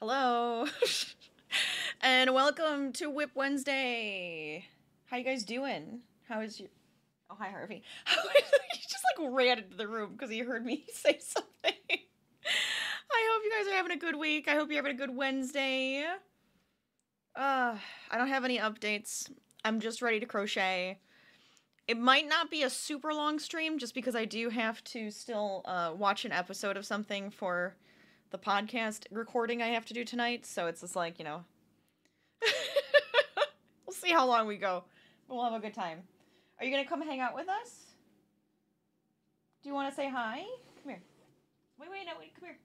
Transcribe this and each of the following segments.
Hello. and welcome to WIP Wednesday. How you guys doing? How is your Oh, hi Harvey. He just like ran into the room because he heard me say something. I hope you guys are having a good week. I hope you're having a good Wednesday. Uh, I don't have any updates. I'm just ready to crochet. It might not be a super long stream just because I do have to still uh, watch an episode of something for the podcast recording I have to do tonight. So it's just like, you know, we'll see how long we go. But we'll have a good time. Are you going to come hang out with us? Do you want to say hi? Come here. Wait, wait, no, wait, come here.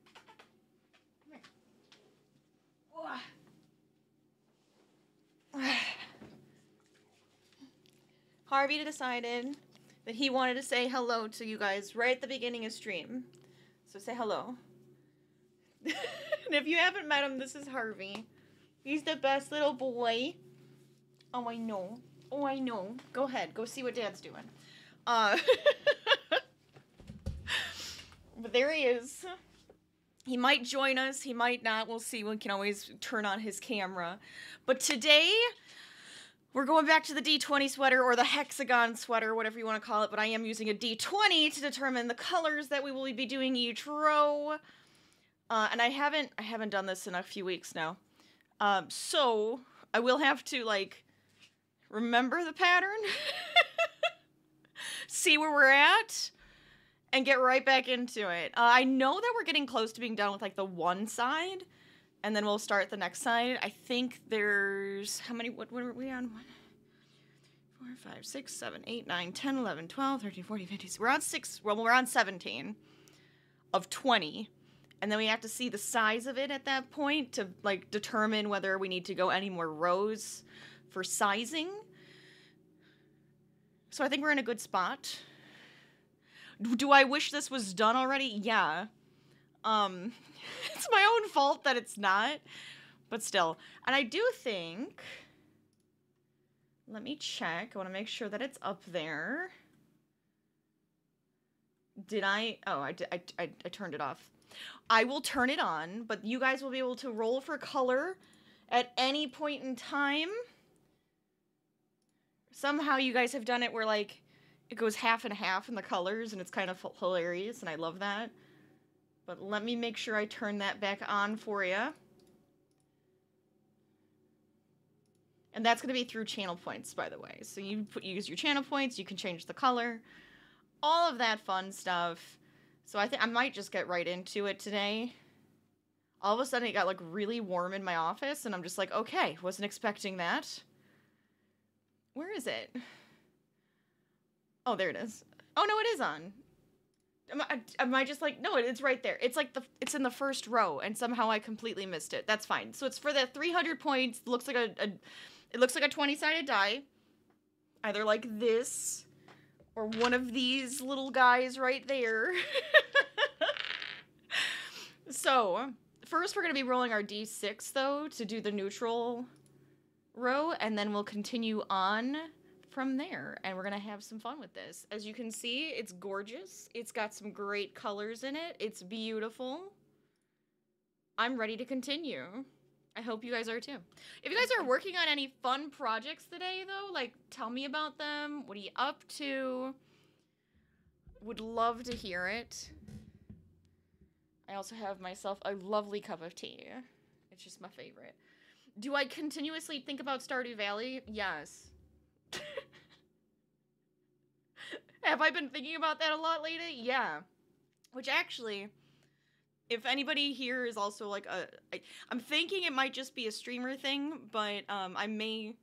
Come here. Harvey decided that he wanted to say hello to you guys right at the beginning of stream. So say hello. And if you haven't met him, this is Harvey. He's the best little boy. Oh, I know. Oh, I know. Go ahead. Go see what Dad's doing. Uh, but there he is. He might join us. He might not. We'll see. We can always turn on his camera. But today, we're going back to the D20 sweater or the hexagon sweater, whatever you want to call it, but I am using a D20 to determine the colors that we will be doing each row. Uh, and I haven't I haven't done this in a few weeks now. Um, so I will have to like remember the pattern, see where we're at, and get right back into it. Uh, I know that we're getting close to being done with like the one side and then we'll start the next side. I think there's how many? What, what are we on? 1, 4, 5, 6, 7, 8, 9, 10, 11, 12, 13, 14, 15. We're on six. Well, we're on 17 of 20. And then we have to see the size of it at that point to like determine whether we need to go any more rows for sizing. So I think we're in a good spot. Do I wish this was done already? Yeah. Um it's my own fault that it's not. But still. And I do think. Let me check. I want to make sure that it's up there. Did I? Oh, I, I, I, I turned it off. I will turn it on, but you guys will be able to roll for color at any point in time. Somehow you guys have done it where, like, it goes half and half in the colors, and it's kind of hilarious, and I love that. But let me make sure I turn that back on for you. And that's going to be through channel points, by the way. So you put, use your channel points, you can change the color, all of that fun stuff. So I think I might just get right into it today. All of a sudden it got like really warm in my office and I'm just like, okay, wasn't expecting that. Where is it? Oh, there it is. Oh no, it is on. Am I, am I just like no? It's right there. It's like the it's in the first row, and somehow I completely missed it. That's fine. So it's for the 300 points. Looks like a, a it looks like a 20 sided die, either like this or one of these little guys right there. so first, we're gonna be rolling our d6 though to do the neutral row, and then we'll continue on from there and we're gonna have some fun with this. As you can see it's gorgeous. It's got some great colors in it. It's beautiful. I'm ready to continue i hope you guys are too. If you guys are working on any fun projects today though like tell me about them. What are you up to? Would love to hear it. I also have myself a lovely cup of tea. It's just my favorite. Do i continuously think about stardew valley? Yes. Have I been thinking about that a lot lately? Yeah. Which actually, if anybody here is also like a, I, I'm thinking it might just be a streamer thing, but um, I may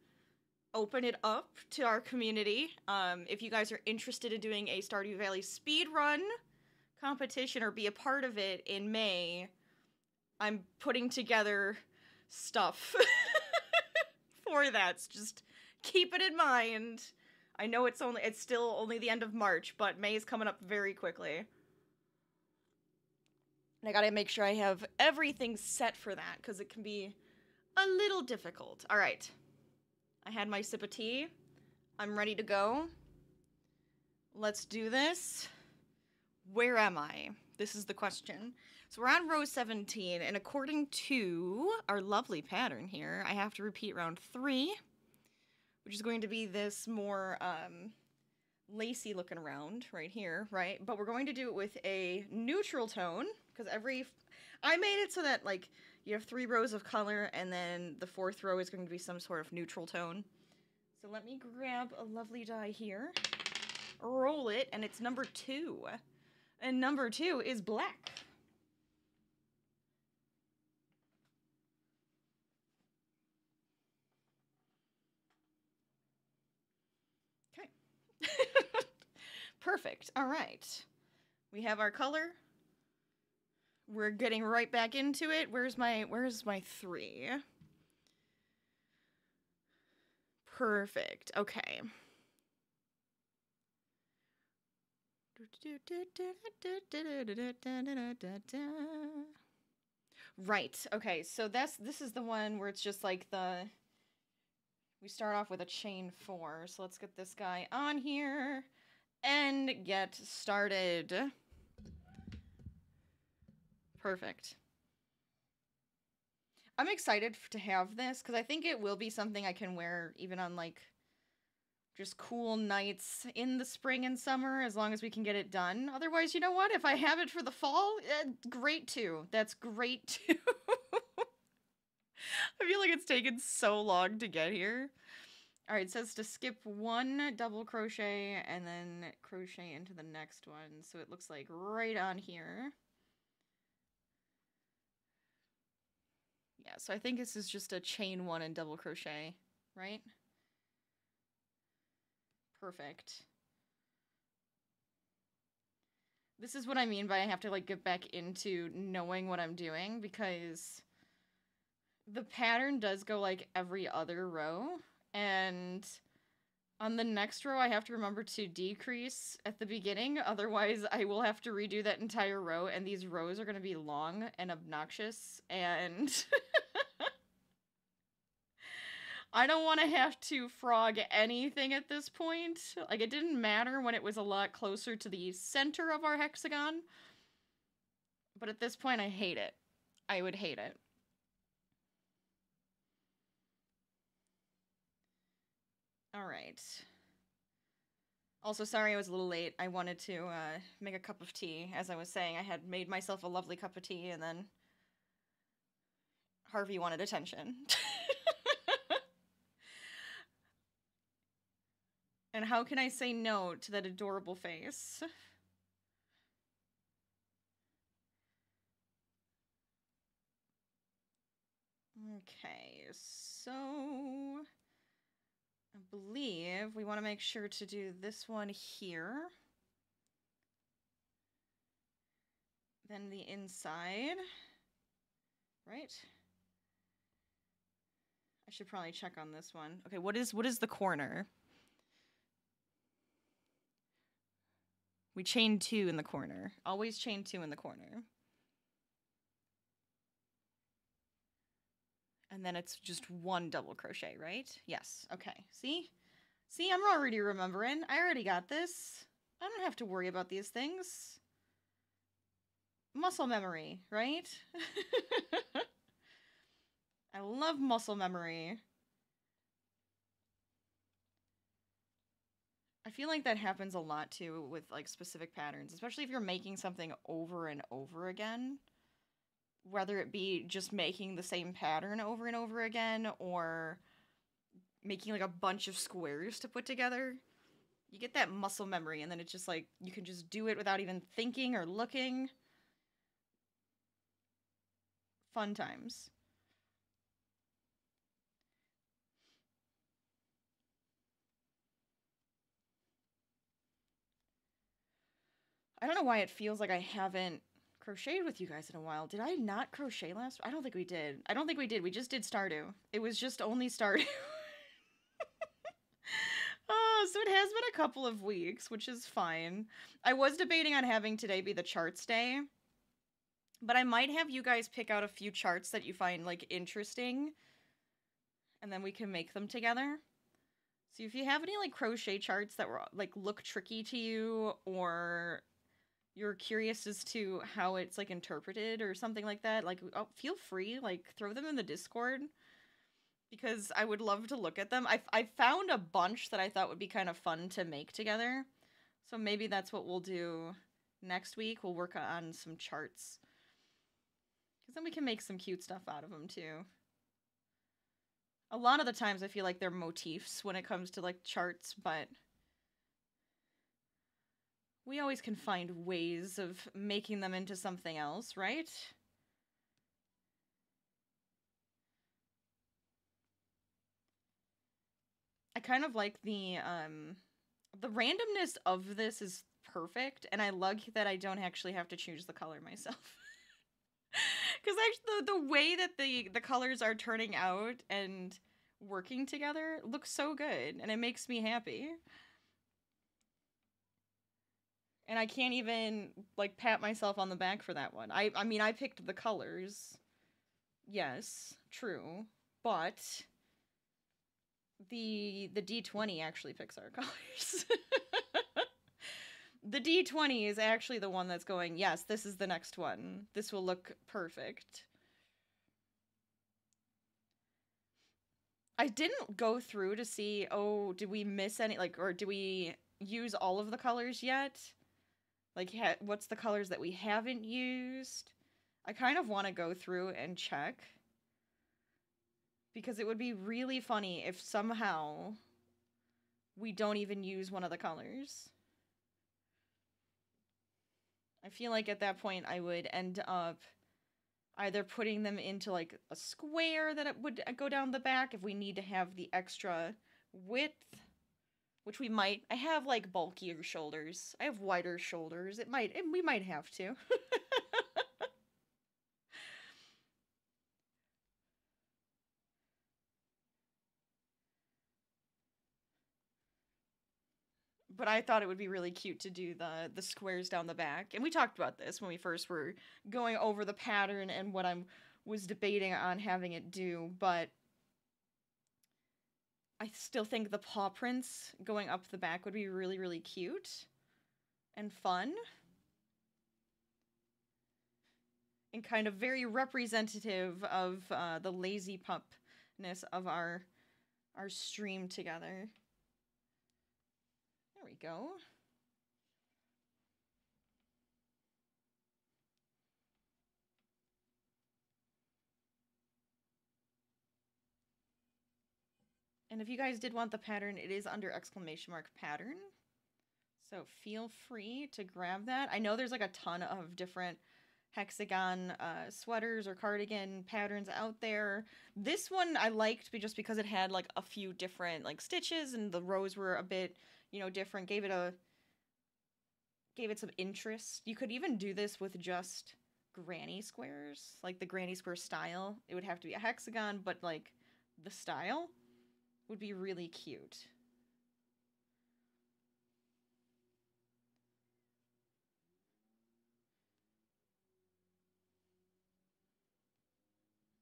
open it up to our community. Um, if you guys are interested in doing a Stardew Valley speed run competition or be a part of it in May, I'm putting together stuff for that. So just keep it in mind. I know it's only it's still only the end of March, but May is coming up very quickly. And I gotta make sure I have everything set for that because it can be a little difficult. All right, I had my sip of tea. I'm ready to go. Let's do this. Where am I? This is the question. So we're on row 17, and according to our lovely pattern here, I have to repeat round three, which is going to be this more um, lacy looking round right here, right? But we're going to do it with a neutral tone, because every. I made it so that, like, you have three rows of color, and then the fourth row is going to be some sort of neutral tone. So let me grab a lovely die here, roll it, and it's number two. And number two is black. Okay. Perfect. All right. We have our color. We're getting right back into it. Where's my where's my 3? Perfect. Okay. Right. Okay. So that's this is the one where it's just like the we start off with a chain 4. So let's get this guy on here and get started. Perfect. I'm excited to have this because I think it will be something I can wear even on like just cool nights in the spring and summer as long as we can get it done. Otherwise, you know what? If I have it for the fall, eh, great too. That's great too. I feel like it's taken so long to get here. All right, it says to skip one double crochet and then crochet into the next one. So it looks like right on here. Yeah, so I think this is just a chain one and double crochet, right? Perfect. This is what I mean by I have to like get back into knowing what I'm doing because the pattern does go like every other row and on the next row I have to remember to decrease at the beginning otherwise I will have to redo that entire row and these rows are going to be long and obnoxious and I don't want to have to frog anything at this point. Like, it didn't matter when it was a lot closer to the center of our hexagon. But at this point, I hate it. I would hate it. All right. Also, sorry I was a little late. I wanted to uh, make a cup of tea. As I was saying, I had made myself a lovely cup of tea, and then Harvey wanted attention. And how can I say no to that adorable face? Okay, so I believe we want to make sure to do this one here. Then the inside, right? I should probably check on this one. Okay, what is what is the corner? We chain two in the corner. Always chain two in the corner. And then it's just one double crochet, right? Yes. Okay. See? See, I'm already remembering. I already got this. I don't have to worry about these things. Muscle memory, right? I love muscle memory. I feel like that happens a lot too with like specific patterns, especially if you're making something over and over again. Whether it be just making the same pattern over and over again or making like a bunch of squares to put together. You get that muscle memory and then it's just like you can just do it without even thinking or looking. Fun times. I don't know why it feels like I haven't crocheted with you guys in a while. Did I not crochet last? I don't think we did. I don't think we did. We just did Stardew. It was just only Stardew. oh, so it has been a couple of weeks, which is fine. I was debating on having today be the charts day, but I might have you guys pick out a few charts that you find like interesting, and then we can make them together. So if you have any like crochet charts that were like look tricky to you or you're curious as to how it's like interpreted or something like that, like oh, feel free, like throw them in the Discord because I would love to look at them. I I found a bunch that I thought would be kind of fun to make together. So maybe that's what we'll do next week. We'll work on some charts. Cuz then we can make some cute stuff out of them too. A lot of the times I feel like they're motifs when it comes to like charts, but we always can find ways of making them into something else, right? I kind of like the um the randomness of this is perfect and I like that I don't actually have to choose the color myself. Cuz actually the, the way that the the colors are turning out and working together looks so good and it makes me happy and I can't even like pat myself on the back for that one. I I mean I picked the colors. Yes, true. But the the D20 actually picks our colors. the D20 is actually the one that's going, "Yes, this is the next one. This will look perfect." I didn't go through to see, oh, did we miss any like or do we use all of the colors yet? Like, ha- what's the colors that we haven't used? I kind of want to go through and check. Because it would be really funny if somehow we don't even use one of the colors. I feel like at that point I would end up either putting them into like a square that it would go down the back if we need to have the extra width which we might. I have like bulkier shoulders. I have wider shoulders. It might, and we might have to. but I thought it would be really cute to do the the squares down the back. And we talked about this when we first were going over the pattern and what I'm was debating on having it do, but I still think the paw prints going up the back would be really, really cute and fun. And kind of very representative of uh, the lazy pupness of our our stream together. There we go. And if you guys did want the pattern, it is under exclamation mark pattern. So feel free to grab that. I know there's like a ton of different hexagon uh, sweaters or cardigan patterns out there. This one I liked just because it had like a few different like stitches and the rows were a bit, you know, different. Gave it a gave it some interest. You could even do this with just granny squares, like the granny square style. It would have to be a hexagon, but like the style would be really cute.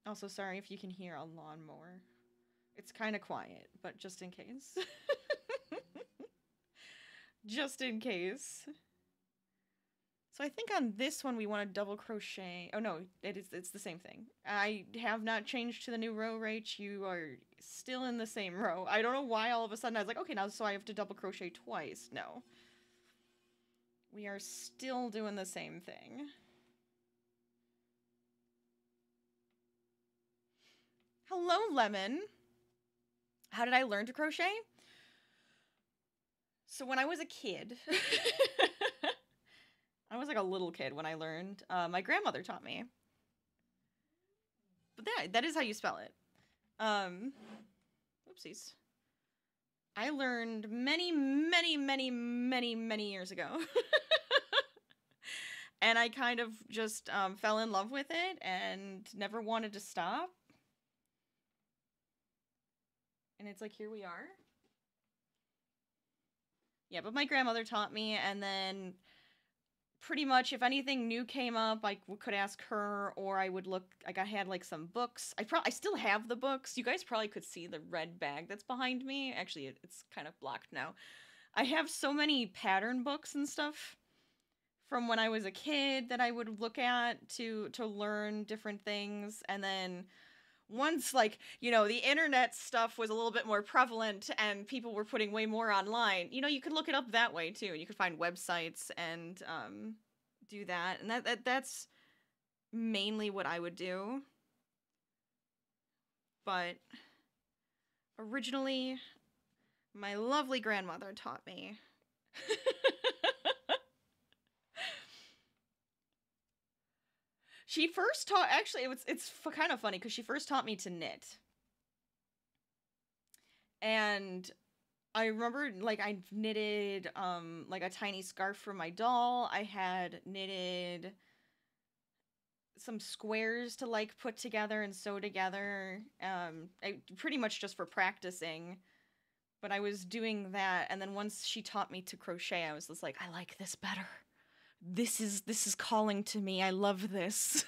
Also, sorry if you can hear a lawnmower. It's kind of quiet, but just in case. just in case. So I think on this one we want to double crochet. Oh no, it is it's the same thing. I have not changed to the new row rate. You are still in the same row. I don't know why all of a sudden I was like, okay, now so I have to double crochet twice. No. We are still doing the same thing. Hello, Lemon. How did I learn to crochet? So when I was a kid, I was like a little kid when I learned. Uh, my grandmother taught me. But that that is how you spell it. Um, oopsies. I learned many, many, many, many, many years ago. and I kind of just um, fell in love with it and never wanted to stop. And it's like, here we are. Yeah, but my grandmother taught me, and then pretty much if anything new came up i could ask her or i would look like i had like some books. I probably i still have the books. You guys probably could see the red bag that's behind me. Actually it's kind of blocked now. I have so many pattern books and stuff from when I was a kid that I would look at to to learn different things and then once like you know the internet stuff was a little bit more prevalent and people were putting way more online you know you could look it up that way too and you could find websites and um, do that and that, that that's mainly what i would do. But originally my lovely grandmother taught me She first taught actually it was it's kind of funny because she first taught me to knit. And I remember like I knitted um like a tiny scarf for my doll. I had knitted some squares to like put together and sew together. Um I, pretty much just for practicing. But I was doing that and then once she taught me to crochet, I was just like I like this better this is this is calling to me. I love this.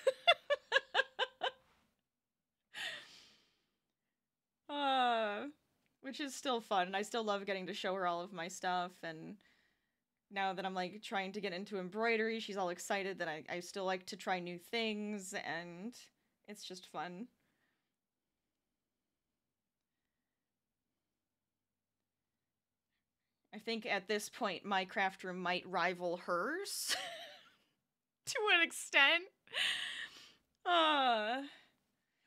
uh, which is still fun. I still love getting to show her all of my stuff and now that I'm like trying to get into embroidery, she's all excited that I, I still like to try new things and it's just fun. I think at this point my craft room might rival hers to an extent. Uh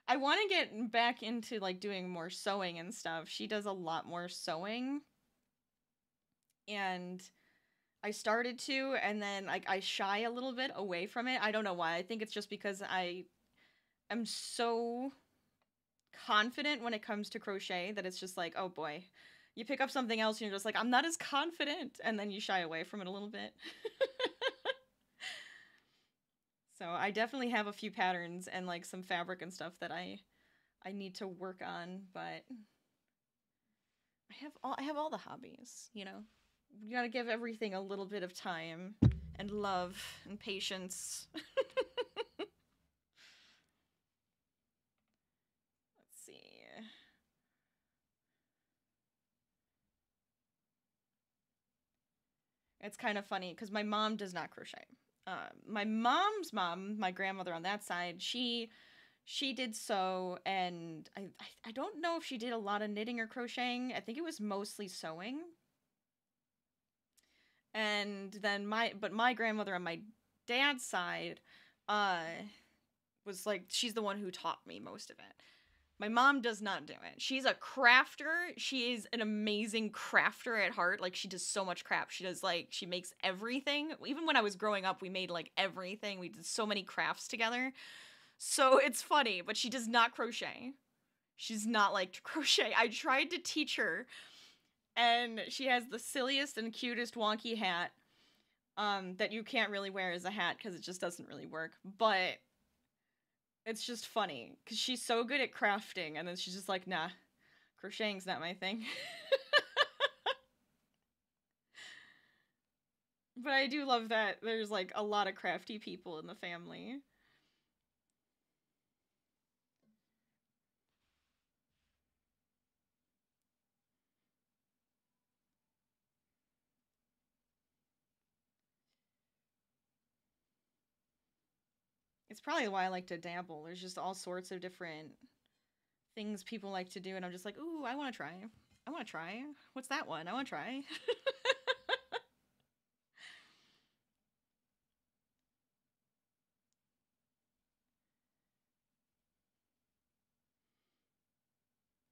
I want to get back into like doing more sewing and stuff. She does a lot more sewing. And I started to and then like I shy a little bit away from it. I don't know why. I think it's just because I am so confident when it comes to crochet that it's just like, oh boy, you pick up something else and you're just like, I'm not as confident. And then you shy away from it a little bit. so I definitely have a few patterns and like some fabric and stuff that I I need to work on, but I have all I have all the hobbies, you know. You gotta give everything a little bit of time and love and patience. It's kind of funny because my mom does not crochet. Uh, my mom's mom, my grandmother on that side, she she did sew, and I, I I don't know if she did a lot of knitting or crocheting. I think it was mostly sewing. And then my but my grandmother on my dad's side, uh, was like she's the one who taught me most of it. My mom does not do it. She's a crafter. She is an amazing crafter at heart. Like she does so much crap. She does like she makes everything. Even when I was growing up, we made like everything. We did so many crafts together. So it's funny, but she does not crochet. She's not like to crochet. I tried to teach her and she has the silliest and cutest wonky hat um that you can't really wear as a hat cuz it just doesn't really work. But it's just funny because she's so good at crafting, and then she's just like, nah, crocheting's not my thing. but I do love that there's like a lot of crafty people in the family. It's probably why I like to dabble. There's just all sorts of different things people like to do, and I'm just like, ooh, I want to try. I want to try. What's that one? I want to try.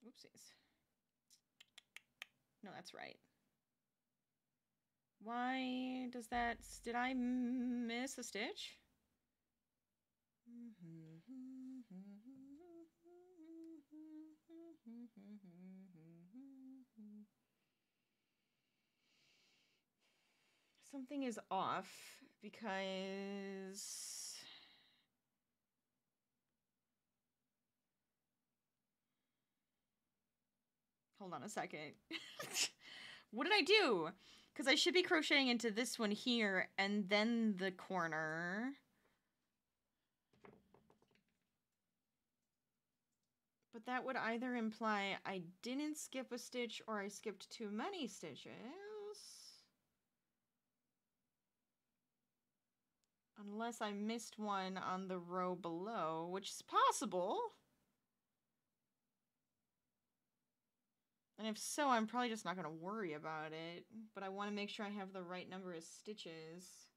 Oopsies. No, that's right. Why does that... Did I miss a stitch? Something is off because Hold on a second. what did I do? Because I should be crocheting into this one here and then the corner. But that would either imply I didn't skip a stitch or I skipped too many stitches. Unless I missed one on the row below, which is possible. And if so, I'm probably just not going to worry about it. But I want to make sure I have the right number of stitches.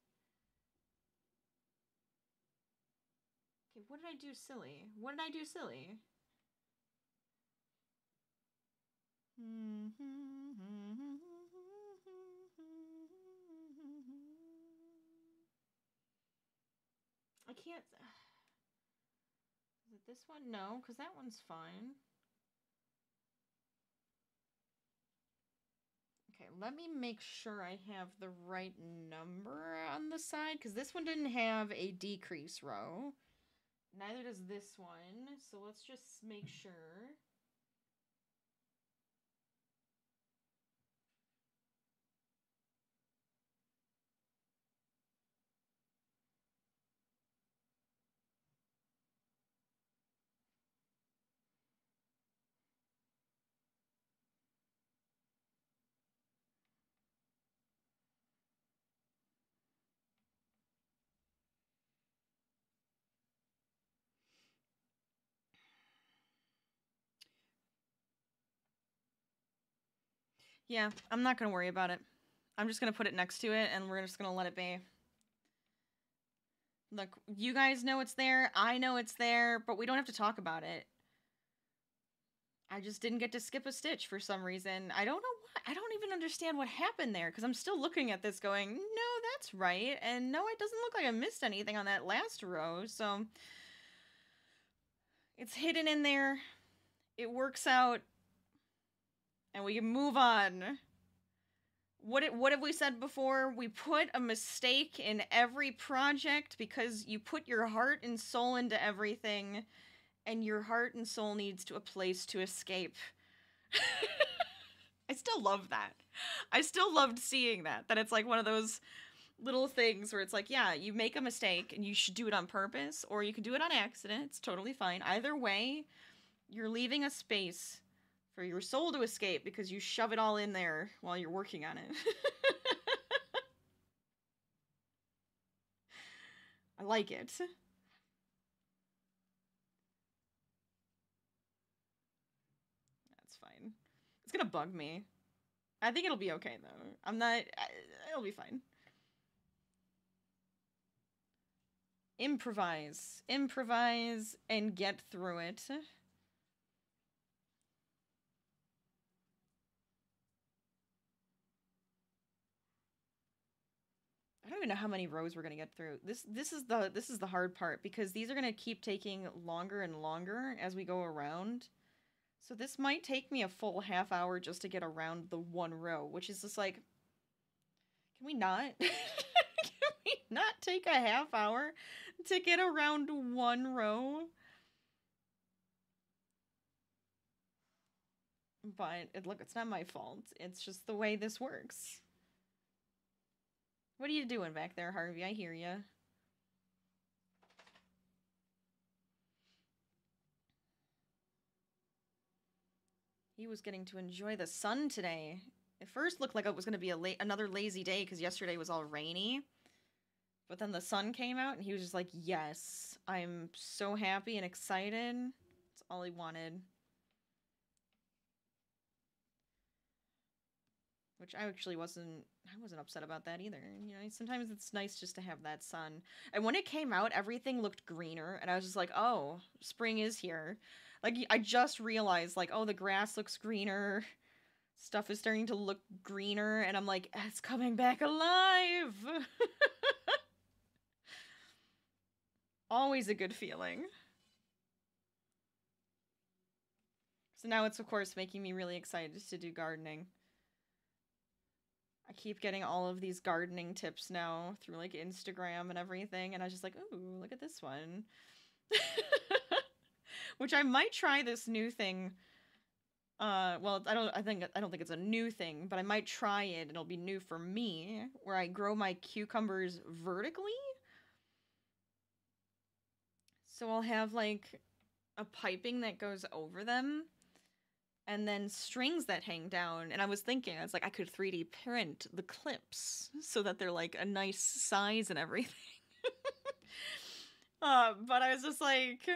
Okay, what did I do silly? What did I do silly? I can't. Is it this one? No, because that one's fine. Okay, let me make sure I have the right number on the side because this one didn't have a decrease row. Neither does this one. So let's just make sure. Yeah, I'm not to worry about it. I'm just to put it next to it and we're just to let it be. Look, you guys know it's there. I know it's there, but we don't have to talk about it. I just didn't get to skip a stitch for some reason. I don't know why. I don't even understand what happened there because I'm still looking at this going, no, that's right. And no, it doesn't look like I missed anything on that last row. So it's hidden in there. It works out and we can move on. What it, what have we said before? We put a mistake in every project because you put your heart and soul into everything, and your heart and soul needs to a place to escape. I still love that. I still loved seeing that. That it's like one of those little things where it's like, yeah, you make a mistake and you should do it on purpose, or you can do it on accident. It's totally fine. Either way, you're leaving a space for your soul to escape because you shove it all in there while you're working on it. I like it. That's fine. It's gonna bug me. I think it'll be okay though. I'm not. It'll be fine. Improvise. Improvise and get through it. Don't even know how many rows we're gonna get through. This this is the this is the hard part because these are gonna keep taking longer and longer as we go around. So this might take me a full half hour just to get around the one row, which is just like, can we not? can we not take a half hour to get around one row? But it, look, it's not my fault. It's just the way this works. What are you doing back there, Harvey? I hear you. He was getting to enjoy the sun today. It first looked like it was going to be a la another lazy day because yesterday was all rainy. But then the sun came out and he was just like, yes, I'm so happy and excited. It's all he wanted. Which I actually wasn't I wasn't upset about that either. You know, sometimes it's nice just to have that sun. And when it came out, everything looked greener and I was just like, "Oh, spring is here." Like I just realized like, "Oh, the grass looks greener." Stuff is starting to look greener and I'm like, "It's coming back alive." Always a good feeling. So now it's of course making me really excited to do gardening. I keep getting all of these gardening tips now through like Instagram and everything, and I was just like, ooh, look at this one. Which I might try this new thing. Uh, well, I don't. I think I don't think it's a new thing, but I might try it. It'll be new for me, where I grow my cucumbers vertically. So I'll have like a piping that goes over them and then strings that hang down. And I was thinking, I was like, I could 3D print the clips so that they're like a nice size and everything. uh, but I was just like,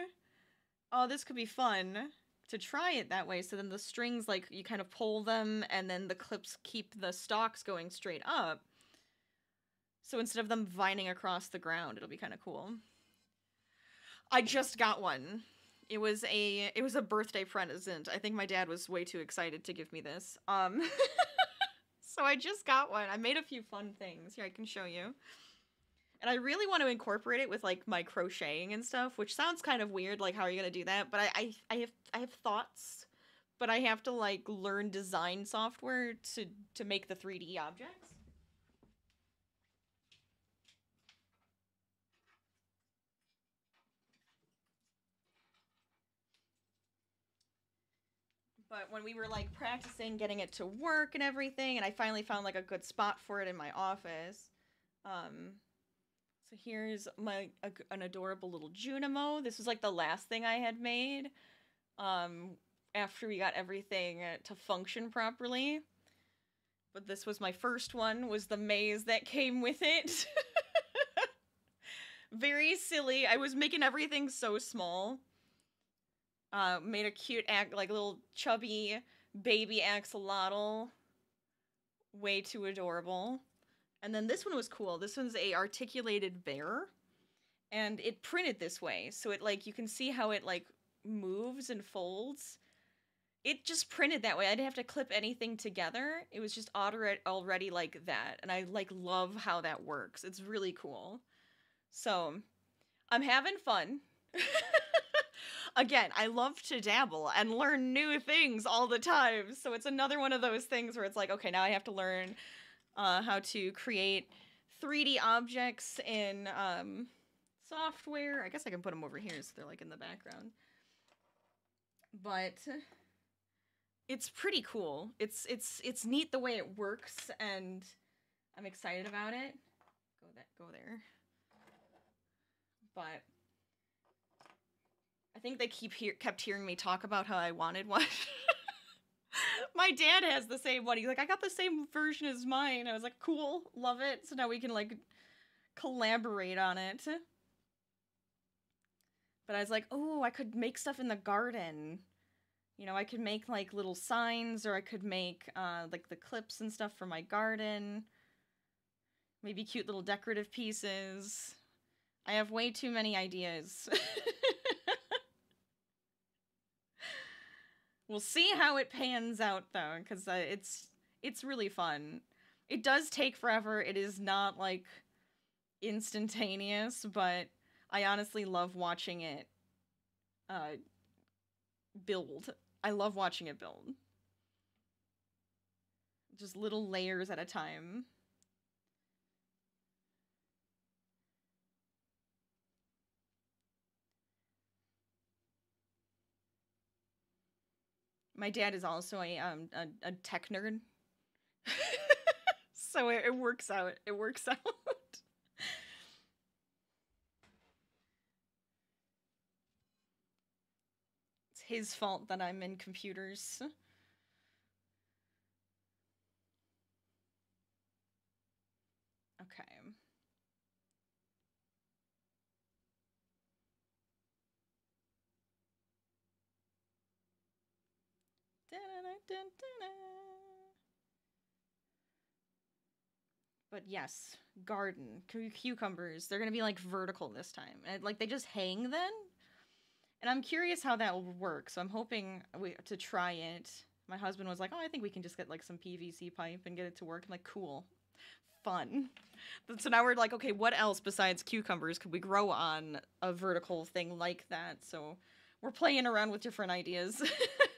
oh, this could be fun to try it that way. So then the strings, like, you kind of pull them, and then the clips keep the stalks going straight up. So instead of them vining across the ground, it'll be kind of cool. I just got one. It was a it was a birthday present. I think my dad was way too excited to give me this. Um so I just got one. I made a few fun things. Here I can show you. And I really want to incorporate it with like my crocheting and stuff, which sounds kind of weird. Like, how are you gonna do that? But I, I, I have, I have thoughts, but I have to like learn design software to to make the three D objects. But when we were like practicing getting it to work and everything, and I finally found like a good spot for it in my office, um, so here's my a, an adorable little Junimo. This was like the last thing I had made um after we got everything to function properly. But this was my first one was the maze that came with it. Very silly. I was making everything so small. Uh, made a cute act like little chubby baby axolotl. Way too adorable. And then this one was cool. This one's a articulated bear. And it printed this way. So it like you can see how it like moves and folds. It just printed that way. I didn't have to clip anything together. It was just already already like that. And I like love how that works. It's really cool. So, I'm having fun. Again, I love to dabble and learn new things all the time. So it's another one of those things where it's like, okay, now I have to learn uh, how to create 3D objects in um, software. I guess I can put them over here so they're like in the background. But it's pretty cool. It's it's it's neat the way it works, and I'm excited about it. Go that go there. But I think they keep hear kept hearing me talk about how I wanted one. my dad has the same one. He's like, I got the same version as mine. I was like, cool, love it. So now we can like collaborate on it. But I was like, oh, I could make stuff in the garden. You know, I could make like little signs or I could make uh, like the clips and stuff for my garden. Maybe cute little decorative pieces. I have way too many ideas. We'll see how it pans out though, because uh, it's it's really fun. It does take forever. It is not like instantaneous, but I honestly love watching it uh, build. I love watching it build. Just little layers at a time. My dad is also a um a, a tech nerd. so it, it works out. It works out. it's his fault that I'm in computers. Okay. But yes, garden cu- cucumbers. They're gonna be like vertical this time, and like they just hang then. And I'm curious how that will work. So I'm hoping we, to try it. My husband was like, "Oh, I think we can just get like some PVC pipe and get it to work." I'm like, "Cool, fun." So now we're like, "Okay, what else besides cucumbers could we grow on a vertical thing like that?" So we're playing around with different ideas.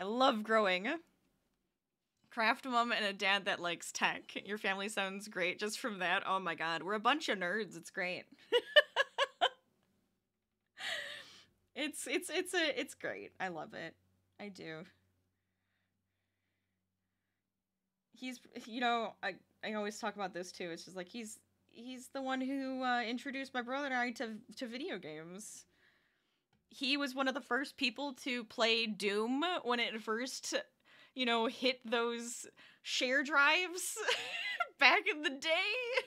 I love growing. Craft mom and a dad that likes tech. Your family sounds great just from that. Oh my god, we're a bunch of nerds. It's great. it's it's it's a it's great. I love it. I do. He's you know, I I always talk about this too. It's just like he's he's the one who uh, introduced my brother and I to to video games he was one of the first people to play Doom when it first, you know, hit those share drives back in the day.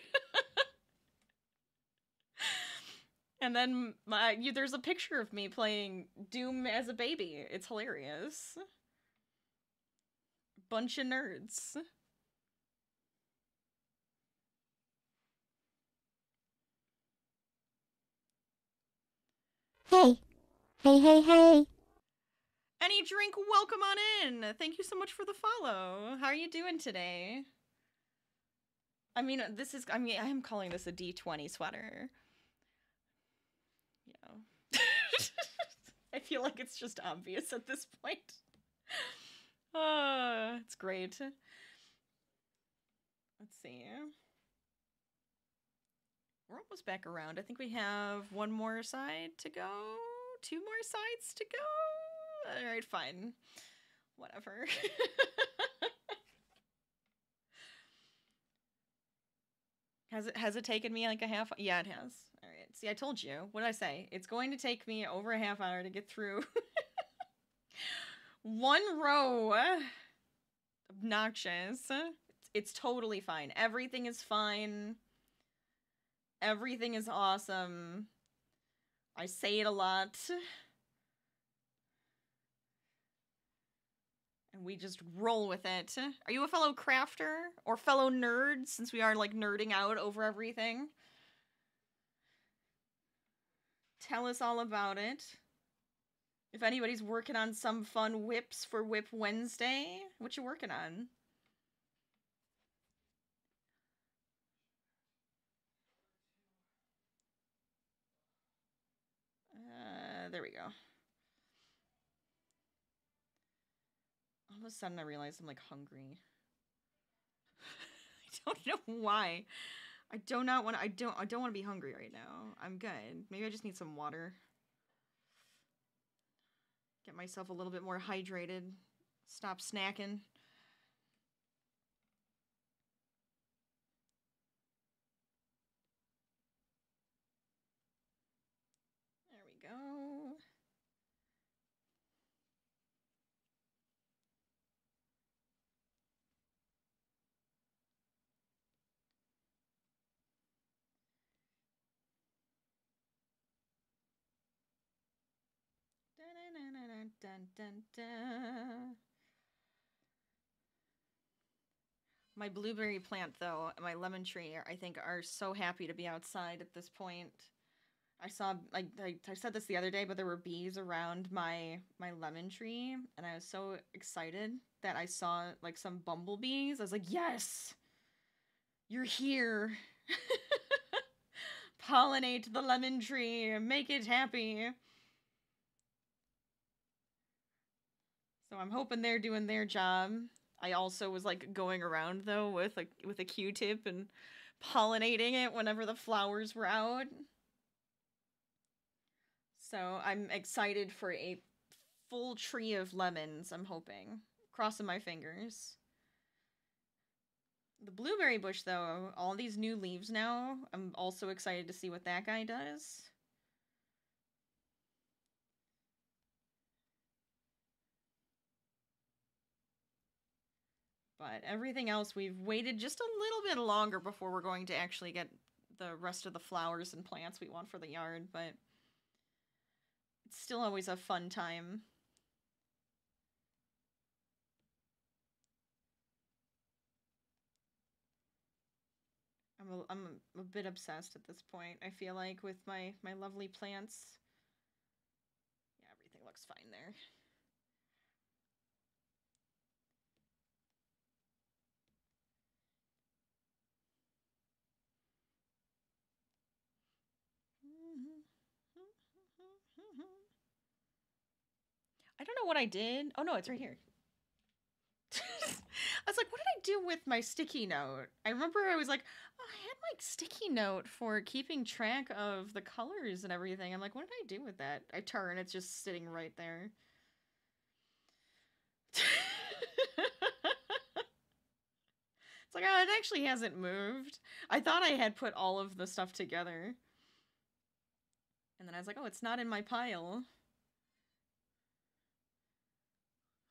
And then my you, there's a picture of me playing Doom as a baby. It's hilarious. Bunch of nerds. Hey. Hey, hey, hey. Any drink, welcome on in. Thank you so much for the follow. How are you doing today? I mean, this is, I mean, I am calling this a D20 sweater. Yeah. I feel like it's just obvious at this point. Uh, it's great. Let's see. We're almost back around. I think we have one more side to go. Two more sides to go. All right, fine. Whatever. has it has it taken me like a half? Yeah, it has. All right. See, I told you. What did I say? It's going to take me over a half hour to get through one row. Obnoxious. It's, it's totally fine. Everything is fine. Everything is awesome. I say it a lot. And we just roll with it. Are you a fellow crafter or fellow nerd since we are like nerding out over everything? Tell us all about it. If anybody's working on some fun WIPs for WIP Wednesday, what you working on? Uh, there we go. All of a sudden, I realize I'm like hungry. I don't know why. I do not want. I don't. I don't want to be hungry right now. I'm good. Maybe I just need some water. Get myself a little bit more hydrated. Stop snacking. There we go. Dun-dun-dun-dun-dun-dun. My blueberry plant, though, and my lemon tree, I think, are so happy to be outside at this point. I saw, like, I, I said this the other day, but there were bees around my my lemon tree, and I was so excited that I saw like some bumblebees. I was like, "Yes, you're here! Pollinate the lemon tree, make it happy." So I'm hoping they're doing their job. I also was like going around though with like with a Q-tip and pollinating it whenever the flowers were out. So I'm excited for a full tree of lemons, I'm hoping. Crossing my fingers. The blueberry bush though, all these new leaves now. I'm also excited to see what that guy does. But everything else, we've waited just a little bit longer before we're going to actually get the rest of the flowers and plants we want for the yard, but it's still always a fun time. I'm a, I'm a bit obsessed at this point. I feel like with my my lovely plants. Yeah, everything looks fine there. I don't know what I did. Oh no, it's right here. I was like, what did I do with my sticky note? I remember I was like, oh, I had my sticky note for keeping track of the colors and everything. I'm like, what did I do with that? I turn, it's just sitting right there. it's like, oh, it actually hasn't moved. I thought I had put all of the stuff together. And then I was like, oh, it's not in my pile.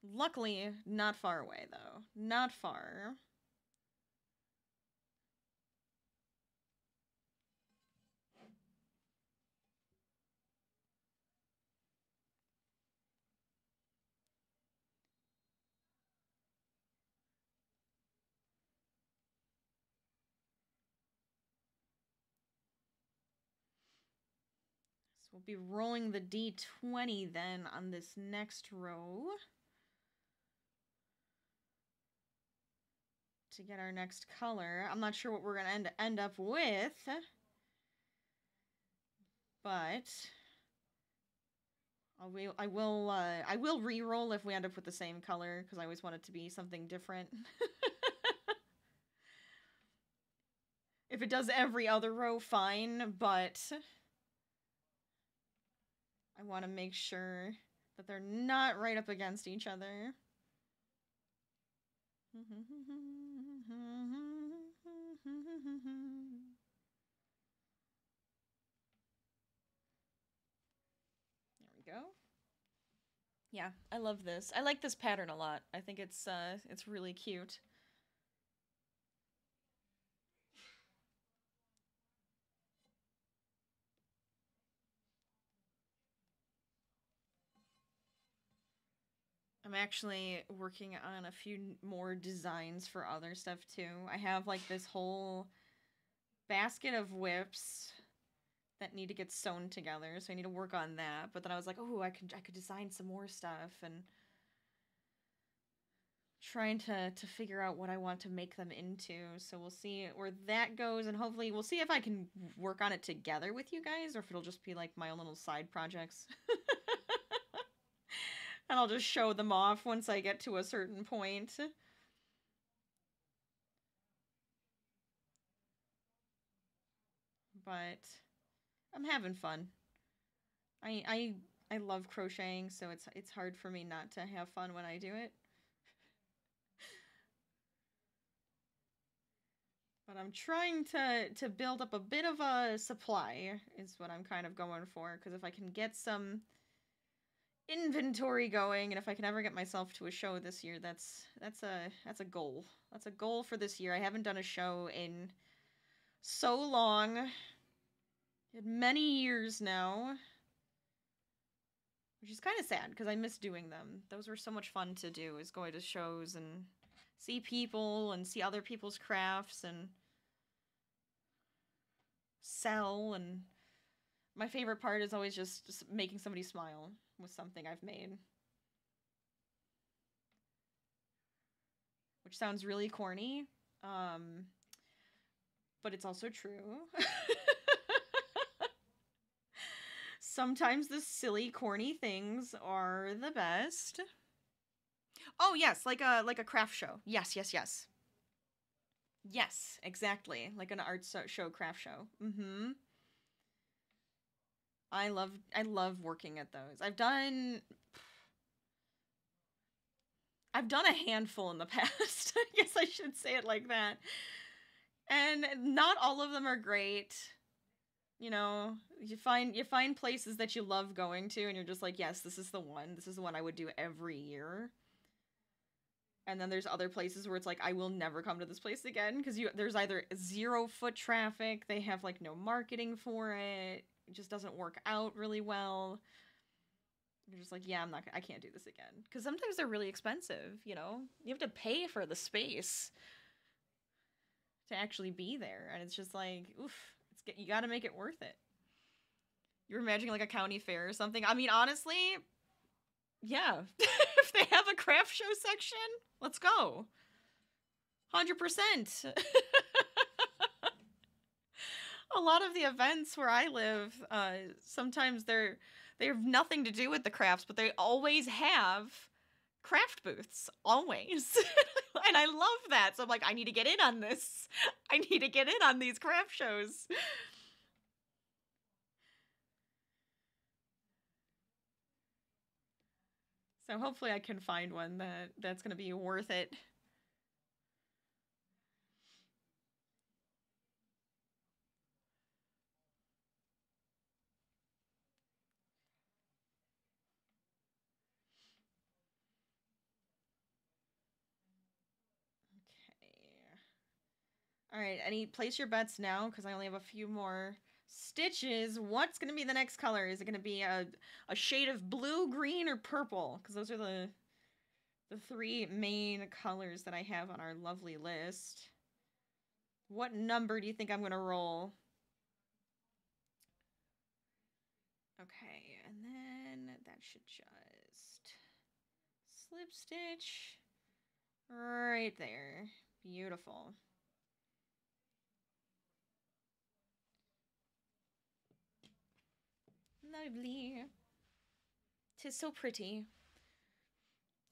Luckily, not far away, though. Not far. We'll be rolling the d20 then on this next row. To get our next color. I'm not sure what we're going to end, end up with. But I will I will uh, I will re-roll if we end up with the same color because I always want it to be something different. if it does every other row, fine, but I want to make sure that they're not right up against each other. There we go. Yeah, I love this. I like this pattern a lot. I think it's uh it's really cute. I'm actually working on a few more designs for other stuff too. I have like this whole basket of WIPs that need to get sewn together, so I need to work on that. But then I was like, oh, I could I could design some more stuff and trying to to figure out what I want to make them into. So we'll see where that goes, and hopefully we'll see if I can work on it together with you guys, or if it'll just be like my own little side projects. and I'll just show them off once I get to a certain point. But I'm having fun. I I I love crocheting, so it's it's hard for me not to have fun when I do it. but I'm trying to to build up a bit of a supply is what I'm kind of going for because if I can get some inventory going and if I can ever get myself to a show this year, that's that's a that's a goal. That's a goal for this year. I haven't done a show in so long many years now. Which is kind of sad because I miss doing them. Those were so much fun to do, is going to shows and see people and see other people's crafts and sell. And my favorite part is always just, just making somebody smile with something I've made. Which sounds really corny, um, but it's also true. sometimes the silly corny things are the best. Oh yes like a like a craft show. Yes yes yes. Yes exactly. Like an art show craft show. Mm-hmm. I love i love working at those. I've done i've done a handful in the past. I guess i should say it like that. And not all of them are great. You know you find you find places that you love going to and you're just like yes this is the one. This is the one i would do every year. And then there's other places where it's like i will never come to this place again. Because you there's either zero foot traffic they have like no marketing for it it just doesn't work out really well. You're just like yeah i'm not i can't do this again. Because sometimes they're really expensive you know? You have to pay for the space to actually be there and it's just like oof it's you got to make it worth it. You're imagining like a county fair or something. I mean, honestly, yeah. if they have a craft show section, let's go. 100%. a lot of the events where I live, uh, sometimes they're they have nothing to do with the crafts, but they always have craft booths always and i love that so i'm like i need to get in on this i need to get in on these craft shows so hopefully i can find one that that's going to be worth it Okay. All right, any place your bets now because I only have a few more stitches. What's going to be the next color? Is it going to be a, a shade of blue, green, or purple? Because those are the the three main colors that I have on our lovely list. What number do you think I'm going to roll? Okay, and then that should just slip stitch right there. Beautiful. Lovely. Tis so pretty.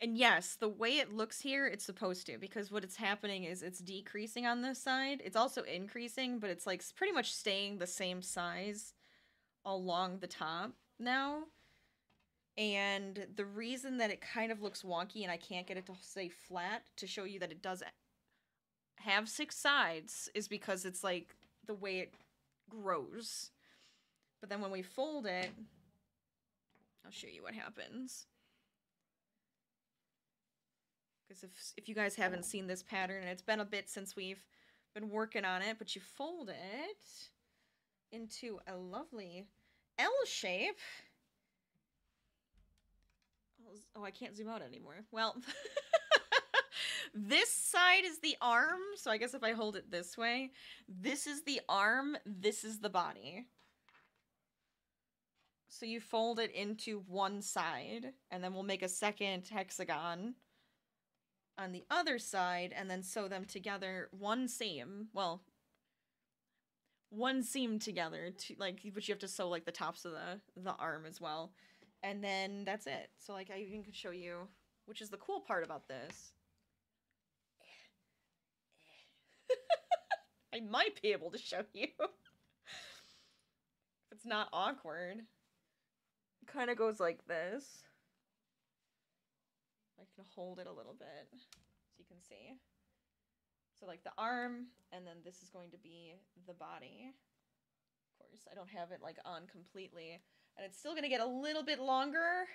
And yes, the way it looks here, it's supposed to, because what it's happening is it's decreasing on this side. It's also increasing, but it's like pretty much staying the same size along the top now. And the reason that it kind of looks wonky and I can't get it to stay flat to show you that it does have six sides is because it's like the way it grows. But then when we fold it, I'll show you what happens. Because if if you guys haven't seen this pattern, and it's been a bit since we've been working on it, but you fold it into a lovely L shape. Oh, I can't zoom out anymore. Well, this side is the arm, so I guess if I hold it this way, this is the arm, this is the body. So you fold it into one side, and then we'll make a second hexagon on the other side, and then sew them together one seam. Well, one seam together to like, but you have to sew like the tops of the the arm as well, and then that's it. So like, I even could show you, which is the cool part about this. I might be able to show you. if it's not awkward. Kind of goes like this. I can hold it a little bit so you can see. So like the arm, and then this is going to be the body. Of course, I don't have it like on completely. And it's still gonna get a little bit longer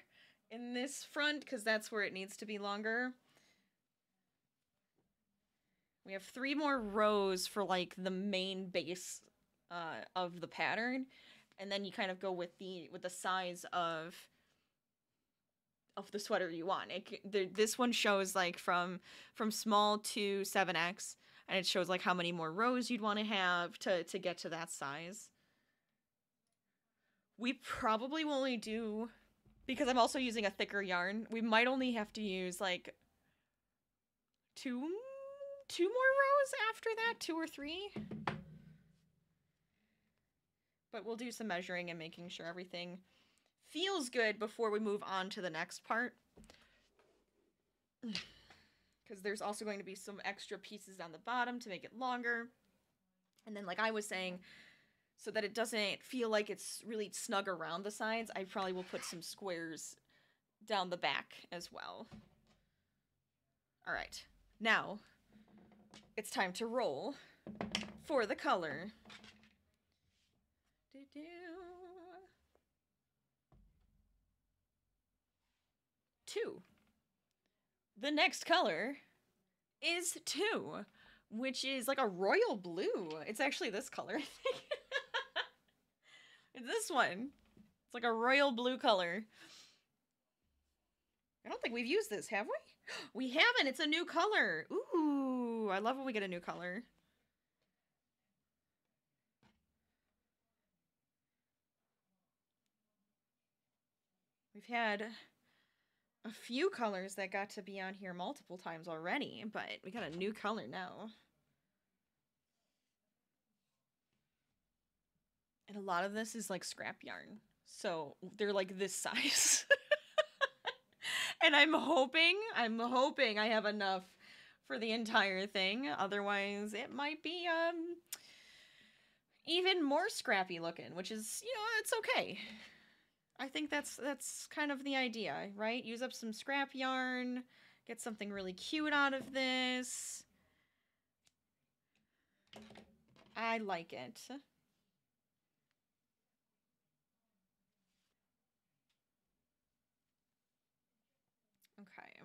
in this front because that's where it needs to be longer. We have three more rows for like the main base uh, of the pattern, and then you kind of go with the with the size of of the sweater you want. It, the, this one shows like from from small to 7x and it shows like how many more rows you'd want to have to to get to that size. We probably will only do because I'm also using a thicker yarn. We might only have to use like two two more rows after that, two or three. But we'll do some measuring and making sure everything feels good before we move on to the next part. Because there's also going to be some extra pieces down the bottom to make it longer. And then, like I was saying, so that it doesn't feel like it's really snug around the sides, I probably will put some squares down the back as well. All right, now it's time to roll for the color. Do-do. two. The next color is two, which is like a royal blue. It's actually this color, I think. it's this one. It's like a royal blue color. I don't think we've used this, have we? We haven't. It's a new color. Ooh, I love when we get a new color. We've had a few colors that got to be on here multiple times already, but we got a new color now. And a lot of this is like scrap yarn. So they're like this size. and I'm hoping, I'm hoping I have enough for the entire thing. Otherwise, it might be um even more scrappy looking, which is, you know, it's okay. I think that's that's kind of the idea, right? Use up some scrap yarn, get something really cute out of this. I like it. Okay.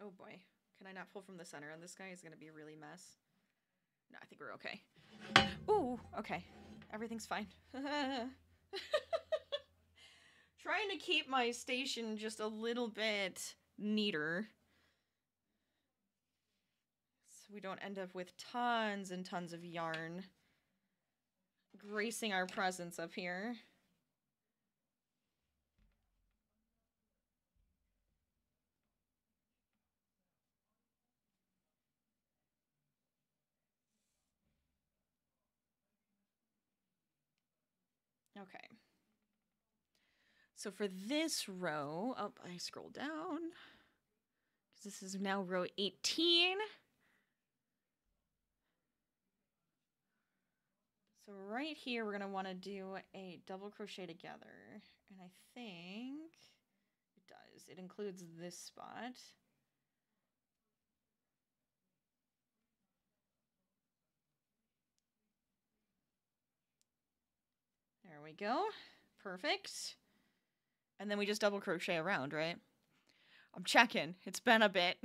Oh boy. Can I not pull from the center? And this guy is going to be a really mess. No, I think we're okay. Ooh, okay. Everything's fine. Trying to keep my station just a little bit neater. So we don't end up with tons and tons of yarn gracing our presence up here. Okay. So for this row, up oh, I scroll down because this is now row 18. So right here, we're going to want to do a double crochet together. And I think it does. It includes this spot. There we go. Perfect. And then we just double crochet around, right? I'm checking. It's been a bit.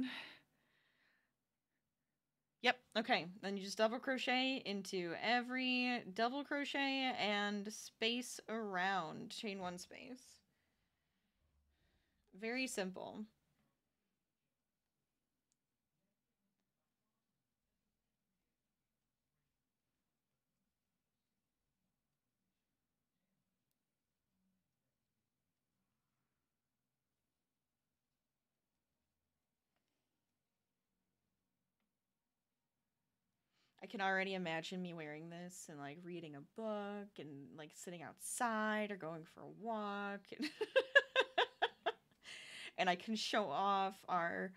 Yep, okay. Then you just double crochet into every double crochet and space around. Chain one space. Very simple. I can already imagine me wearing this and like reading a book and like sitting outside or going for a walk. And, and I can show off our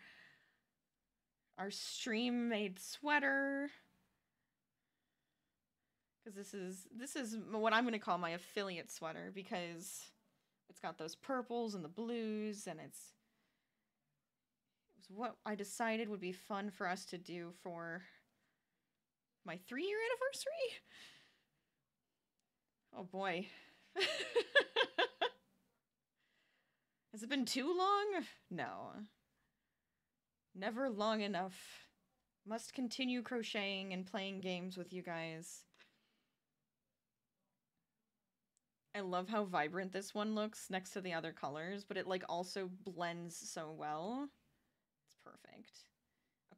our stream made sweater because this is this is what I'm going to call my affiliate sweater because it's got those purples and the blues and it's it was what I decided would be fun for us to do for my three year anniversary? Oh boy. Has it been too long? No. Never long enough. Must continue crocheting and playing games with you guys. I love how vibrant this one looks next to the other colors, but it like also blends so well. It's perfect.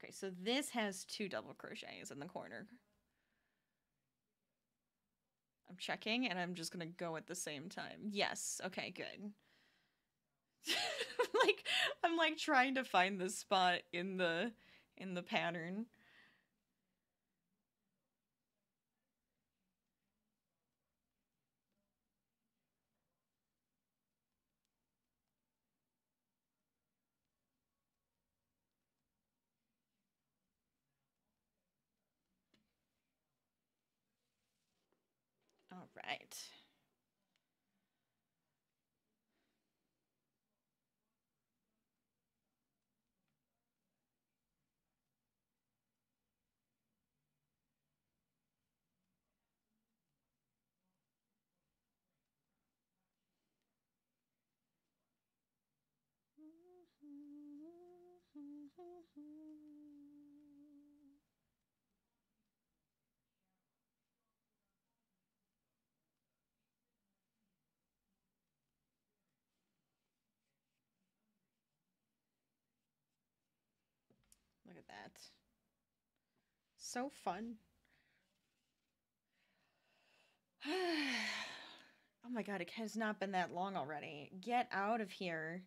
Okay, so this has two double crochets in the corner. I'm checking and I'm just gonna go at the same time. Yes, okay, good. like I'm like trying to find the spot in the in the pattern. All right. Look at that. So fun. oh my god, it has not been that long already. Get out of here.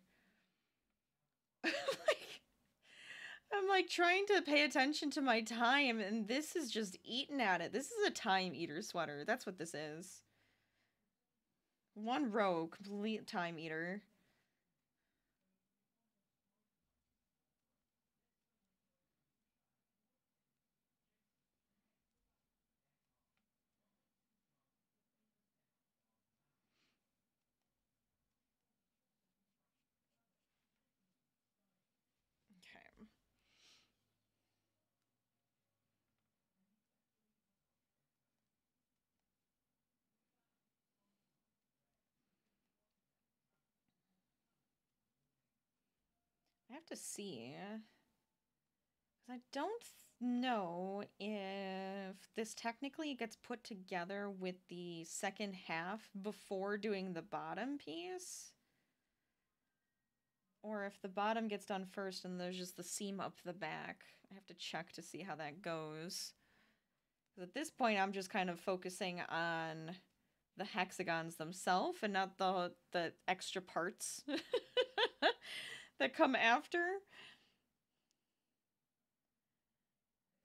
like, I'm like trying to pay attention to my time, and this is just eating at it. This is a time eater sweater. That's what this is. One row, complete time eater. Have to see. Because I don't know if this technically gets put together with the second half before doing the bottom piece. or if the bottom gets done first and there's just the seam up the back. I have to check to see how that goes. At this point, I'm just kind of focusing on the hexagons themselves and not the the extra parts that come after.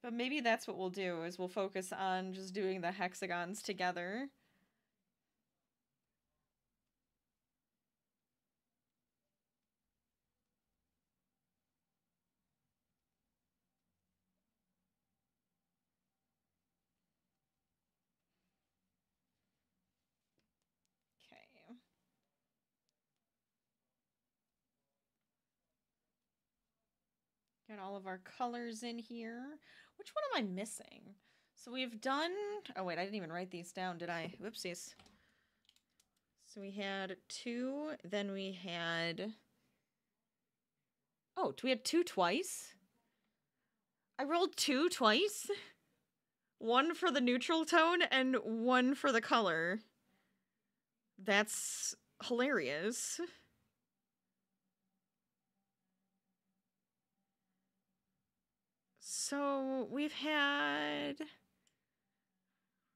But maybe that's what we'll do is we'll focus on just doing the hexagons together. Okay. Got all of our colors in here. Which one am I missing? So we've done. Oh, wait, I didn't even write these down, did I? Whoopsies. So we had two, then we had. Oh, we had two twice? I rolled two twice? One for the neutral tone and one for the color. That's hilarious. So we've had.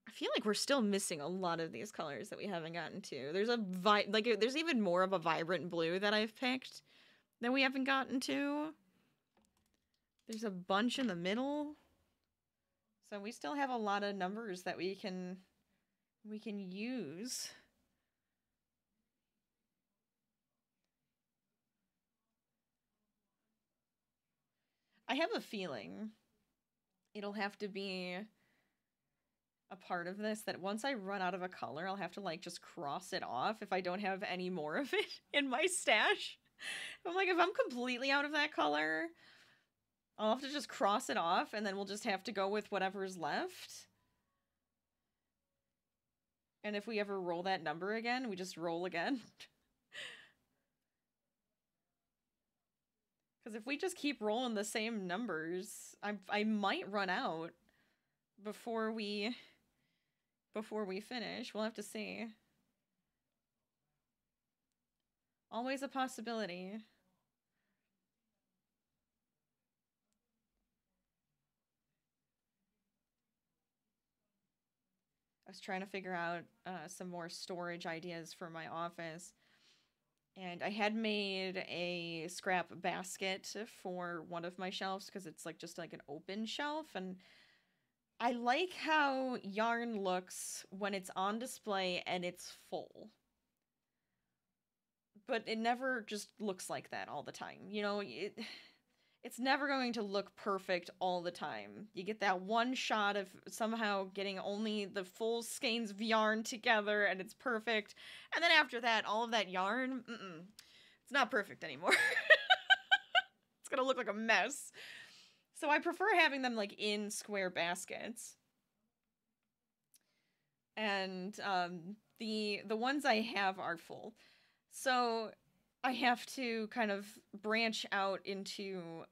I feel like we're still missing a lot of these colors that we haven't gotten to. There's a vi- like there's even more of a vibrant blue that I've picked that we haven't gotten to. There's a bunch in the middle. So we still have a lot of numbers that we can we can use. I have a feeling it'll have to be a part of this that once I run out of a color, I'll have to like just cross it off if I don't have any more of it in my stash. I'm like, if I'm completely out of that color, I'll have to just cross it off and then we'll just have to go with whatever's left. And if we ever roll that number again, we just roll again. Because if we just keep rolling the same numbers, I I might run out before we before we finish. We'll have to see. Always a possibility. I was trying to figure out uh, some more storage ideas for my office. And I had made a scrap basket for one of my shelves because it's like just like an open shelf. And I like how yarn looks when it's on display and it's full. But it never just looks like that all the time. You know, it, it's never going to look perfect all the time. You get that one shot of somehow getting only the full skeins of yarn together and it's perfect. And then after that, all of that yarn, it's not perfect anymore. it's going to look like a mess. So I prefer having them like in square baskets. And um, the the ones I have are full. So I have to kind of branch out into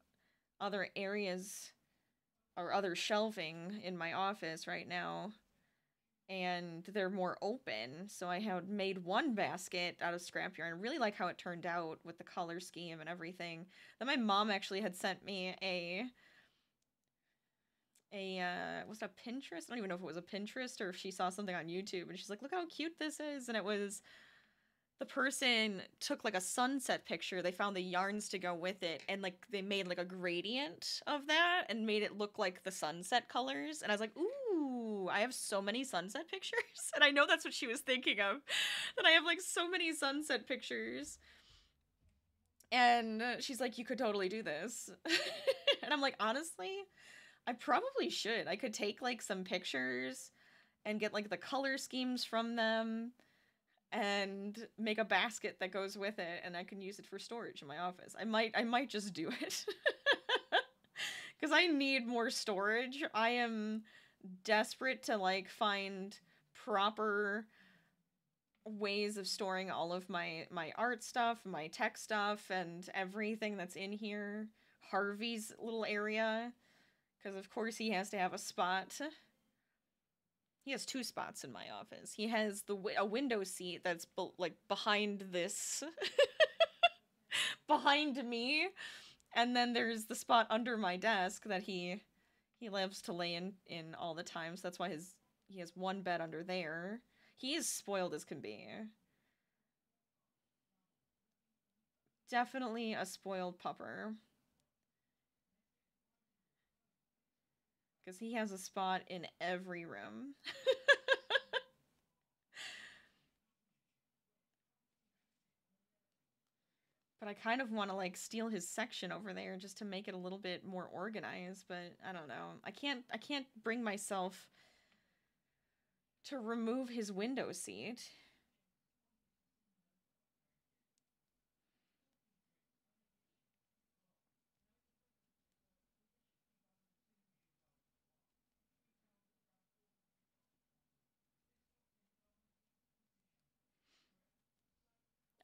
other areas or other shelving in my office right now and they're more open. So i had made one basket out of scrap yarn I really like how it turned out with the color scheme and everything. Then my mom actually had sent me a a uh was it a pinterest? I don't even know if it was a pinterest or if she saw something on youtube and she's like look how cute this is. And it was the person took like a sunset picture they found the yarns to go with it and like they made like a gradient of that and made it look like the sunset colors and i was like ooh i have so many sunset pictures. And i know that's what she was thinking of that i have like so many sunset pictures. And she's like you could totally do this. And i'm like honestly i probably should. I could take like some pictures and get like the color schemes from them and make a basket that goes with it and I can use it for storage in my office. I might I might just do it. Cuz I need more storage. I am desperate to like find proper ways of storing all of my my art stuff, my tech stuff and everything that's in here. Harvey's little area cuz of course he has to have a spot he has two spots in my office. He has the a window seat that's be- like behind this behind me. And then there's the spot under my desk that he he loves to lay in in all the time. So that's why his he has one bed under there. He is spoiled as can be. Definitely a spoiled pupper. Because he has a spot in every room. but I kind of want to like steal his section over there just to make it a little bit more organized, but I don't know. I can't I can't bring myself to remove his window seat.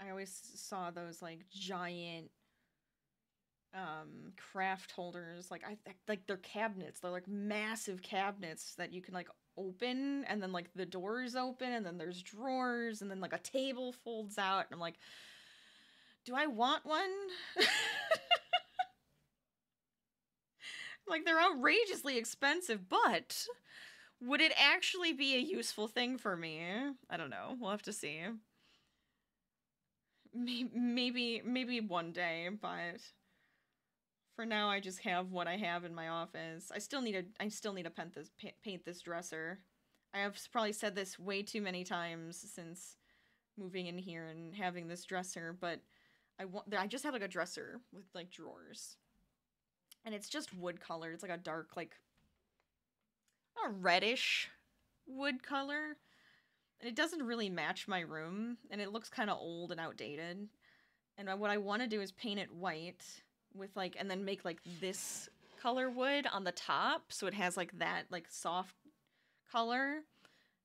I always saw those like giant um craft holders like i like they're cabinets. They're like massive cabinets that you can like open and then like the doors open and then there's drawers and then like a table folds out and i'm like do i want one? Like they're outrageously expensive but would it actually be a useful thing for me? I don't know. We'll have to see maybe maybe one day but for now i just have what i have in my office. I still need to i still need to paint this paint this dresser. I have probably said this way too many times since moving in here and having this dresser but i want i just have like a dresser with like drawers. And it's just wood color. It's like a dark like a reddish wood color and it doesn't really match my room and it looks kind of old and outdated. And what i want to do is paint it white with like and then make like this color wood on the top so it has like that like soft color.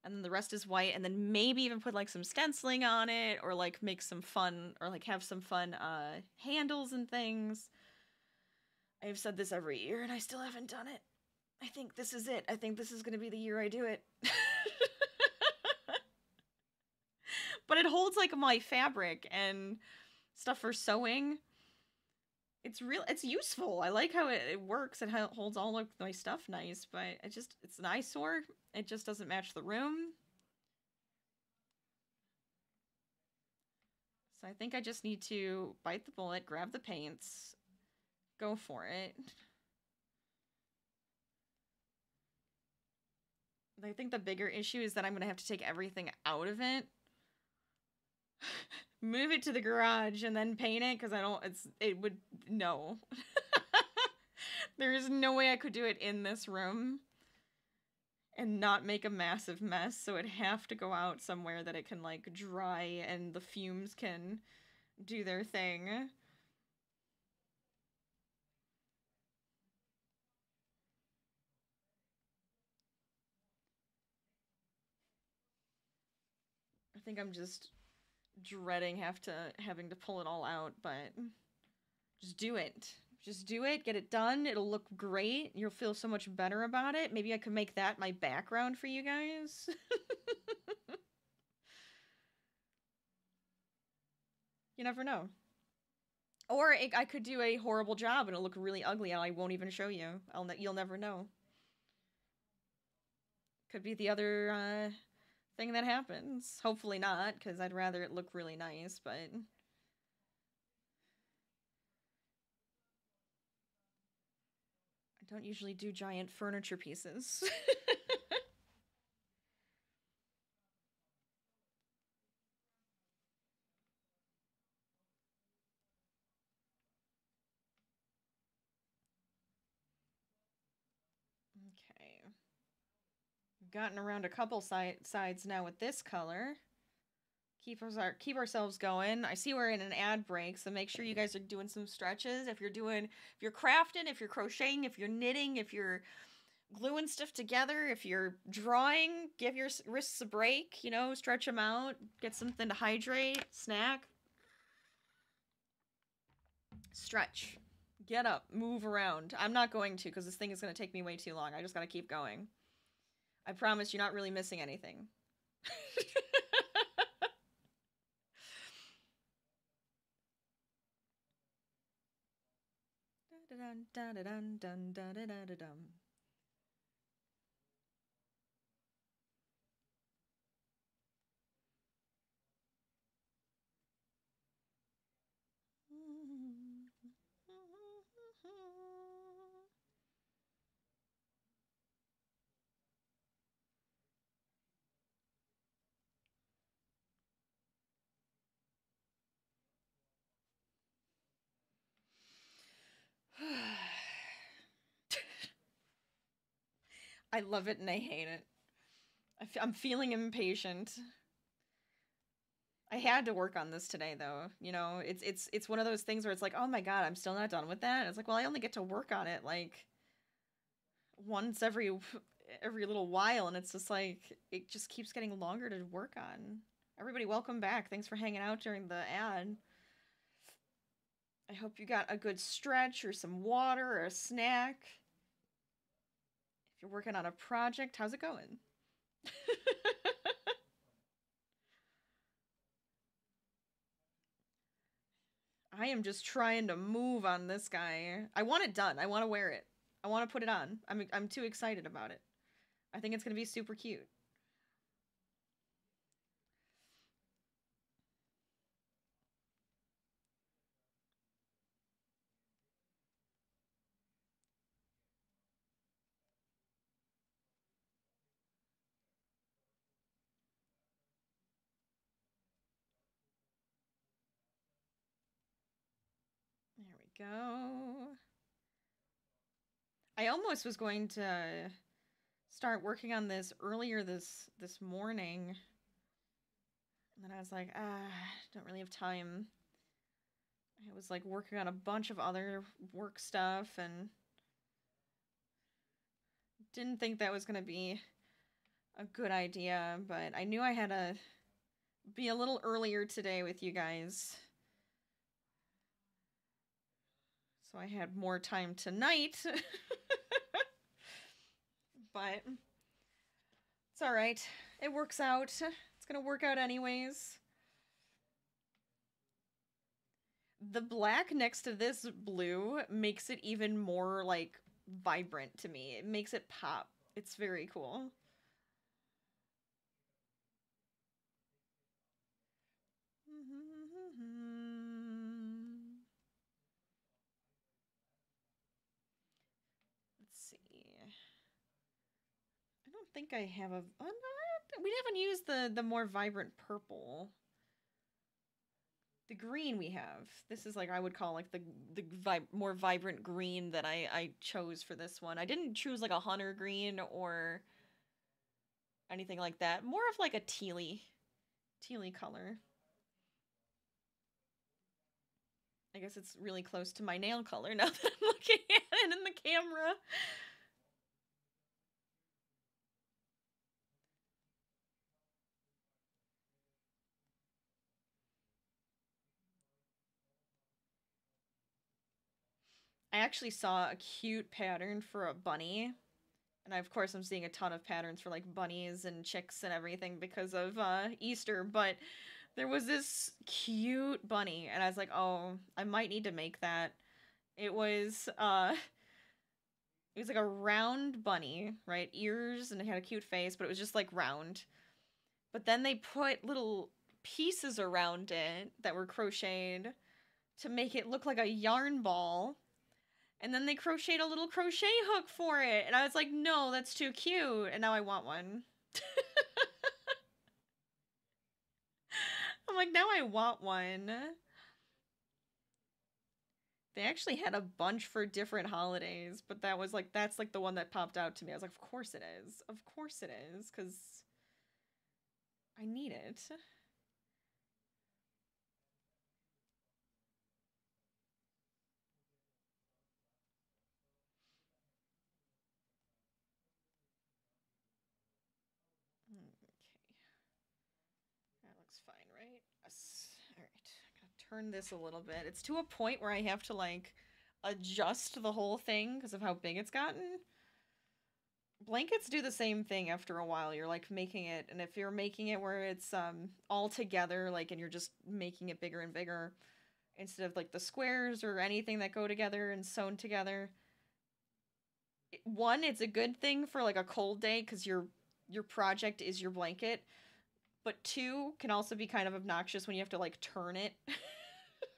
And then the rest is white and then maybe even put like some stenciling on it or like make some fun or like have some fun uh handles and things. I've said this every year and i still haven't done it. I think this is it. I think this is going to be the year i do it but it holds like my fabric and stuff for sewing. It's real. It's useful. I like how it, works and how it holds all of my stuff nice. But it just it's an eyesore. It just doesn't match the room. So I think I just need to bite the bullet, grab the paints, go for it. I think the bigger issue is that I'm going to have to take everything out of it move it to the garage and then paint it because I don't. It's it would no. there is no way I could do it in this room and not make a massive mess. So it'd have to go out somewhere that it can like dry and the fumes can do their thing. I think I'm just dreading have to having to pull it all out, but just do it. Just do it, get it done. It'll look great. You'll feel so much better about it. Maybe I could make that my background for you guys. you never know. Or it, I could do a horrible job and it'll look really ugly and I won't even show you. I'll ne- you'll never know. Could be the other uh, thing that happens. Hopefully not, because I'd rather it look really nice, but. I don't usually do giant furniture pieces. gotten around a couple si- sides now with this color. Keep us our keep ourselves going. I see we're in an ad break, so make sure you guys are doing some stretches. If you're doing, if you're crafting, if you're crocheting, if you're knitting, if you're gluing stuff together, if you're drawing, give your wrists a break. You know, stretch them out, get something to hydrate, snack, stretch, get up, move around. I'm not going to because this thing is going to take me way too long. I just got to keep going. I promise you're not really missing anything. dun dun dun dun dun dun dun dun. I love it and I hate it. I f- I'm feeling impatient. I had to work on this today though. You know, it's it's it's one of those things where it's like, "Oh my god, I'm still not done with that." And it's like, "Well, I only get to work on it like once every every little while and it's just like it just keeps getting longer to work on." Everybody, welcome back. Thanks for hanging out during the ad. I hope you got a good stretch or some water or a snack. You're working on a project, how's it going? I am just trying to move on this guy. I want it done. I want to wear it. I want to put it on. I'm I'm too excited about it. I think it's going to be super cute. There we go. I almost was going to start working on this earlier this this morning. And then I was like, ah, don't really have time. I was like working on a bunch of other work stuff and didn't think that was going to be a good idea, but I knew I had to be a little earlier today with you guys. So I had more time tonight. but it's all right. It works out. It's going to work out anyways. The black next to this blue makes it even more like vibrant to me. It makes it pop. It's very cool. Let's see. I don't think I have a. Uh, oh, no, we haven't used the the more vibrant purple. The green we have. This is like I would call like the the vi- more vibrant green that I I chose for this one. I didn't choose like a hunter green or anything like that. More of like a tealy tealy color. I guess it's really close to my nail color now that I'm looking at it in the camera. I actually saw a cute pattern for a bunny. And I, of course, I'm seeing a ton of patterns for like bunnies and chicks and everything because of uh, Easter. But there was this cute bunny, and I was like, oh, I might need to make that. It was uh, it was like a round bunny, right? Ears, and it had a cute face, but it was just like round. But then they put little pieces around it that were crocheted to make it look like a yarn ball and then they crocheted a little crochet hook for it. And I was like, no, that's too cute. And now I want one. I'm like, now I want one. They actually had a bunch for different holidays, but that was like, that's like the one that popped out to me. I was like, of course it is. Of course it is. Because I need it. Okay. That looks fine, right? Yes. All right. I'm going to turn this a little bit. It's to a point where I have to like adjust the whole thing because of how big it's gotten. Blankets do the same thing after a while. You're like making it and if you're making it where it's um all together like and you're just making it bigger and bigger, instead of like the squares or anything that go together and sewn together. One, it's a good thing for like a cold day because your your project is your blanket. But two can also be kind of obnoxious when you have to like turn it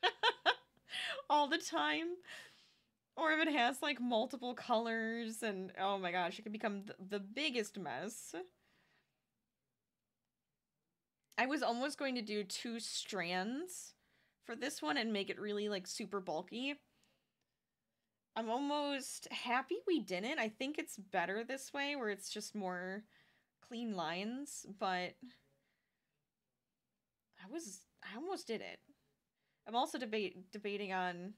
all the time. Or if it has like multiple colors and oh my gosh, it can become th- the biggest mess. I was almost going to do two strands for this one and make it really like super bulky. I'm almost happy we didn't. I think it's better this way where it's just more clean lines, but I was I almost did it. I'm also debate debating on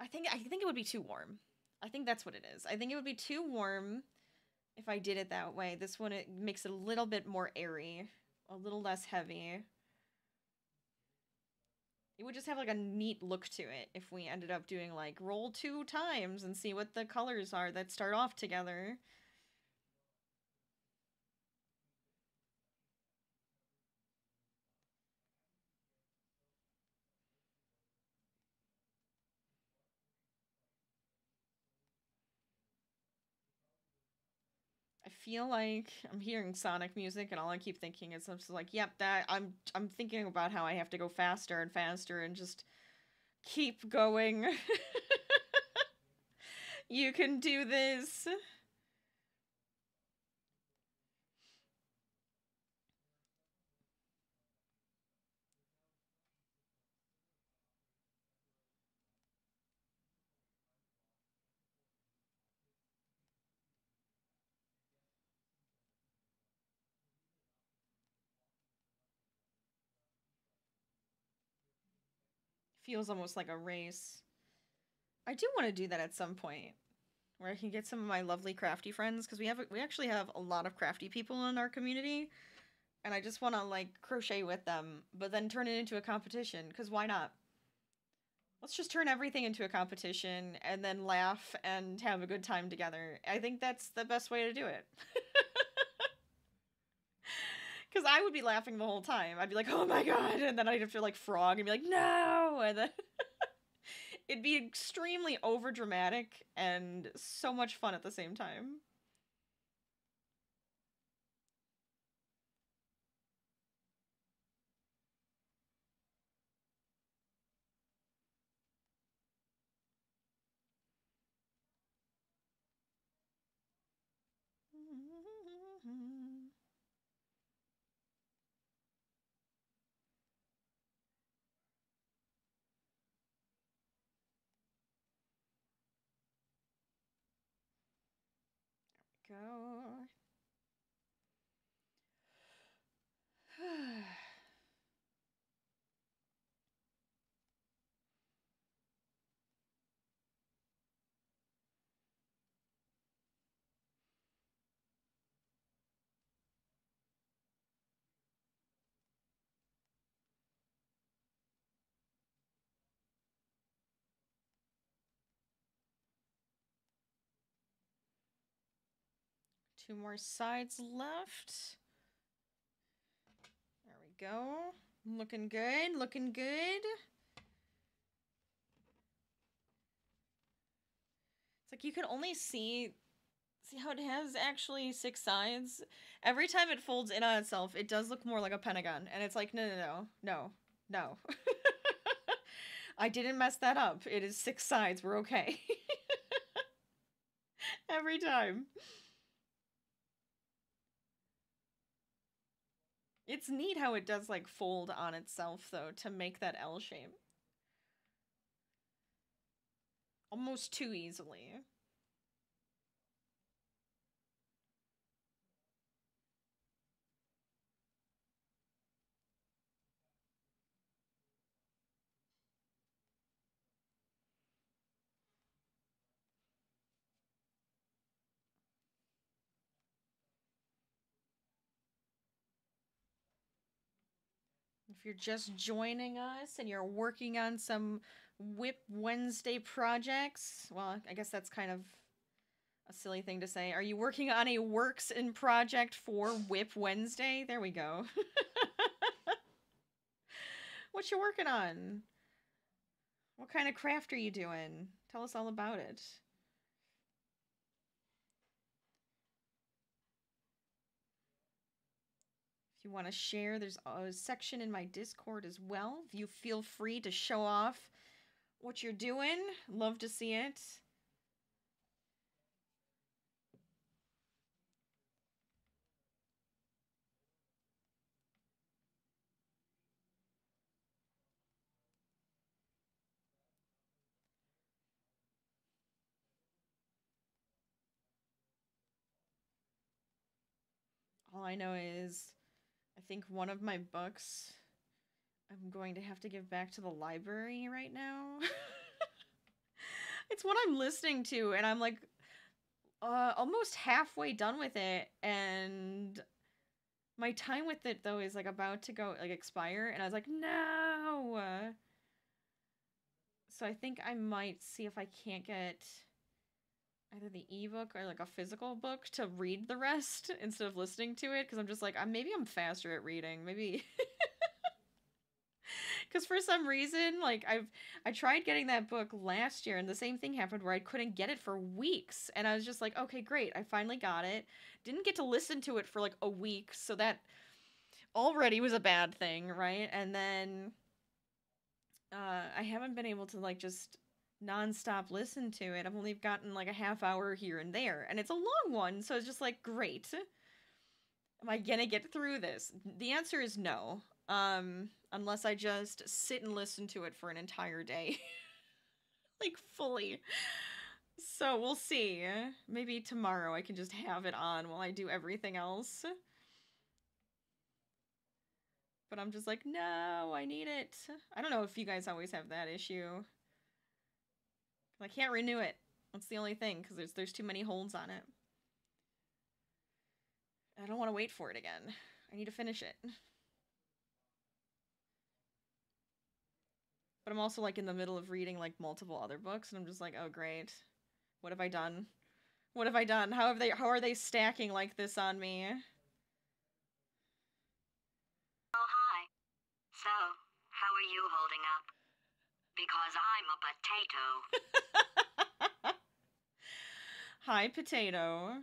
I think I think it would be too warm. I think that's what it is. I think it would be too warm if I did it that way. This one it makes it a little bit more airy, a little less heavy. It would just have like a neat look to it if we ended up doing like roll two times and see what the colors are that start off together. Feel like I'm hearing Sonic music, and all I keep thinking is I'm just like, yep, that I'm I'm thinking about how I have to go faster and faster and just keep going. you can do this. Feels almost like a race. I do want to do that at some point, where I can get some of my lovely crafty friends because we have we actually have a lot of crafty people in our community, and I just want to like crochet with them, but then turn it into a competition because why not? Let's just turn everything into a competition and then laugh and have a good time together. I think that's the best way to do it. Because I would be laughing the whole time. I'd be like, oh my god. And then I'd have to like frog and be like, no. And then it'd be extremely over dramatic and so much fun at the same time. Go. Two more sides left. There we go. Looking good, looking good. It's like you can only see see how it has actually six sides. Every time it folds in on itself, it does look more like a pentagon. And it's like, no, no, no, no, no. I didn't mess that up. It is six sides. We're okay. Every time. It's neat how it does like fold on itself though to make that L shape. Almost too easily. If you're just joining us and you're working on some WIP Wednesday projects, well, I guess that's kind of a silly thing to say. Are you working on a works in project for WIP Wednesday? There we go. what you working on? What kind of craft are you doing? Tell us all about it. You want to share, there's a section in my Discord as well. If you feel free to show off what you're doing, love to see it. All I know is I think one of my books I'm going to have to give back to the library right now. it's what I'm listening to, and I'm like uh, almost halfway done with it, and my time with it though is like about to go like expire, and I was like, no. So I think I might see if I can't get either the ebook or like a physical book to read the rest instead of listening to it because I'm just like I'm maybe I'm faster at reading maybe because for some reason like I've I tried getting that book last year and the same thing happened where I couldn't get it for weeks and I was just like okay great I finally got it. Didn't get to listen to it for like a week so that already was a bad thing right? And then uh I haven't been able to like just nonstop listen to it. I've only gotten like a half hour here and there, and it's a long one, so it's just like, great. Am I gonna get through this? The answer is no. Um, unless I just sit and listen to it for an entire day. like fully. So we'll see. Maybe tomorrow I can just have it on while I do everything else. But I'm just like, no, I need it. I don't know if you guys always have that issue. I can't renew it. That's the only thing, because there's there's too many holds on it. I don't want to wait for it again. I need to finish it. But I'm also like in the middle of reading like multiple other books and I'm just like, "Oh great. What have I done? What have I done? How have they how are they stacking like this on me?" Oh hi. So, how are you holding up? Because I'm a potato. Hi, potato.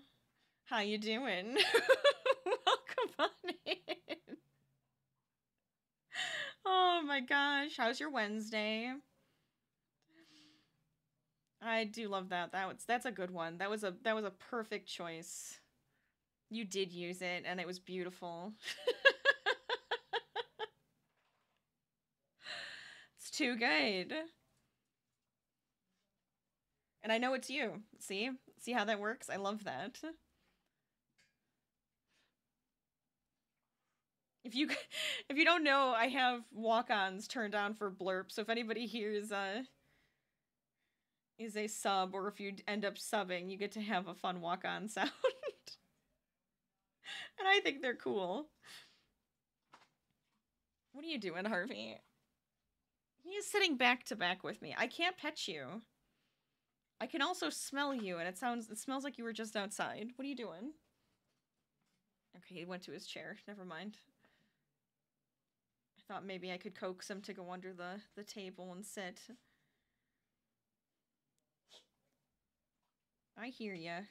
How you doing? Welcome on in. Oh my gosh, how's your Wednesday? I do love that. That was that's a good one. That was a that was a perfect choice. You did use it and it was beautiful. it's too good. And I know it's you. See? See how that works? I love that. If you if you don't know, I have walk-ons turned on for Blerp. So if anybody hears uh is a sub or if you end up subbing, you get to have a fun walk-on sound. and I think they're cool. What are you doing, Harvey? He is sitting back to back with me. I can't pet you. I can also smell you, and it sounds it smells like you were just outside. What are you doing? Okay, he went to his chair. Never mind. I thought maybe I could coax him to go under the, the table and sit. I hear ya.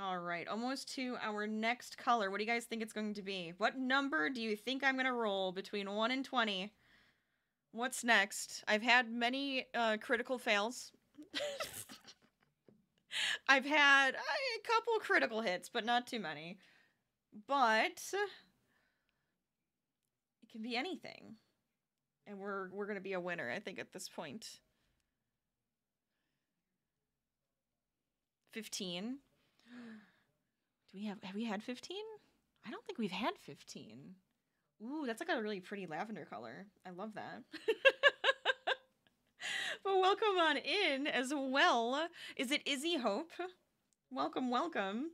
All right, almost to our next color. What do you guys think it's going to be? What number do you think I'm going to roll between 1 and 20? What's next? I've had many uh, critical fails. I've had a couple critical hits, but not too many. But it can be anything. And we're we're going to be a winner, I think at this point. 15. Do we have have we had 15? I don't think we've had 15. Ooh, that's like a really pretty lavender color. I love that. but welcome on in as well. Is it Izzy Hope? Welcome, welcome.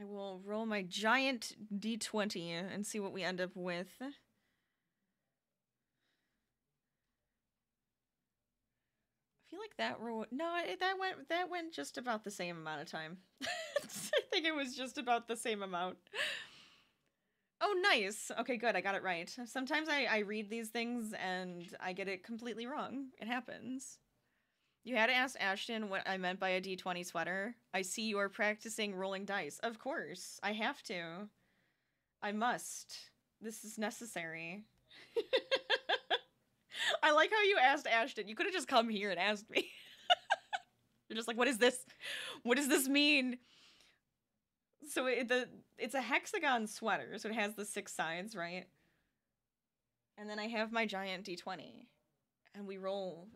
I will roll my giant d20 and see what we end up with. I feel like that ro- no, it, that went that went just about the same amount of time. I think it was just about the same amount. Oh, nice. Okay, good. I got it right. Sometimes I, I read these things and I get it completely wrong. It happens. You had to ask Ashton what I meant by a D20 sweater. I see you are practicing rolling dice. Of course, I have to. I must. This is necessary. I like how you asked Ashton. You could have just come here and asked me. You're just like, what is this? What does this mean? So it, the it's a hexagon sweater, so it has the six sides, right? And then I have my giant D20, and we roll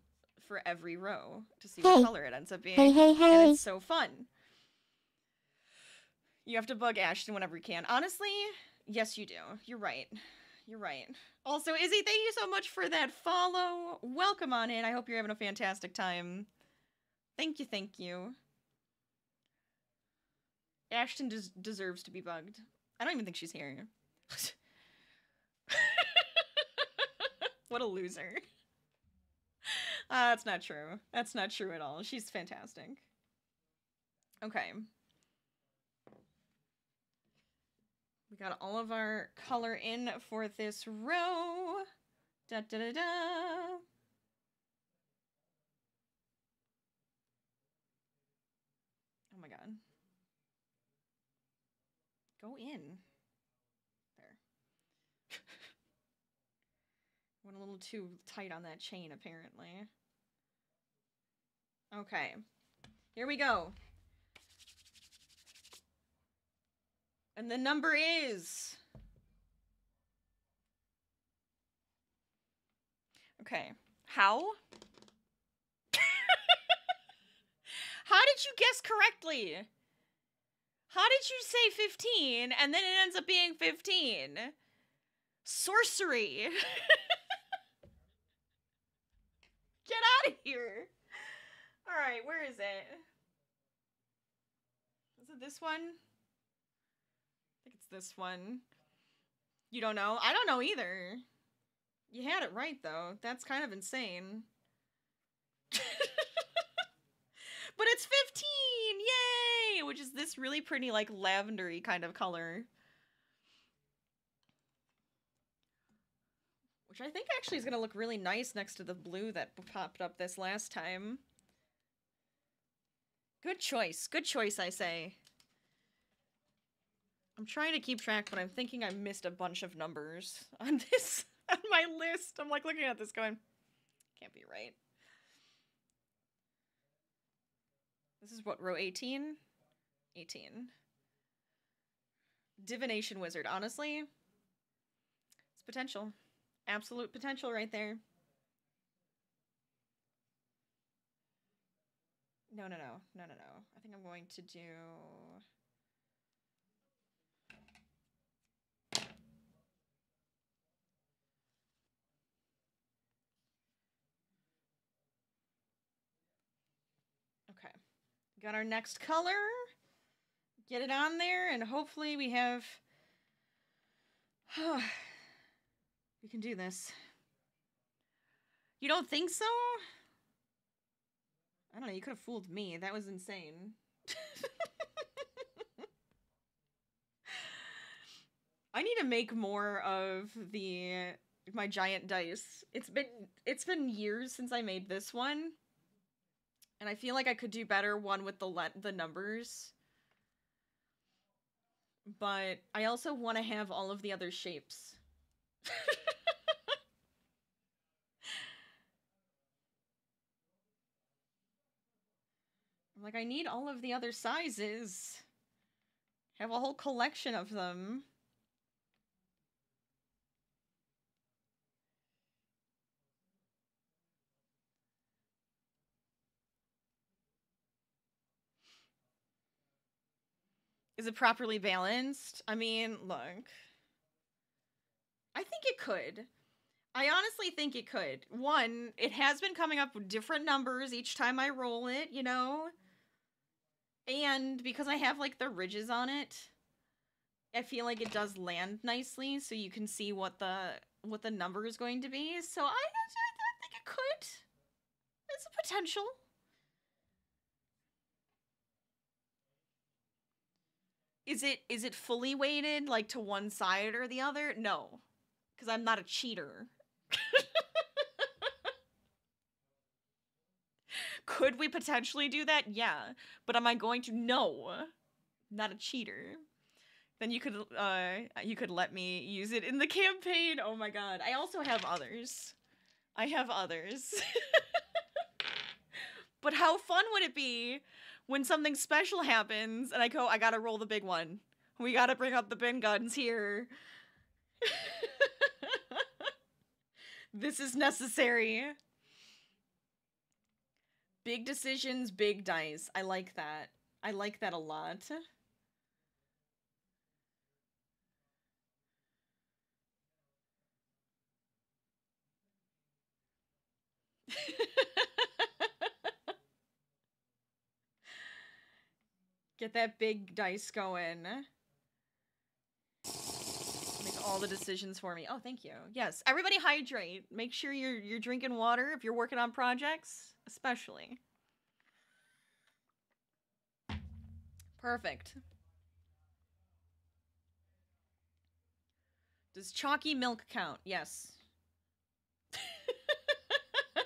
for every row to see what color it ends up being. Hey, hey, And hey. it's so fun. You have to bug Ashton whenever you can. Honestly, yes, you do. You're right. You're right. Also, Izzy, thank you so much for that follow. Welcome on in. I hope you're having a fantastic time. Thank you, thank you. Ashton des- deserves to be bugged. I don't even think she's here. what a loser. Uh, that's not true. That's not true at all. She's fantastic. Okay. We got all of our color in for this row. Da da da da. Oh my god. Go in. There. Went a little too tight on that chain, apparently. Okay. Here we go. And the number is. Okay. How? How did you guess correctly? How did you say 15 and then it ends up being 15? Sorcery. Get out of here. All right, where is it? Is it this one? This one. You don't know? I don't know either. You had it right though. That's kind of insane. but it's 15! Yay! Which is this really pretty like lavendery kind of color. Which I think actually is going to look really nice next to the blue that popped up this last time. Good choice. Good choice, I say. I'm trying to keep track, but I'm thinking I missed a bunch of numbers on this on my list. I'm like looking at this going, can't be right. This is what row 18? 18. Divination wizard. Honestly, it's potential. Absolute potential right there. No, no, no. No, no, no. I think I'm going to do Okay. Got our next color. Get it on there, and hopefully we have. we can do this. You don't think so? I don't know. You could have fooled me. That was insane. I need to make more of the my giant dice. It's been it's been years since I made this one. And I feel like I could do better one with the le- the numbers. But I also want to have all of the other shapes. I'm like I need all of the other sizes. Have a whole collection of them. Is it properly balanced? I mean, look. I think it could. I honestly think it could. One, it has been coming up with different numbers each time I roll it, you know? And because I have like the ridges on it, I feel like it does land nicely so you can see what the what the number is going to be. So I, I, I think it could. It's a potential. Is it is it fully weighted like to one side or the other? No. Cuz I'm not a cheater. Could we potentially do that? Yeah. But am I going to? No. Not a cheater. Then you could uh you could let me use it in the campaign. Oh my god. I also have others. I have others. but how fun would it be when something special happens and I go, I gotta roll the big one. We gotta bring up the bin guns here. this is necessary. Big decisions, big dice. I like that. I like that a lot. Get that big dice going. Make all the decisions for me. Oh, thank you. Yes, everybody hydrate. Make sure you're you're drinking water if you're working on projects, especially. Perfect. Does chalky milk count? Yes.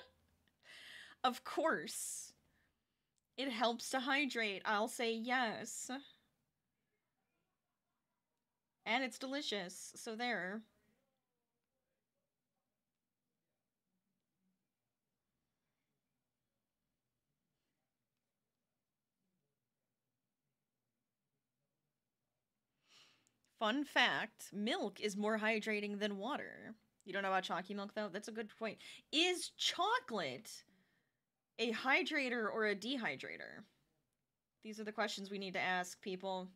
of course. It helps to hydrate. I'll say yes. And it's delicious. So there. Fun fact milk is more hydrating than water. You don't know about chalky milk, though? That's a good point. Is chocolate a hydrator or a dehydrator? These are the questions we need to ask people.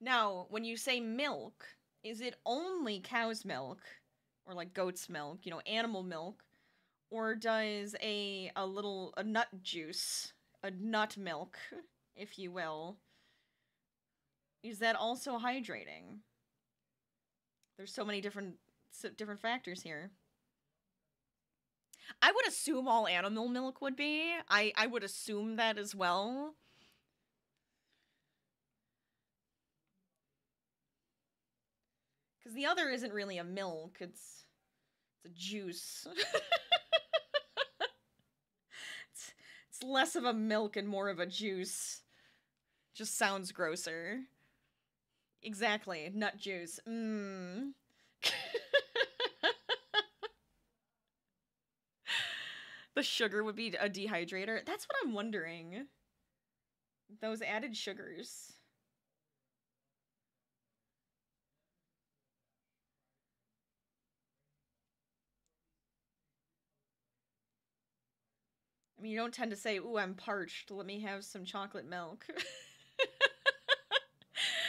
Now, when you say milk, is it only cow's milk or like goat's milk, you know, animal milk, or does a a little a nut juice, a nut milk, if you will, is that also hydrating? There's so many different different factors here. I would assume all animal milk would be. I I would assume that as well. Cuz the other isn't really a milk, it's it's a juice. it's it's less of a milk and more of a juice. Just sounds grosser. Exactly, nut juice. Mmm. the sugar would be a dehydrator. That's what I'm wondering. Those added sugars. I mean, you don't tend to say, "Ooh, I'm parched. Let me have some chocolate milk."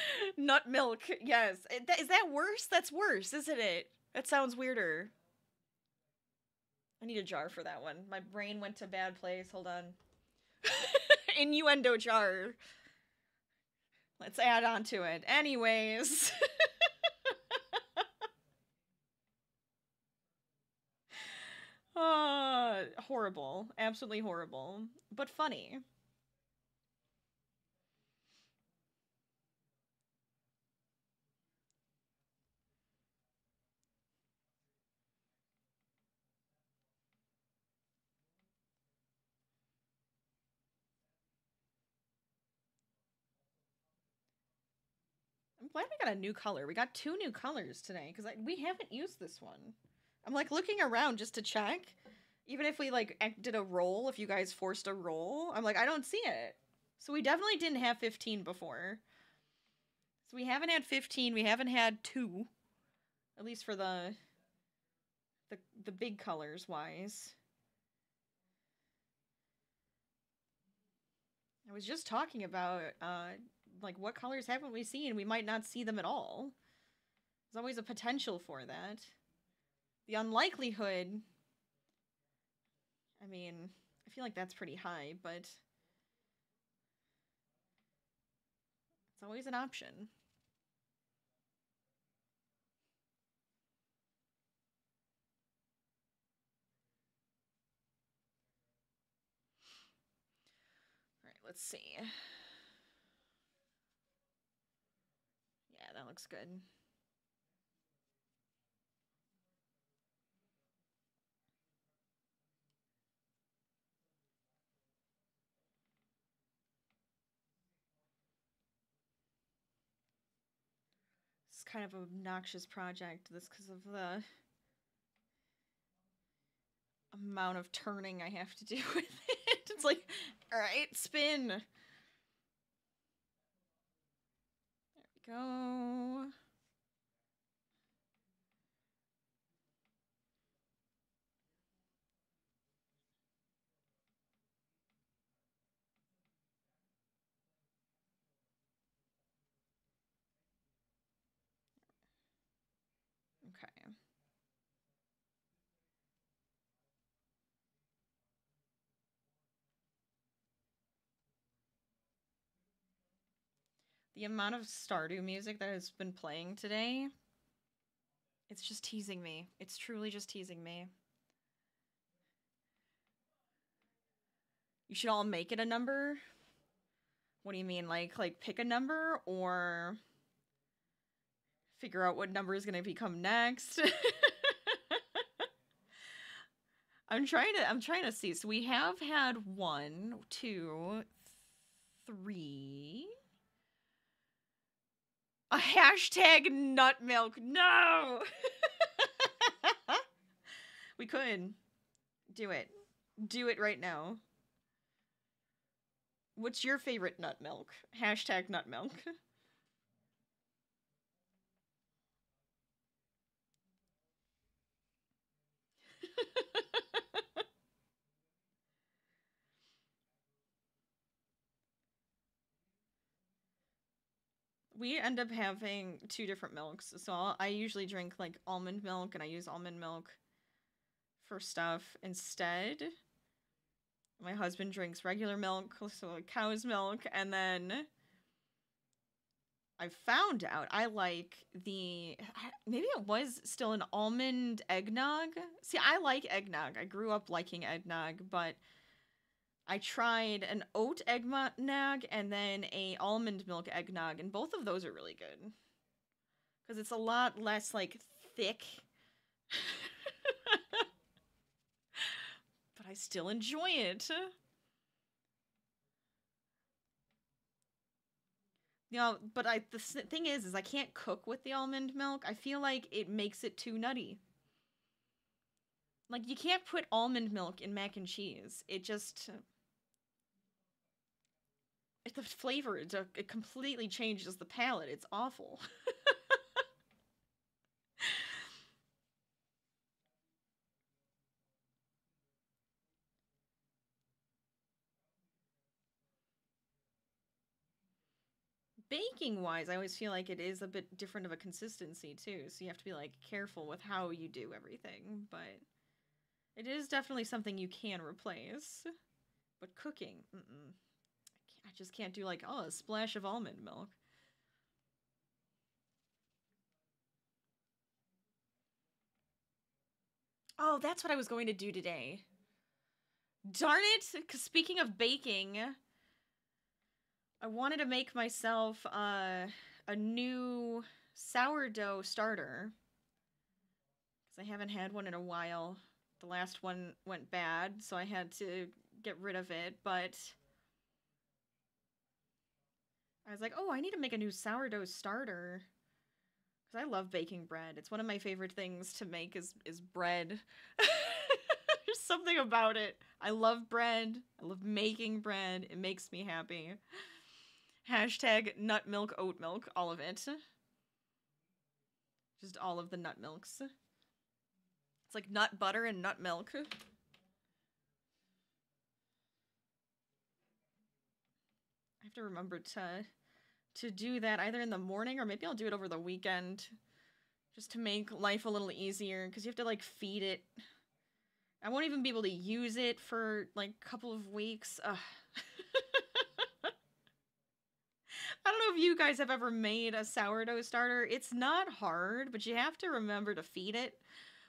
Nut milk. Yes. Is that worse? That's worse, isn't it? That sounds weirder. I need a jar for that one. My brain went to bad place. Hold on. Innuendo jar. Let's add on to it. Anyways. uh, horrible. Absolutely horrible. But funny. Glad we got a new color. We got two new colors today because we haven't used this one. I'm like looking around just to check. Even if we like did a roll, if you guys forced a roll, I'm like, I don't see it. So we definitely didn't have 15 before. So we haven't had 15. We haven't had two, at least for the the the big colors wise. I was just talking about uh like what colors haven't we seen? We might not see them at all. There's always a potential for that. The unlikelihood I mean, I feel like that's pretty high, but it's always an option. All right, let's see. Looks good. It's kind of an obnoxious project. This because of the amount of turning I have to do with it. It's like, all right, spin. There we go. Okay. The amount of Stardew music that has been playing today, it's just teasing me. It's truly just teasing me. You should all make it a number? What do you mean? Like like pick a number or figure out what number is going to become next? I'm trying to I'm trying to see. So we have had one, two, three. A hashtag nut milk. No. we could do it. Do it right now. What's your favorite nut milk? Hashtag nut milk. we end up having two different milks. So I'll, I usually drink like almond milk, and I use almond milk for stuff instead. My husband drinks regular milk, so like cow's milk, and then I found out I like the maybe it was still an almond eggnog. See, I like eggnog. I grew up liking eggnog, but I tried an oat eggnog and then a almond milk eggnog, and both of those are really good because it's a lot less like thick. but I still enjoy it. You know, but I the thing is, is I can't cook with the almond milk. I feel like it makes it too nutty. Like you can't put almond milk in mac and cheese. It just the flavor it, uh, it completely changes the palate. It's awful. Baking wise, I always feel like it is a bit different of a consistency too. So you have to be like careful with how you do everything, but it is definitely something you can replace. But cooking, mm-mm. I, just can't do like oh a splash of almond milk. Oh, that's what I was going to do today. Darn it! speaking of baking, I wanted to make myself uh, a new sourdough starter because I haven't had one in a while. The last one went bad, so I had to get rid of it. But I was like, oh, I need to make a new sourdough starter because I love baking bread. It's one of my favorite things to make is is bread. There's something about it. I love bread. I love making bread. It makes me happy. Hashtag nut milk, oat milk, all of it. Just all of the nut milks. It's like nut butter and nut milk. Have to remember to to do that either in the morning or maybe I'll do it over the weekend just to make life a little easier because you have to like feed it. I won't even be able to use it for like a couple of weeks. I don't know if you guys have ever made a sourdough starter. It's not hard, but you have to remember to feed it,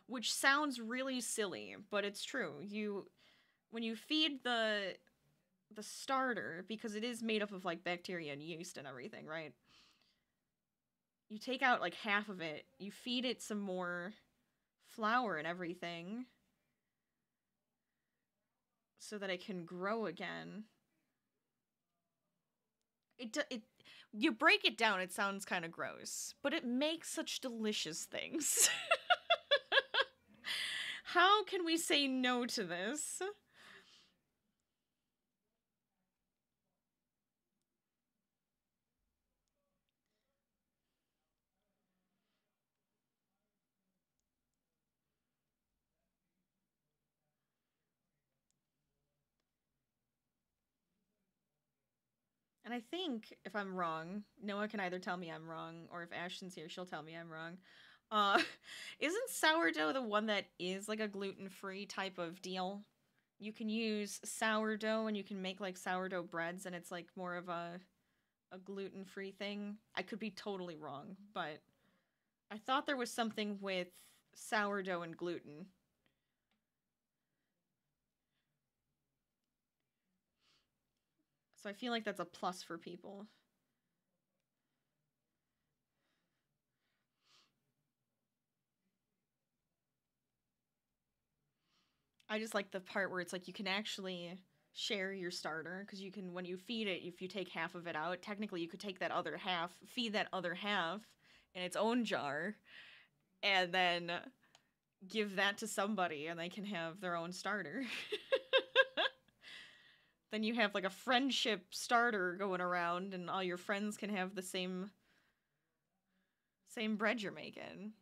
which sounds really silly, but it's true. You when you feed the the starter because it is made up of like bacteria and yeast and everything, right? you take out like half of it, you feed it some more flour and everything so that it can grow again. It it you break it down, it sounds kind of gross, but it makes such delicious things. How can we say no to this? I think, if I'm wrong, Noah can either tell me I'm wrong, or if Ashton's here, she'll tell me I'm wrong. Uh, isn't sourdough the one that is like a gluten free type of deal? You can use sourdough and you can make like sourdough breads, and it's like more of a a gluten free thing. I could be totally wrong, but I thought there was something with sourdough and gluten. So I feel like that's a plus for people. I just like the part where it's like you can actually share your starter because you can when you feed it if you take half of it out technically you could take that other half feed that other half in its own jar and then give that to somebody and they can have their own starter then you have like a friendship starter going around and all your friends can have the same same bread you're making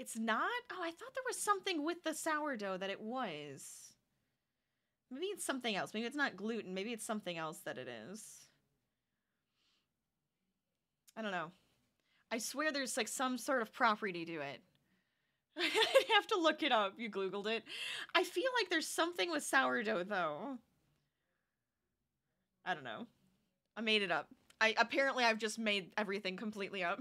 It's not? Oh, I thought there was something with the sourdough that it was. Maybe it's something else. Maybe it's not gluten. Maybe it's something else that it is. I don't know. I swear there's like some sort of property to it. I have to look it up. You Googled it. I feel like there's something with sourdough though. I don't know. I made it up. I apparently I've just made everything completely up.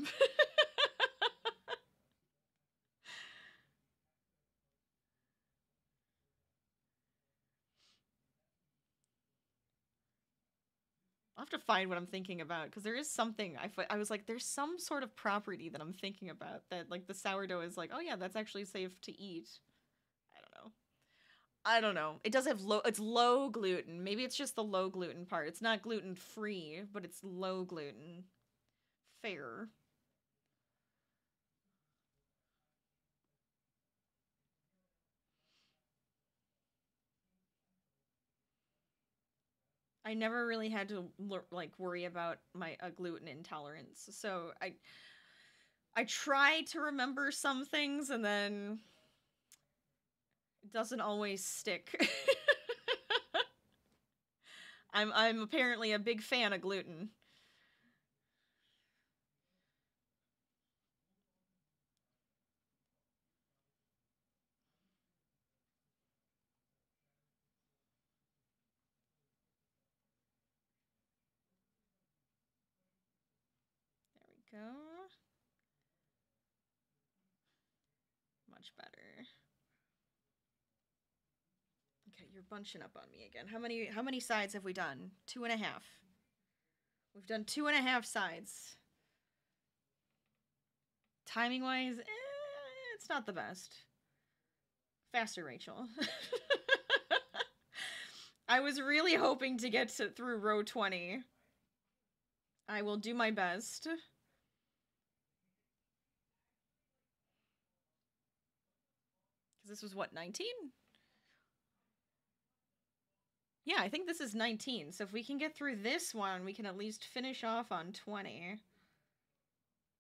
I'll have to find what I'm thinking about because there is something I, I was like, there's some sort of property that I'm thinking about that like the sourdough is like, oh yeah, that's actually safe to eat. I don't know. I don't know. It does have low. It's low gluten. Maybe it's just the low gluten part. It's not gluten free, but it's low gluten. Fair. I never really had to like worry about my a gluten intolerance. So I I try to remember some things and then it doesn't always stick. I'm I'm apparently a big fan of gluten. There we go. Much better. Okay, you're bunching up on me again. How many how many sides have we done? Two and a half. We've done two and a half sides. Timing wise, eh, it's not the best. Faster, Rachel. I was really hoping to get to, through row 20. I will do my best. This was what, 19? Yeah, I think this is 19. So if we can get through this one, we can at least finish off on 20.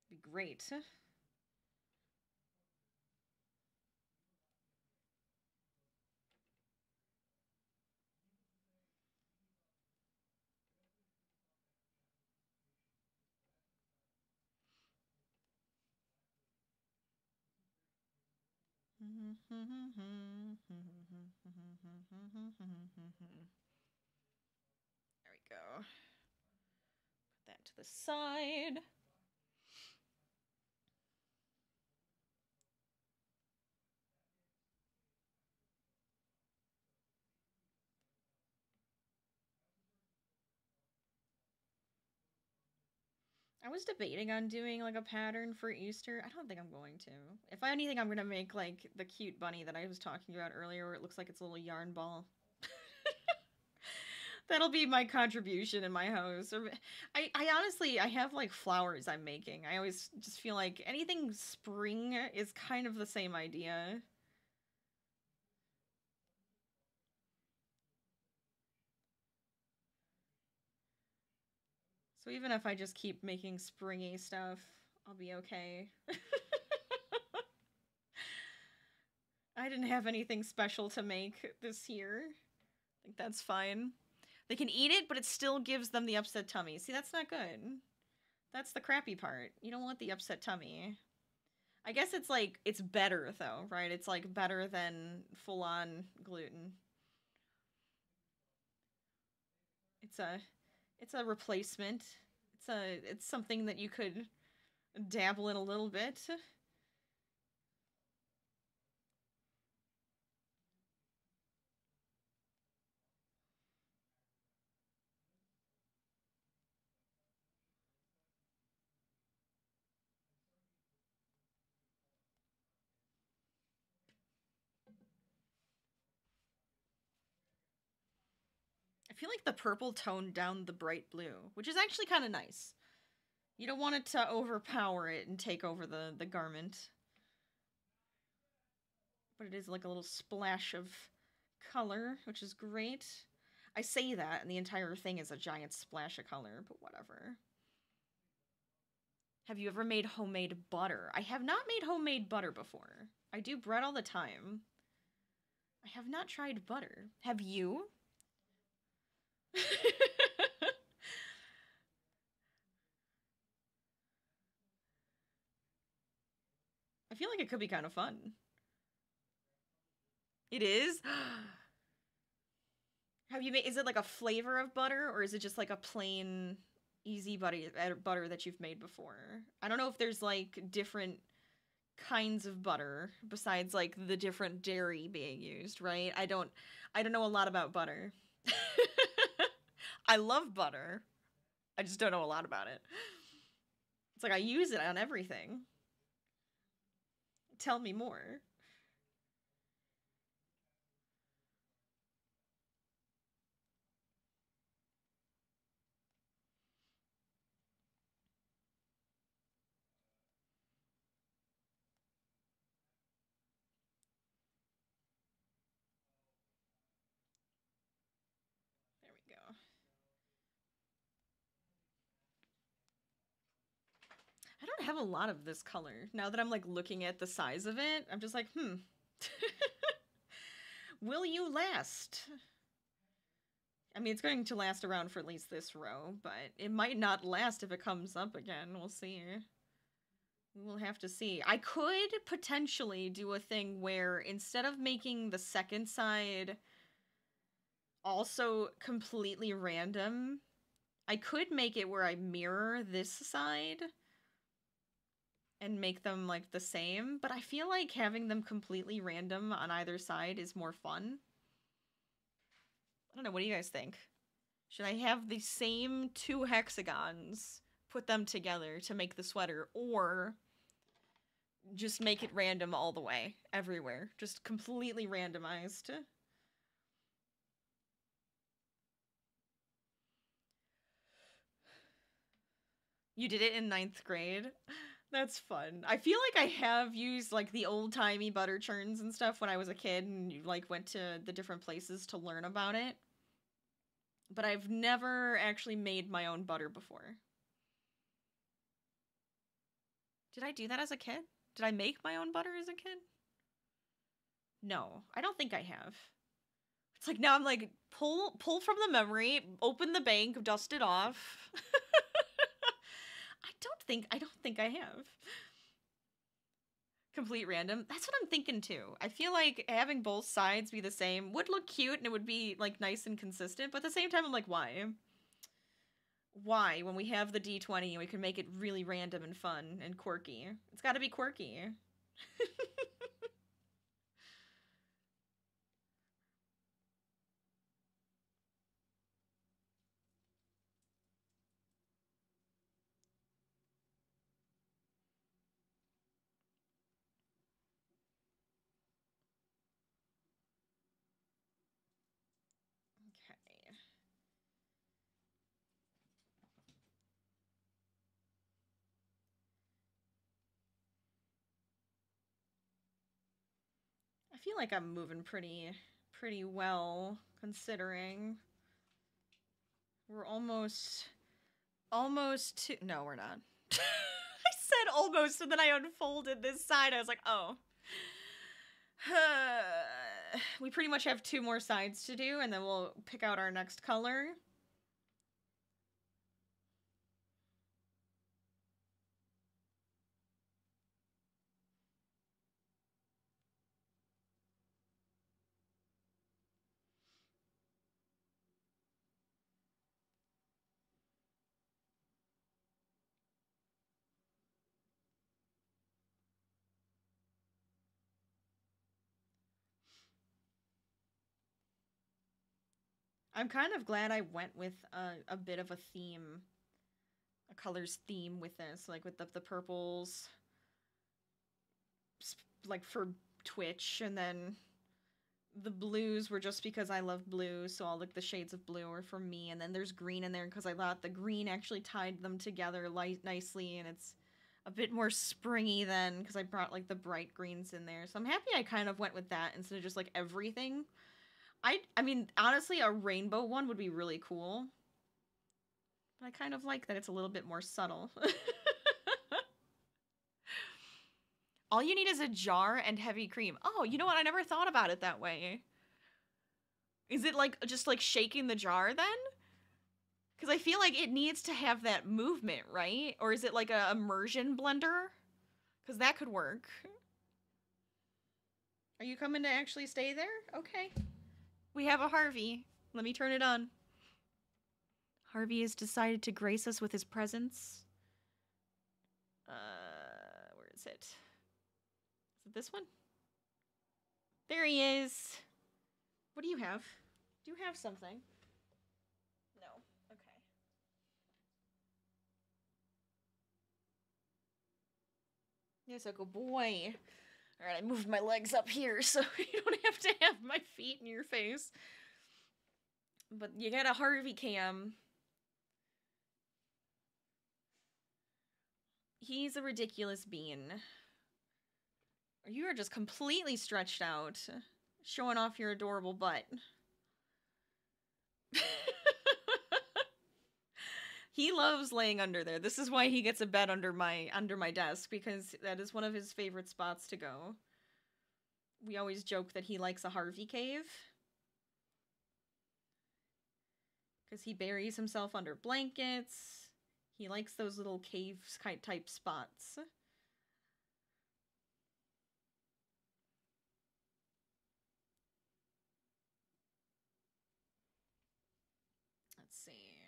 Be great. There we go. Put that to the side. I was debating on doing like a pattern for Easter. I don't think I'm going to. If I anything, I'm gonna make like the cute bunny that I was talking about earlier, where it looks like it's a little yarn ball. That'll be my contribution in my house. Or I, I honestly, I have like flowers I'm making. I always just feel like anything spring is kind of the same idea. Even if I just keep making springy stuff, I'll be okay. I didn't have anything special to make this year. I think that's fine. They can eat it, but it still gives them the upset tummy. See, that's not good. That's the crappy part. You don't want the upset tummy. I guess it's like it's better though, right? It's like better than full on gluten. It's a it's a replacement. It's a it's something that you could dabble in a little bit. Like the purple toned down the bright blue, which is actually kind of nice. You don't want it to overpower it and take over the, the garment. But it is like a little splash of color, which is great. I say that, and the entire thing is a giant splash of color, but whatever. Have you ever made homemade butter? I have not made homemade butter before. I do bread all the time. I have not tried butter. Have you? I feel like it could be kind of fun. It is? Have you made is it like a flavor of butter or is it just like a plain easy butter uh, butter that you've made before? I don't know if there's like different kinds of butter besides like the different dairy being used, right? I don't I don't know a lot about butter. I love butter. I just don't know a lot about it. It's like I use it on everything. Tell me more. There we go. I don't have a lot of this color. Now that I'm like looking at the size of it, I'm just like, hmm. Will you last? I mean, it's going to last around for at least this row, but it might not last if it comes up again. We'll see. We'll have to see. I could potentially do a thing where instead of making the second side also completely random, I could make it where I mirror this side and make them like the same, but I feel like having them completely random on either side is more fun. I don't know, what do you guys think? Should I have the same two hexagons, put them together to make the sweater, or just make it random all the way, everywhere? Just completely randomized. You did it in ninth grade? That's fun. I feel like I have used like the old timey butter churns and stuff when I was a kid and like went to the different places to learn about it. But I've never actually made my own butter before. Did I do that as a kid? Did I make my own butter as a kid? No, I don't think I have. It's like now I'm like pull pull from the memory, open the bank, dust it off. I don't think I don't think I have. Complete random. That's what I'm thinking too. I feel like having both sides be the same would look cute and it would be like nice and consistent, but at the same time I'm like why? Why when we have the D20 and we can make it really random and fun and quirky. It's got to be quirky. feel like I'm moving pretty pretty well considering we're almost almost to no, we're not. I said almost and then I unfolded this side. I was like, "Oh." we pretty much have two more sides to do and then we'll pick out our next color. I'm kind of glad I went with a, a bit of a theme, a colors theme with this, like with the, the purples, like for Twitch, and then the blues were just because I love blue, so all like the shades of blue are for me, and then there's green in there because I thought the green actually tied them together li- nicely, and it's a bit more springy then because I brought like the bright greens in there. So I'm happy I kind of went with that instead of just like everything. I I mean, honestly, a rainbow one would be really cool. But I kind of like that it's a little bit more subtle. All you need is a jar and heavy cream. Oh, you know what? I never thought about it that way. Is it like just like shaking the jar then? Because I feel like it needs to have that movement, right? Or is it like a immersion blender? Because that could work. Are you coming to actually stay there? Okay. We have a Harvey. Let me turn it on. Harvey has decided to grace us with his presence. Uh, where is it? Is it this one? There he is. What do you have? Do you have something? No. Okay. Yes, a good boy. All right, I moved my legs up here so you don't have to have my feet in your face. But you got a Harvey cam. He's a ridiculous bean. You are just completely stretched out, showing off your adorable butt. he loves laying under there. This is why he gets a bed under my under my desk because that is one of his favorite spots to go. We always joke that he likes a Harvey cave. Cuz he buries himself under blankets. He likes those little cave type spots. Let's see.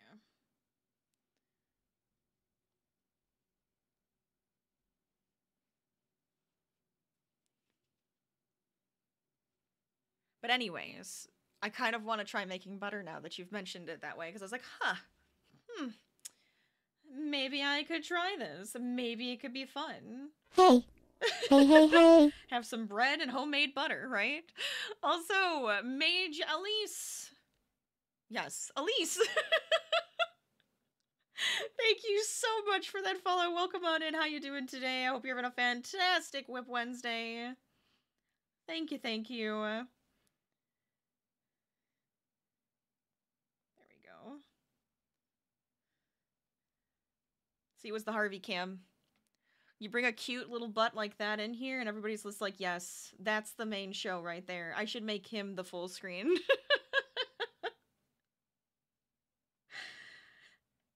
But anyways, I kind of want to try making butter now that you've mentioned it that way because I was like, huh, hmm, maybe I could try this. Maybe it could be fun. Hey. Hey, hey, hey. Have some bread and homemade butter, right? Also, Mage Elise. Yes, Elise. Thank you so much for that follow. Welcome on in. How you doing today? I hope you're having a fantastic WIP Wednesday. Thank you, thank you. There we go. See, was the Harvey cam. You bring a cute little butt like that in here, and everybody's just like, yes, that's the main show right there. I should make him the full screen.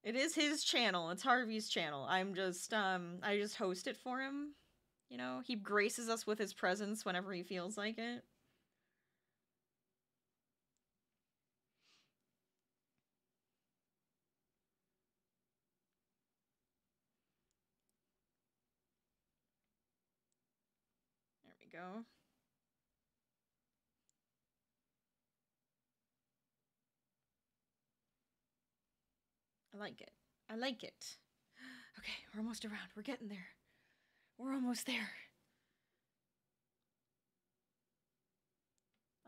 it is his channel. It's Harvey's channel. I'm just, um, I just host it for him. You know, he graces us with his presence whenever he feels like it. Go. I like it. I like it. Okay, we're almost around. We're getting there. We're almost there.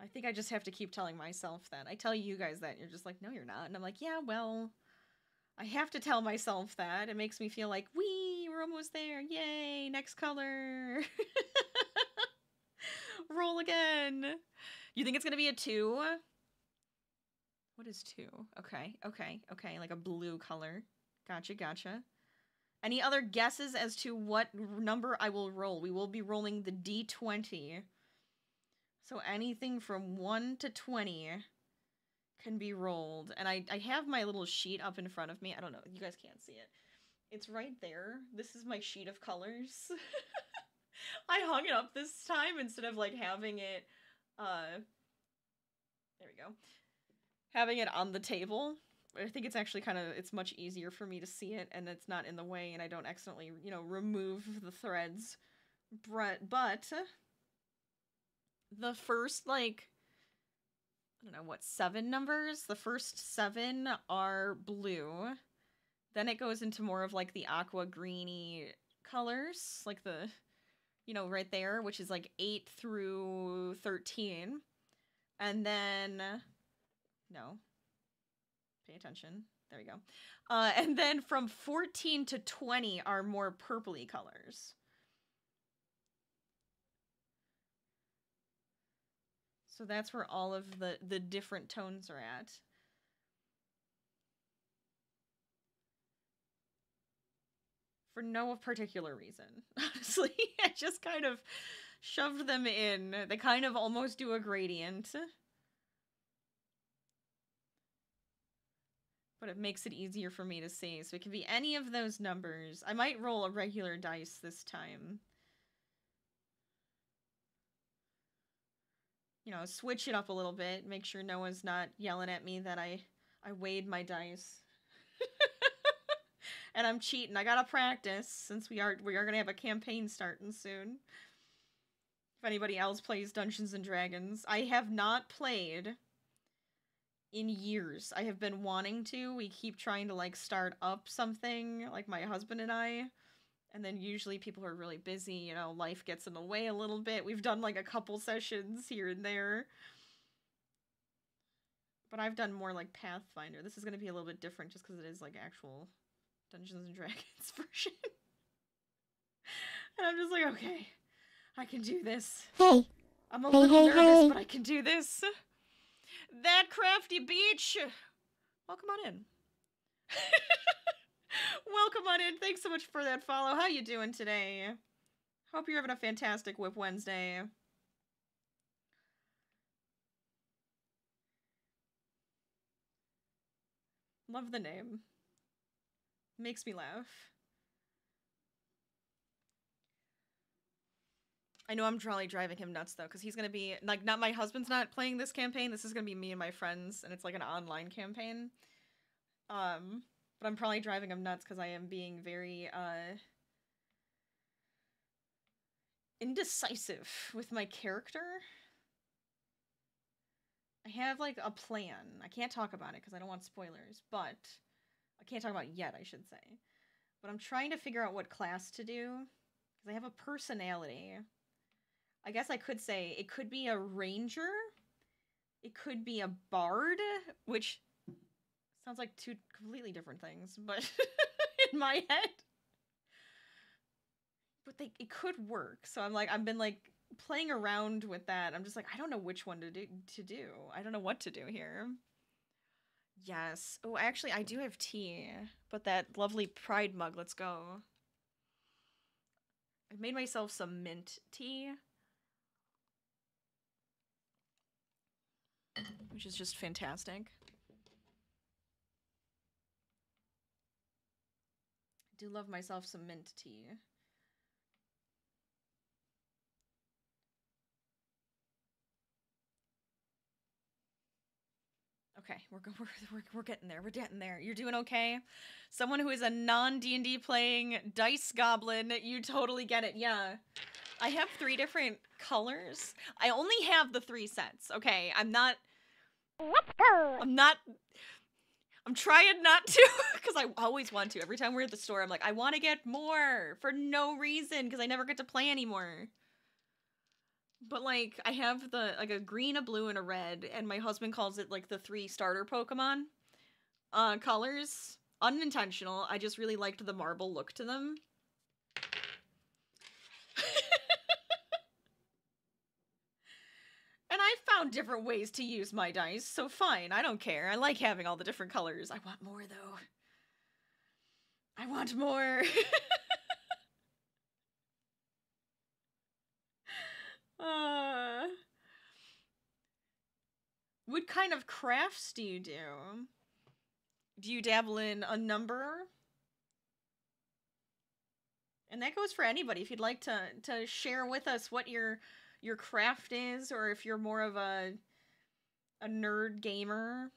I think I just have to keep telling myself that. I tell you guys that. You're just like, no, you're not. And I'm like, yeah, well, I have to tell myself that. It makes me feel like, we're almost there. Yay, next color. Roll again. You think it's gonna be a two? What is two? Okay, okay, okay. Like a blue color. Gotcha, gotcha. Any other guesses as to what number I will roll? We will be rolling the d20. So anything from 1 to 20 can be rolled. And I, I have my little sheet up in front of me. I don't know. You guys can't see it. It's right there. This is my sheet of colors. I hung it up this time instead of like having it uh there we go. Having it on the table. I think it's actually kind of it's much easier for me to see it and it's not in the way and I don't accidentally, you know, remove the threads. But but the first like I don't know what seven numbers. The first seven are blue. Then it goes into more of like the aqua greeny colors, like the you know right there, which is like eight through thirteen, and then no, pay attention. There we go. Uh, and then from 14 to 20 are more purpley colors. So that's where all of the the different tones are at. For no particular reason. Honestly, I just kind of shoved them in. They kind of almost do a gradient. But it makes it easier for me to see. So it can be any of those numbers. I might roll a regular dice this time. you know, switch it up a little bit, make sure no one's not yelling at me that I I weighed my dice. and I'm cheating. I gotta practice since we are we are gonna have a campaign starting soon. If anybody else plays Dungeons and Dragons, I have not played in years. I have been wanting to. We keep trying to like start up something, like my husband and I. And then usually people are really busy, you know, life gets in the way a little bit. We've done like a couple sessions here and there. But I've done more like Pathfinder. This is going to be a little bit different just because it is like actual Dungeons and Dragons version. and I'm just like, okay, I can do this. Hey, I'm a Hey, little hey, nervous, hey. but I can do this. That crafty beach. Welcome on in. Welcome on in. Thanks so much for that follow. How you doing today? Hope you're having a fantastic WIP Wednesday. Love the name. Makes me laugh. I know I'm probably driving him nuts though, because he's gonna be like, not my husband's not playing this campaign. This is gonna be me and my friends, and it's like an online campaign. Um, but I'm probably driving him nuts because I am being very uh indecisive with my character. I have like a plan. I can't talk about it because I don't want spoilers, but I can't talk about yet, I should say. But I'm trying to figure out what class to do because I have a personality. I guess I could say it could be a ranger. It could be a bard, which sounds like two completely different things, but in my head. But they it could work. So I'm like I've been like playing around with that. I'm just like I don't know which one to do to do. I don't know what to do here. Yes. Oh, actually I do have tea, but that lovely pride mug, let's go. I've made myself some mint tea. Which is just fantastic. I do love myself some mint tea. Okay, we're, we're we're we're getting there. We're getting there. You're doing okay. Someone who is a non D and D playing dice goblin, you totally get it. Yeah, I have three different colors. I only have the three sets. Okay, I'm not. let's go. I'm not. I'm trying not to because I always want to. Every time we're at the store, I'm like, I want to get more for no reason because I never get to play anymore. But like, I have the like a green, a blue, and a red, and my husband calls it like the three starter Pokemon uh, colors. Unintentional. I just really liked the marble look to them. And I found different ways to use my dice, so fine. I don't care. I like having all the different colors. I want more, though. I want more. uh, what kind of crafts do you do? Do you dabble in a number? And that goes for anybody. If you'd like to to share with us what your your craft is, or if you're more of a a nerd gamer,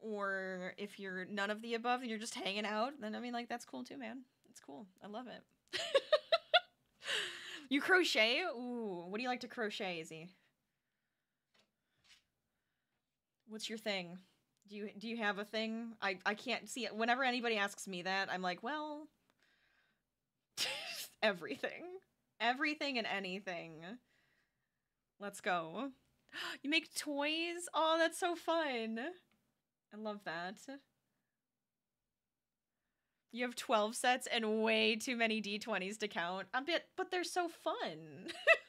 or if you're none of the above and you're just hanging out, then I mean like that's cool too, man. It's cool. I love it. you crochet? Ooh, what do you like to crochet, Izzy? What's your thing? Do you do you have a thing? I I can't see it. Whenever anybody asks me that, I'm like, well, everything. Everything and anything. Let's go. You make toys? Oh, that's so fun. I love that. You have 12 sets and way too many d20s to count. A bit, but they're so fun.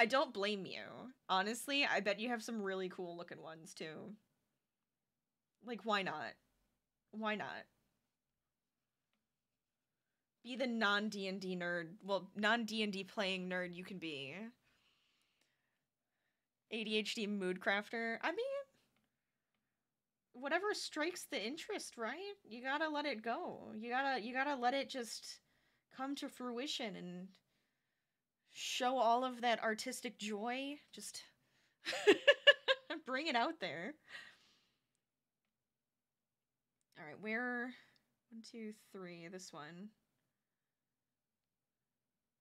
I don't blame you. Honestly, I bet you have some really cool looking ones too. Like, why not? Why not? Be the non D and D nerd. Well, non D and D playing nerd you can be. ADHD mood crafter. I mean, whatever strikes the interest, right? You gotta let it go. You gotta you gotta let it just come to fruition and show all of that artistic joy. Just bring it out there. All right, where? One, two, three. This one.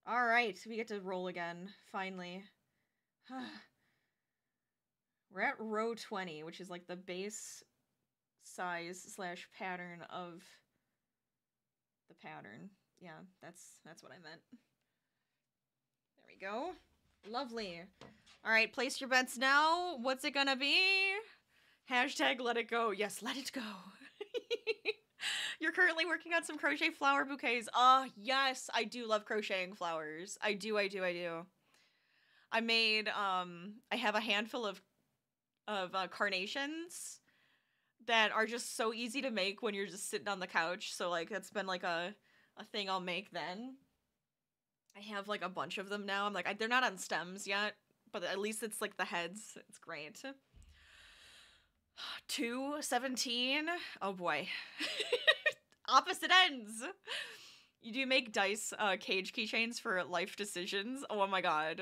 All right, we get to roll again. Finally. We're at row 20, which is like the base size slash pattern of the pattern. Yeah, that's that's what I meant. Go. Lovely. All right, place your bets now. What's it gonna be? Hashtag let it go. Yes, let it go. You're currently working on some crochet flower bouquets. Ah, yes, I do love crocheting flowers. I do, I do, I do. I made um I have a handful of of uh, carnations that are just so easy to make when you're just sitting on the couch. So like that's been like a a thing I'll make then. I have like a bunch of them now. I'm like I, they're not on stems yet, but at least it's like the heads. It's great. Two seventeen. Oh boy. Opposite ends. You do make dice uh, cage keychains for life decisions. Oh my god.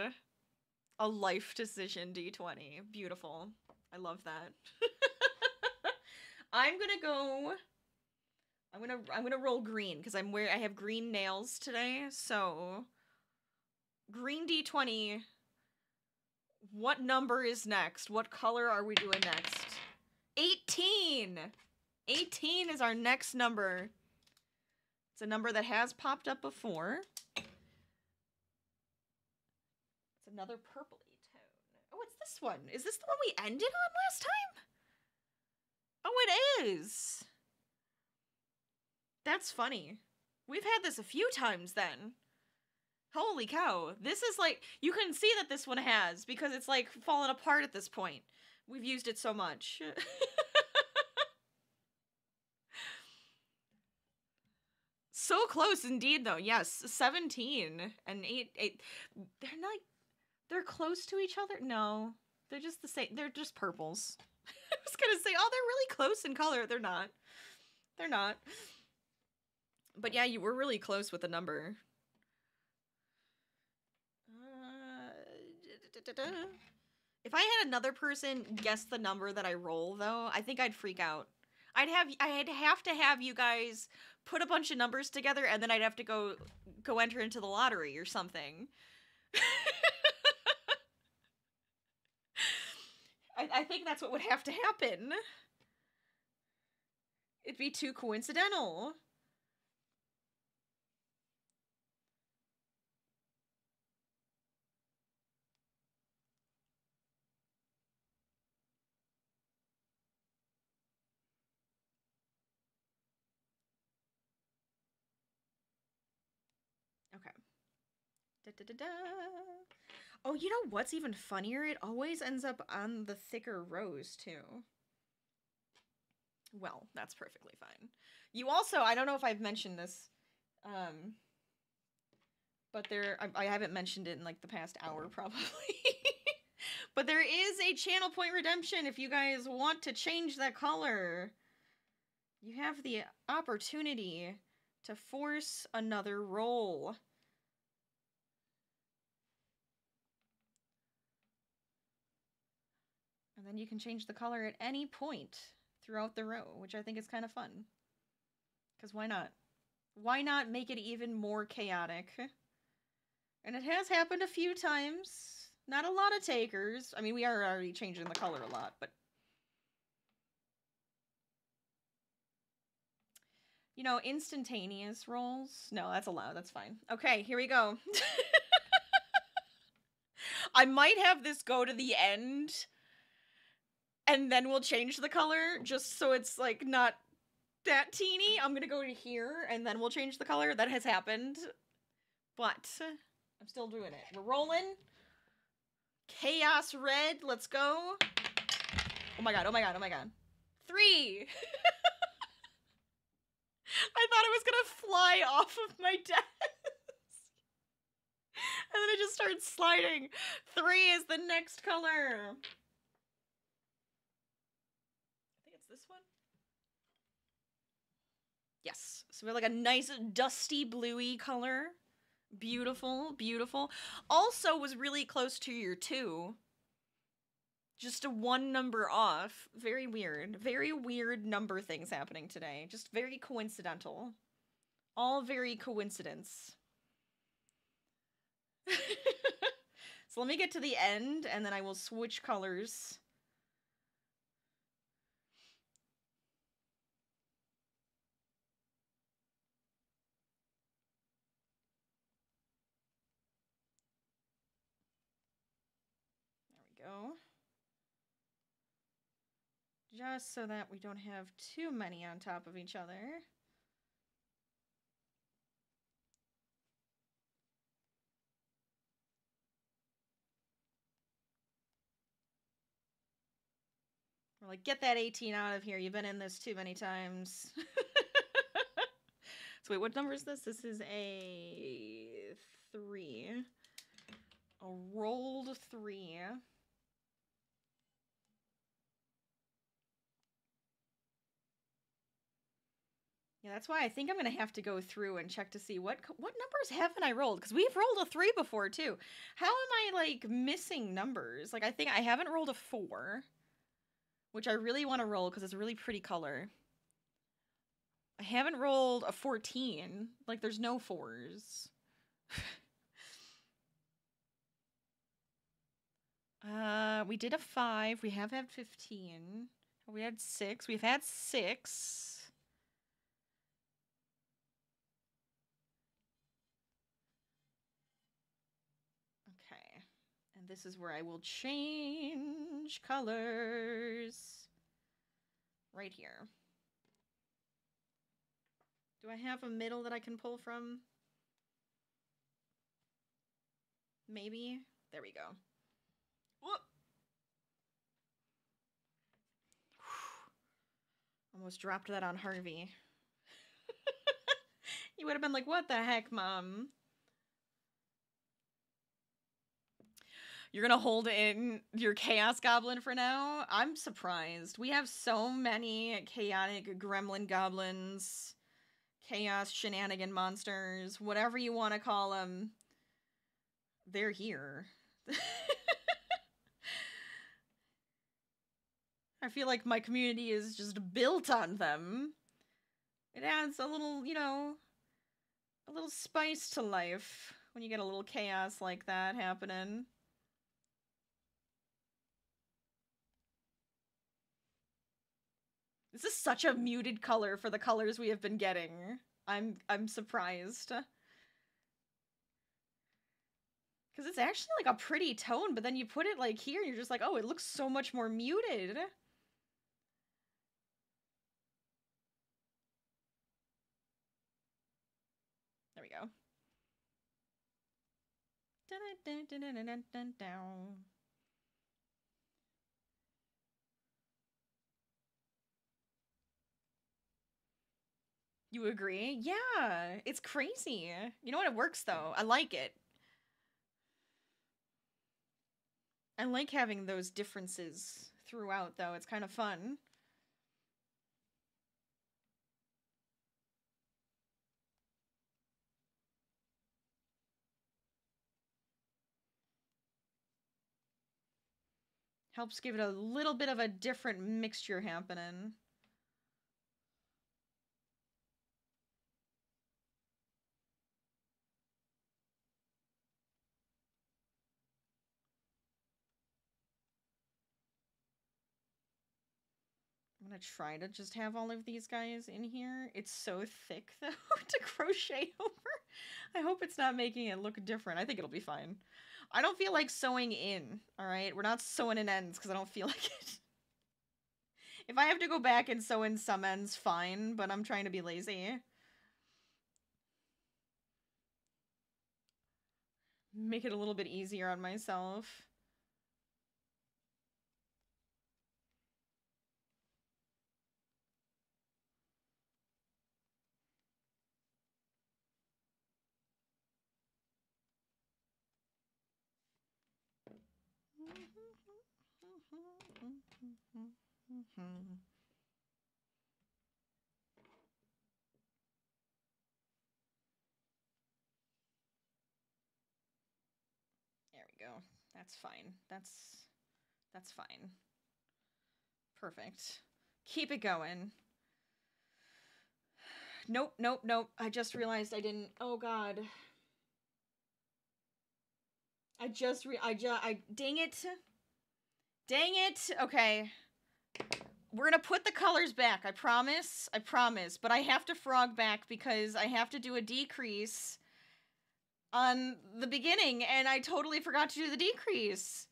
A life decision D20. Beautiful. I love that. I'm gonna go. I'm gonna I'm gonna roll green because I'm where I have green nails today. So green D20. What number is next? What color are we doing next? 18. 18 is our next number. It's a number that has popped up before. It's another purpley tone. Oh, it's this one. Is this the one we ended on last time? Oh, it is. That's funny. We've had this a few times then. Holy cow. This is like, you can see that this one has because it's like fallen apart at this point. We've used it so much. so close indeed though. Yes, 17 and 8 8 they're not they're close to each other. No. They're just the same. They're just purples. I was going to say, "Oh, they're really close in color." They're not. They're not. But yeah, you were really close with the number. Uh, if I had another person guess the number that I roll, though, I think I'd freak out. I'd have I'd have to have you guys put a bunch of numbers together, and then I'd have to go go enter into the lottery or something. I, I think that's what would have to happen. It'd be too coincidental. Okay. Da, da. Oh, you know what's even funnier? It always ends up on the thicker rows too. Well, that's perfectly fine. You also, I don't know if I've mentioned this, um, but there, I, I haven't mentioned it in like the past hour probably. but there is a channel point redemption if you guys want to change that color. You have the opportunity to force another roll. And then you can change the color at any point throughout the row, which I think is kind of fun. Because why not? Why not make it even more chaotic? And it has happened a few times. Not a lot of takers. I mean, we are already changing the color a lot, but. You know, instantaneous rolls? No, that's allowed. That's fine. Okay, here we go. I might have this go to the end and then we'll change the color just so it's like not that teeny. I'm gonna go to here and then we'll change the color. That has happened. But I'm still doing it. We're rolling. Chaos red, let's go. Oh my god, oh my god, oh my god. Three! I thought it was gonna fly off of my desk. and then it just started sliding. Three is the next color. I think it's this one. Yes. So we have like a nice dusty bluey color. Beautiful, beautiful. Also was really close to your two. Just a one number off. Very weird. Very weird number things happening today. Just very coincidental. All very coincidence. so let me get to the end and then I will switch colors. There we go. Just so that we don't have too many on top of each other. We're like, get that 18 out of here. You've been in this too many times. so wait, what number is this? This is a three. A rolled three. Yeah, that's why I think I'm going to have to go through and check to see what what numbers haven't I rolled because we've rolled a 3 before too. How am I like missing numbers? Like I think I haven't rolled a 4, which I really want to roll cuz it's a really pretty color. I haven't rolled a 14. Like there's no 4s. uh we did a 5. We have had 15. We had 6. We've had 6. This is where I will change colors. Right here. Do I have a middle that I can pull from? Maybe. There we go. Whoop. Almost dropped that on Harvey. you would have been like, what the heck, mom? You're gonna hold in your Chaos Goblin for now? I'm surprised. We have so many chaotic gremlin goblins, chaos shenanigan monsters, whatever you want to call them. They're here. I feel like my community is just built on them. It adds a little, you know, a little spice to life when you get a little chaos like that happening. This is such a muted color for the colors we have been getting. I'm I'm surprised. Cuz it's actually like a pretty tone, but then you put it like here and you're just like, "Oh, it looks so much more muted." There we go. Dun-dun-dun-dun-dun-dun-dun. You agree? Yeah, it's crazy. You know what? It works though. I like it. I like having those differences throughout though. It's kind of fun. Helps give it a little bit of a different mixture happening. I'm gonna try to just have all of these guys in here. It's so thick though to crochet over. I hope it's not making it look different. I think it'll be fine. I don't feel like sewing in, alright? We're not sewing in ends because I don't feel like it. If I have to go back and sew in some ends, fine, but I'm trying to be lazy. Make it a little bit easier on myself. Mm-hmm. There we go. That's fine. That's that's fine. Perfect. Keep it going. Nope, nope, nope. I just realized I didn't. Oh god. I just re I just I dang it. Dang it. Okay. We're to put the colors back. I promise. I promise. But I have to frog back because I have to do a decrease on the beginning and I totally forgot to do the decrease.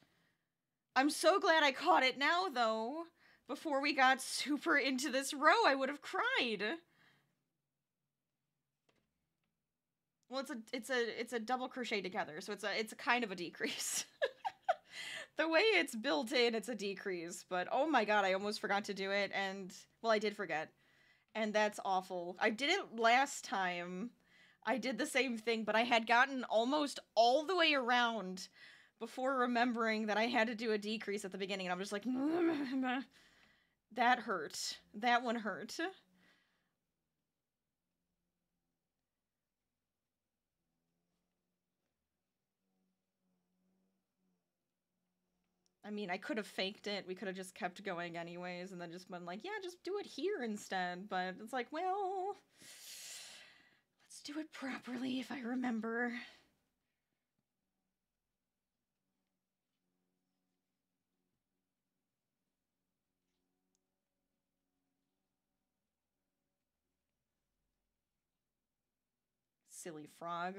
I'm so glad I caught it now though. Before we got super into this row, I would have cried. Well, it's a it's a it's a double crochet together, so it's a it's a kind of a decrease. the way it's built in, it's a decrease. But oh my god, I almost forgot to do it, and well, I did forget, and that's awful. I did it last time. I did the same thing, but I had gotten almost all the way around before remembering that I had to do a decrease at the beginning, and I'm just like, that hurt. That one hurt. I mean, I could have faked it. We could have just kept going anyways and then just been like, yeah, just do it here instead. But it's like, well, let's do it properly if I remember. Silly frog.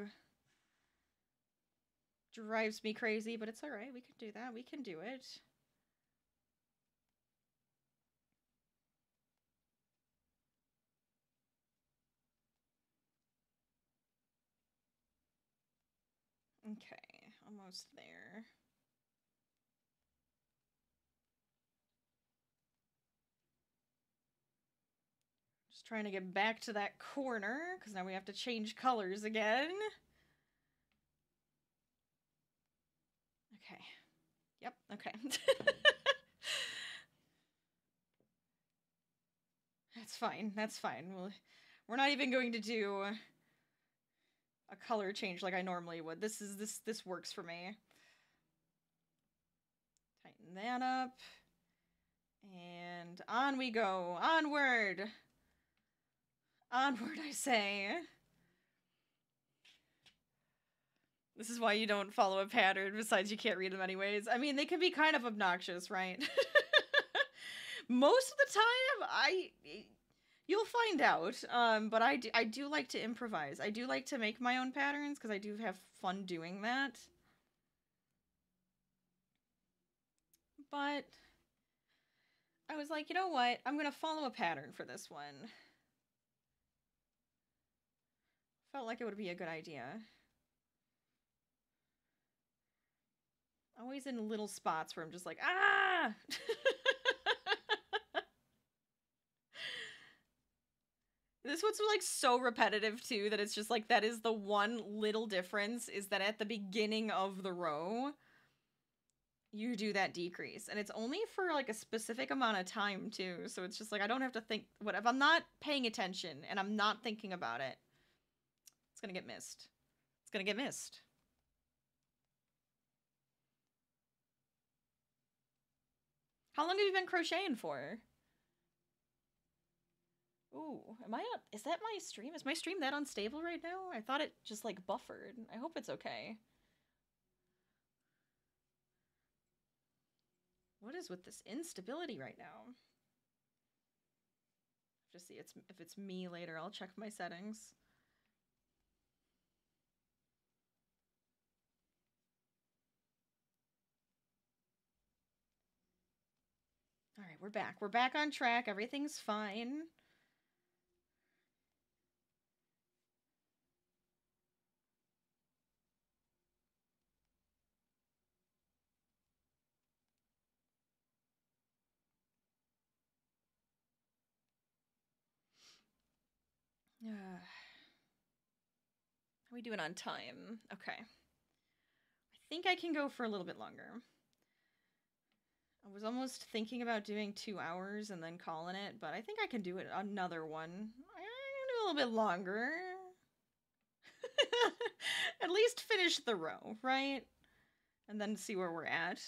Drives me crazy, but it's alright. We can do that. We can do it. Okay, almost there. Just trying to get back to that corner, because now we have to change colors again. Okay. Yep, okay. That's fine, that's fine. We'll, we're not even going to do a color change like I normally would. This is this this works for me. Tighten that up. And on we go. Onward. Onward, I say. This is why you don't follow a pattern, besides you can't read them anyways. I mean, they can be kind of obnoxious, right? Most of the time, I you'll find out. Um, but I do, I do like to improvise. I do like to make my own patterns because I do have fun doing that. But I was like, you know what? I'm going to follow a pattern for this one. Felt like it would be a good idea. Always in little spots where I'm just like, ah! this one's like so repetitive too that it's just like that is the one little difference is that at the beginning of the row you do that decrease. And it's only for like a specific amount of time too. So it's just like i don't have to think what if i'm not paying attention and i'm not thinking about it. It's gonna get missed. It's gonna get missed how long have you been crocheting for Ooh, am I up? Is that my stream? Is my stream that unstable right now? I thought it just like buffered. I hope it's okay. What is with this instability right now? Just see it's if it's me later, I'll check my settings. We're back. We're back on track. Everything's fine. Uh, how we doing on time? Okay. I think I can go for a little bit longer. I was almost thinking about doing two hours and then calling it, but I think I can do it another one. I do a little bit longer. At least finish the row, right? And then see where we're at.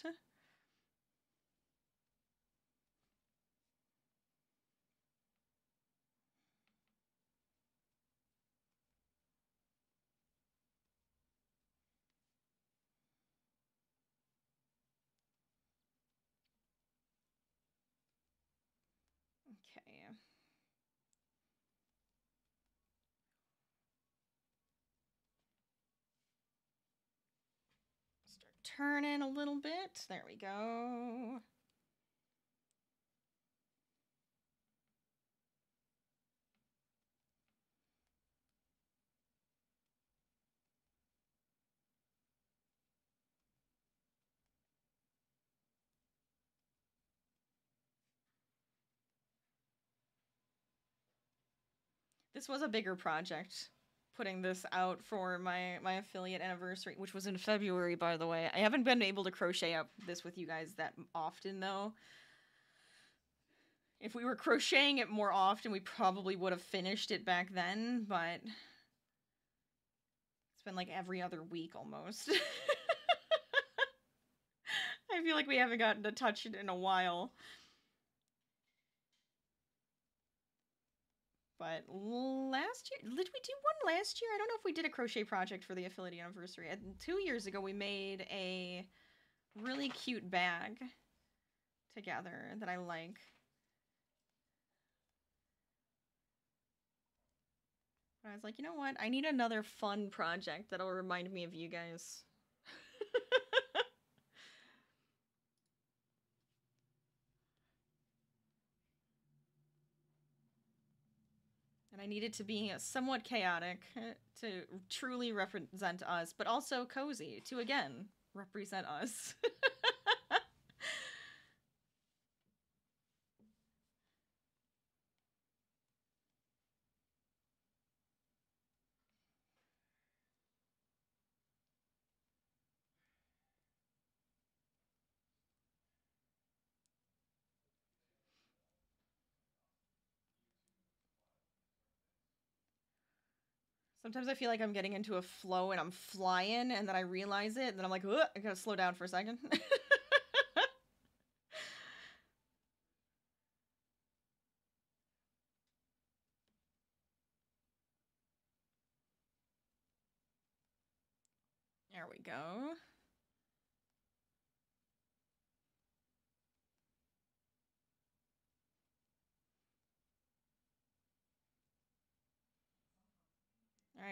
Okay. Start turning a little bit. There we go. This was a bigger project putting this out for my my affiliate anniversary, which was in February by the way. I haven't been able to crochet up this with you guys that often though. If we were crocheting it more often, we probably would have finished it back then, but it's been like every other week almost. I feel like we haven't gotten to touch it in a while. But last year, did we do one last year? I don't know if we did a crochet project for the affiliate anniversary. And two years ago, we made a really cute bag together that I like. I was like, you know what? I need another fun project that'll remind me of you guys. and I needed to be somewhat chaotic eh, to truly represent us, but also cozy to again represent us. Sometimes I feel like I'm getting into a flow and I'm flying, and then I realize it, and then I'm like, Ugh, I gotta slow down for a second. there we go.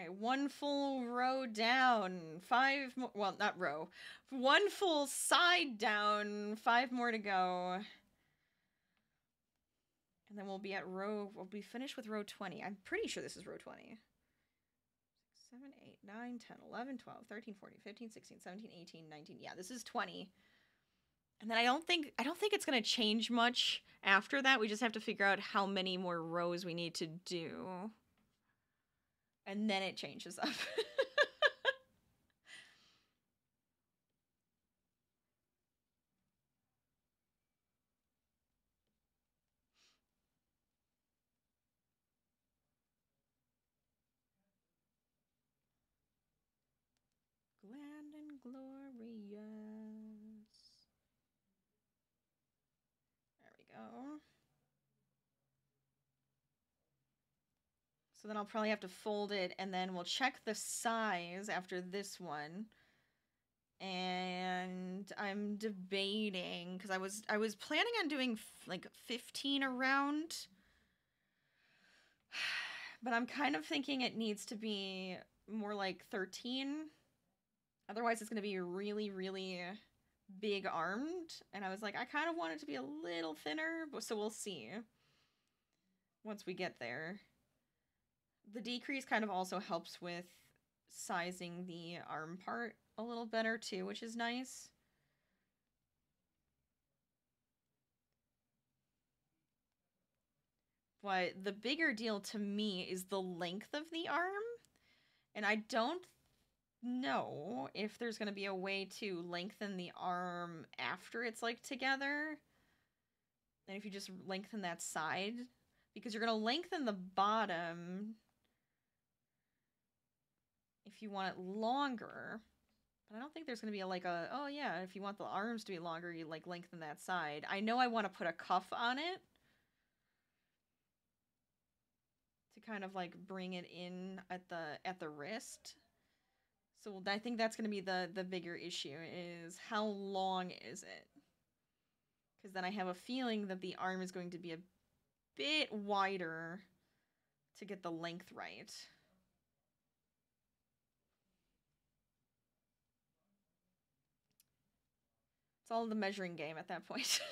Right, one full row down, five more. Well, not row, one full side down, five more to go. And then we'll be at row, we'll be finished with row 20. I'm pretty sure this is row 20. 7, 8, 9, 10, 11, 12, 13, 14, 15, 16, 17, 18, 19. Yeah, this is 20. And then I don't think I don't think it's going to change much after that. We just have to figure out how many more rows we need to do. And then it changes up. Grand and glorious. There we go. Then I'll probably have to fold it and then we'll check the size after this one. And I'm debating because I was I was planning on doing like 15 around. But I'm kind of thinking it needs to be more like 13 Otherwise, it's going to be really, really big armed. And I was like, I kind of want it to be a little thinner, but so we'll see once we get there. The decrease kind of also helps with sizing the arm part a little better too, which is nice. But the bigger deal to me is the length of the arm. And I don't know if there's going to be a way to lengthen the arm after it's like together. And if you just lengthen that side, because you're going to lengthen the bottom if you want it longer. But I don't think there's going to be a, like a, oh yeah, if you want the arms to be longer, you like lengthen that side. I know I want to put a cuff on it. To kind of like bring it in at the at the wrist. So I think that's going to be the the bigger issue is how long is it? Because then I have a feeling that the arm is going to be a bit wider to get the length right. It's all the measuring game at that point.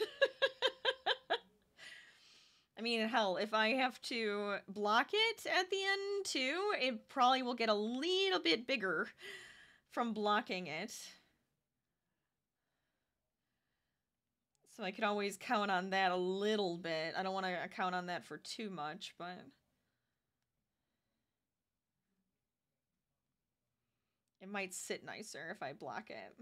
I mean, hell, if I have to block it at the end too, it probably will get a little bit bigger from blocking it. So I could always count on that a little bit. I don't want to count on that for too much, but... It might sit nicer if I block it.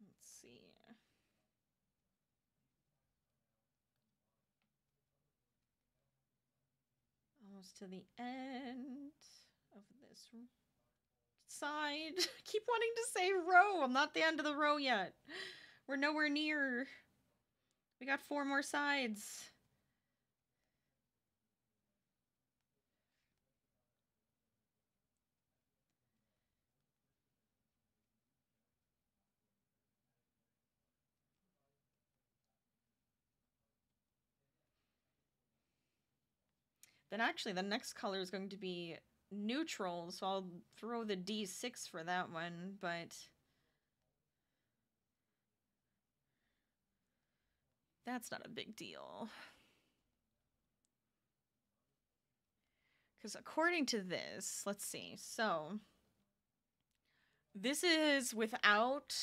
Let's see. Almost to the end of this side. keep wanting to say row. I'm not the end of the row yet. We're nowhere near. We got four more sides. Then actually the next color is going to be neutral, so I'll throw the D6 for that one, but... That's not a big deal. Because according to this, let's see, so... This is without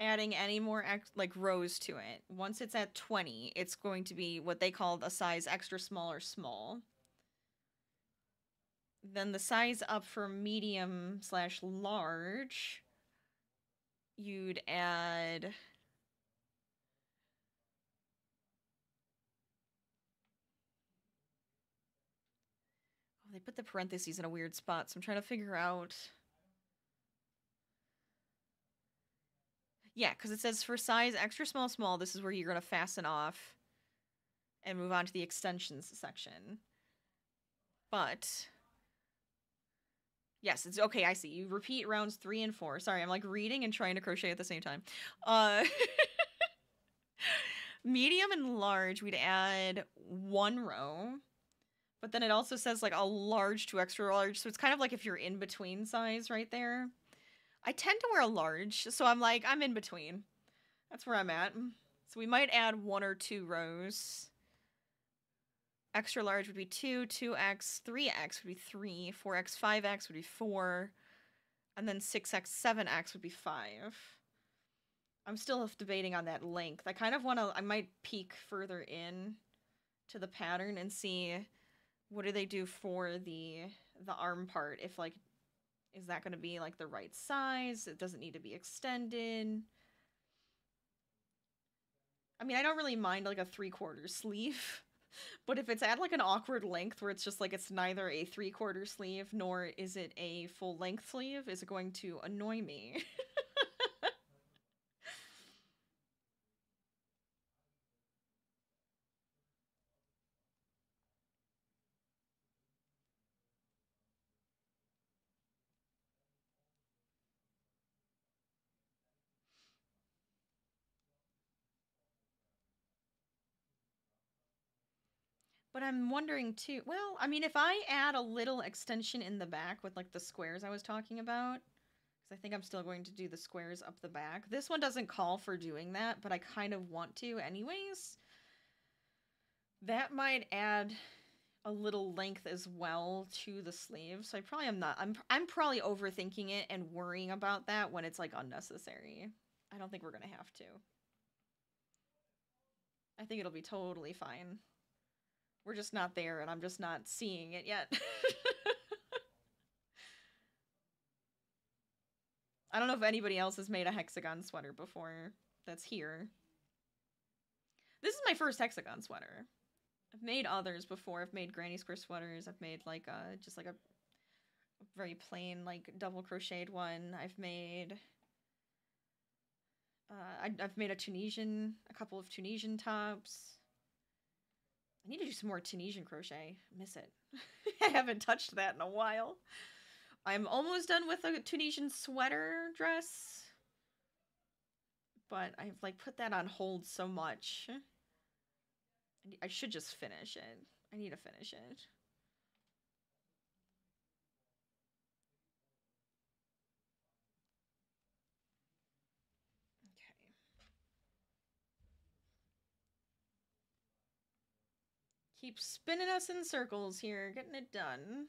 adding any more ex- like rows to it. Once it's at 20, it's going to be what they call a size extra small or small. Then the size up for medium slash large, you'd add. Oh, they put the parentheses in a weird spot, so I'm trying to figure out. Yeah, because it says for size extra small, small, this is where you're going to fasten off and move on to the extensions section. But yes, it's okay. I see. You repeat rounds three and four. Sorry, I'm like reading and trying to crochet at the same time. Uh, medium and large, we'd add one row. But then it also says like a large to extra large. So it's kind of like if you're in between size right there. I tend to wear a large. So I'm like, I'm in between. That's where I'm at. So we might add one or two rows. Extra large would be 2, 2x, 3x would be 3, 4x, 5x would be 4, and then 6x, 7x would be 5. I'm still debating on that length. I kind of want to, I might peek further in to the pattern and see what do they do for the the arm part if like is that going to be like the right size? It doesn't need to be extended. I mean i don't really mind like a three quarter sleeve but if it's at like an awkward length where it's just like it's neither a three quarter sleeve nor is it a full length sleeve is it going to annoy me But I'm wondering too. Well, I mean, if I add a little extension in the back with like the squares I was talking about, because I think I'm still going to do the squares up the back. This one doesn't call for doing that, but I kind of want to anyways. That might add a little length as well to the sleeve. So I probably am not. I'm I'm probably overthinking it and worrying about that when it's like unnecessary. I don't think we're gonna have to. I think it'll be totally fine. We're just not there, and I'm just not seeing it yet. I don't know if anybody else has made a hexagon sweater before that's here. This is my first hexagon sweater. I've made others before. I've made granny square sweaters. I've made like a just like a very plain like double crocheted one. I've made uh, I, I've made a Tunisian, a couple of Tunisian tops. I need to do some more Tunisian crochet. Miss it. I haven't touched that in a while. I'm almost done with a Tunisian sweater dress. But I've like put that on hold so much. I should just finish it. I need to finish it. Keep spinning us in circles here, getting it done.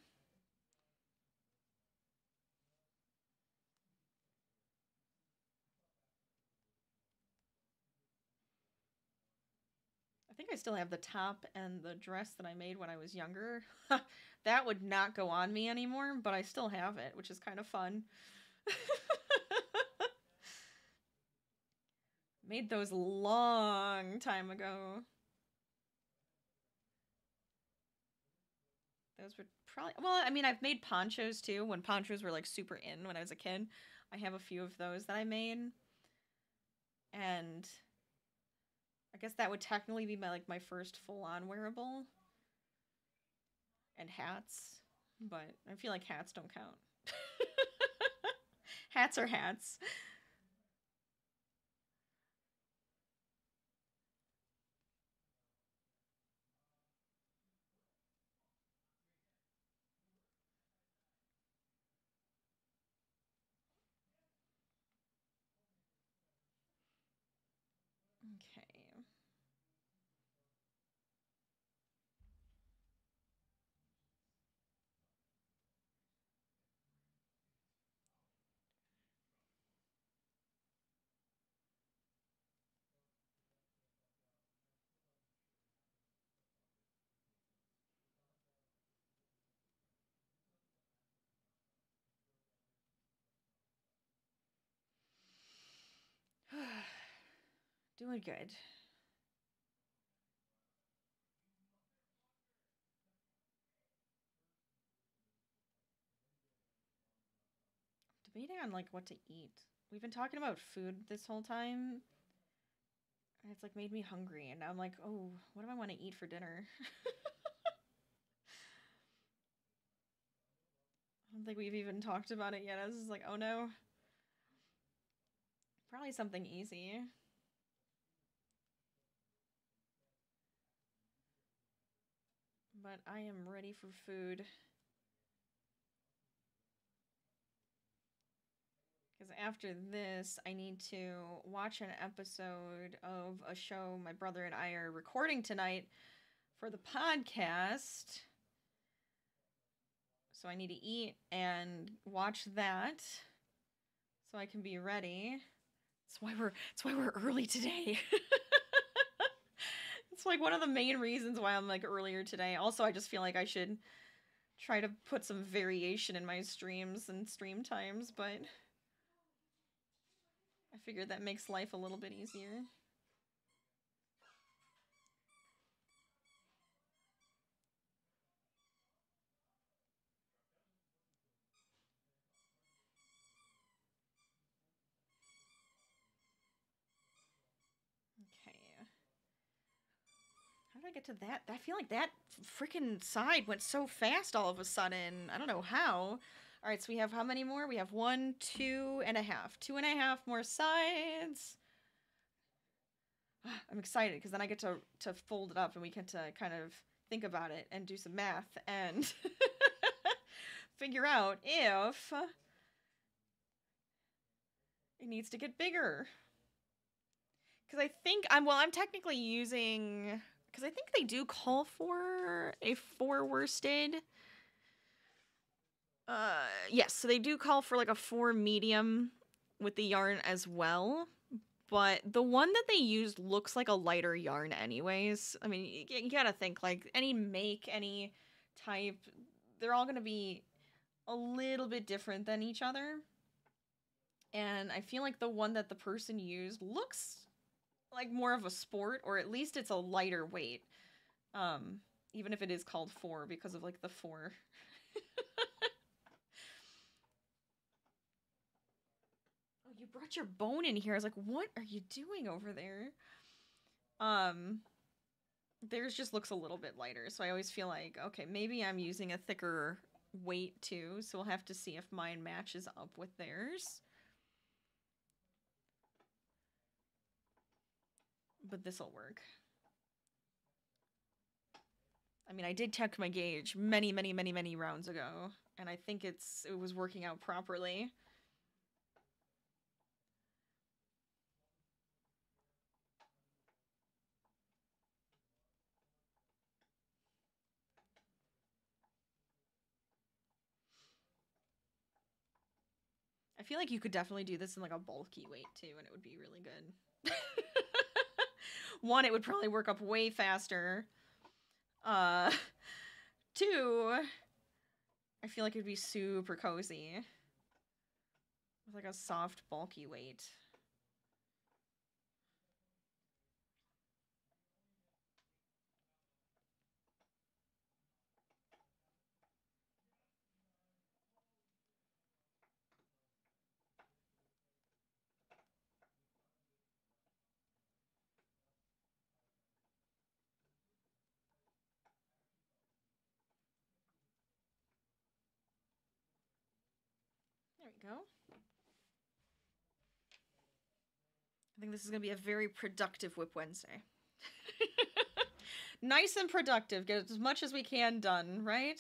I think I still have the top and the dress that I made when I was younger. that would not go on me anymore, but I still have it, which is kind of fun. made those long time ago. Those were probably well. I mean, I've made ponchos too. When ponchos were like super in when I was a kid, I have a few of those that I made, and I guess that would technically be my like my first full on wearable. And hats, but I feel like hats don't count. hats are hats. Okay. Doing good. Debating on like what to eat. We've been talking about food this whole time. And it's like made me hungry and I'm like, "Oh, what do I want to eat for dinner?" I don't think we've even talked about it yet. I was just like, "Oh no." Probably something easy. But I am ready for food. Because after this, I need to watch an episode of a show my brother and I are recording tonight for the podcast. So I need to eat and watch that so I can be ready. That's why we're that's why we're early today. it's like one of the main reasons why I'm like earlier today. Also, I just feel like I should try to put some variation in my streams and stream times, but I figured that makes life a little bit easier. Okay. Get to that? I feel like that freaking side went so fast all of a sudden. I don't know how. All right, so we have how many more? We have one, two and a half. Two and a half more sides. I'm excited because then I get to to fold it up and we get to kind of think about it and do some math and figure out if it needs to get bigger. Because I think I'm well, I'm technically using because I think they do call for a four worsted. Uh, yes, so they do call for like a four medium with the yarn as well. But the one that they used looks like a lighter yarn, anyways. I mean, you, you gotta think like any make, any type, they're all gonna be a little bit different than each other. And I feel like the one that the person used looks like more of a sport, or at least it's a lighter weight. Um, even if it is called four because of like the four. oh, you brought your bone in here. I was like, what are you doing over there? Um, theirs just looks a little bit lighter, so I always feel like, okay, maybe I'm using a thicker weight too, so we'll have to see if mine matches up with theirs. But this will work. I mean, I did check my gauge many, many, many, many rounds ago, and I think it's it was working out properly. I feel like you could definitely do this in like a bulky weight too, and it would be really good. one, it would probably work up way faster. Uh, two, I feel like it'd be super cozy with like a soft, bulky weight. Go. I think this is going to be a very productive WIP Wednesday. nice and productive. Get as much as we can done, right?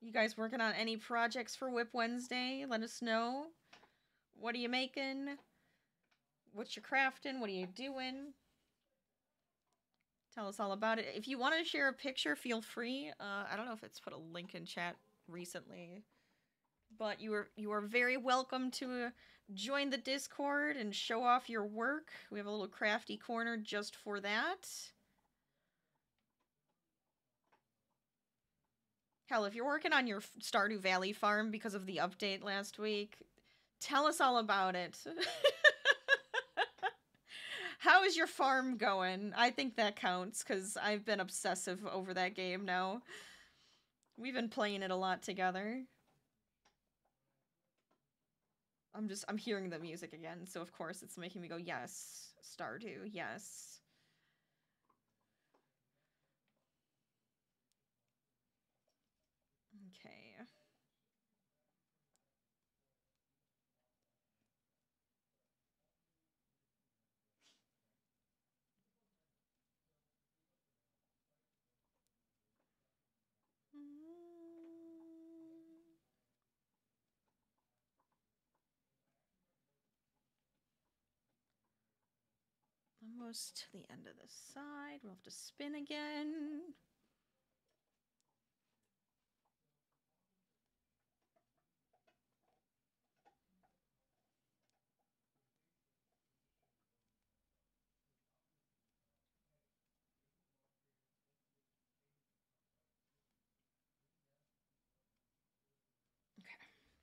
You guys working on any projects for WIP Wednesday? Let us know. What are you making? What's your crafting? What are you doing? Tell us all about it. If you want to share a picture, feel free. Uh, I don't know if it's put a link in chat recently, but you are you are very welcome to uh, join the Discord and show off your work. We have a little crafty corner just for that. Hell, if you're working on your Stardew Valley farm because of the update last week, tell us all about it. How is your farm going? I think that counts because I've been obsessive over that game now. We've been playing it a lot together. I'm just, I'm hearing the music again, so of course it's making me go, yes, Stardew, yes. Okay. Almost to the end of the side. We'll have to spin again.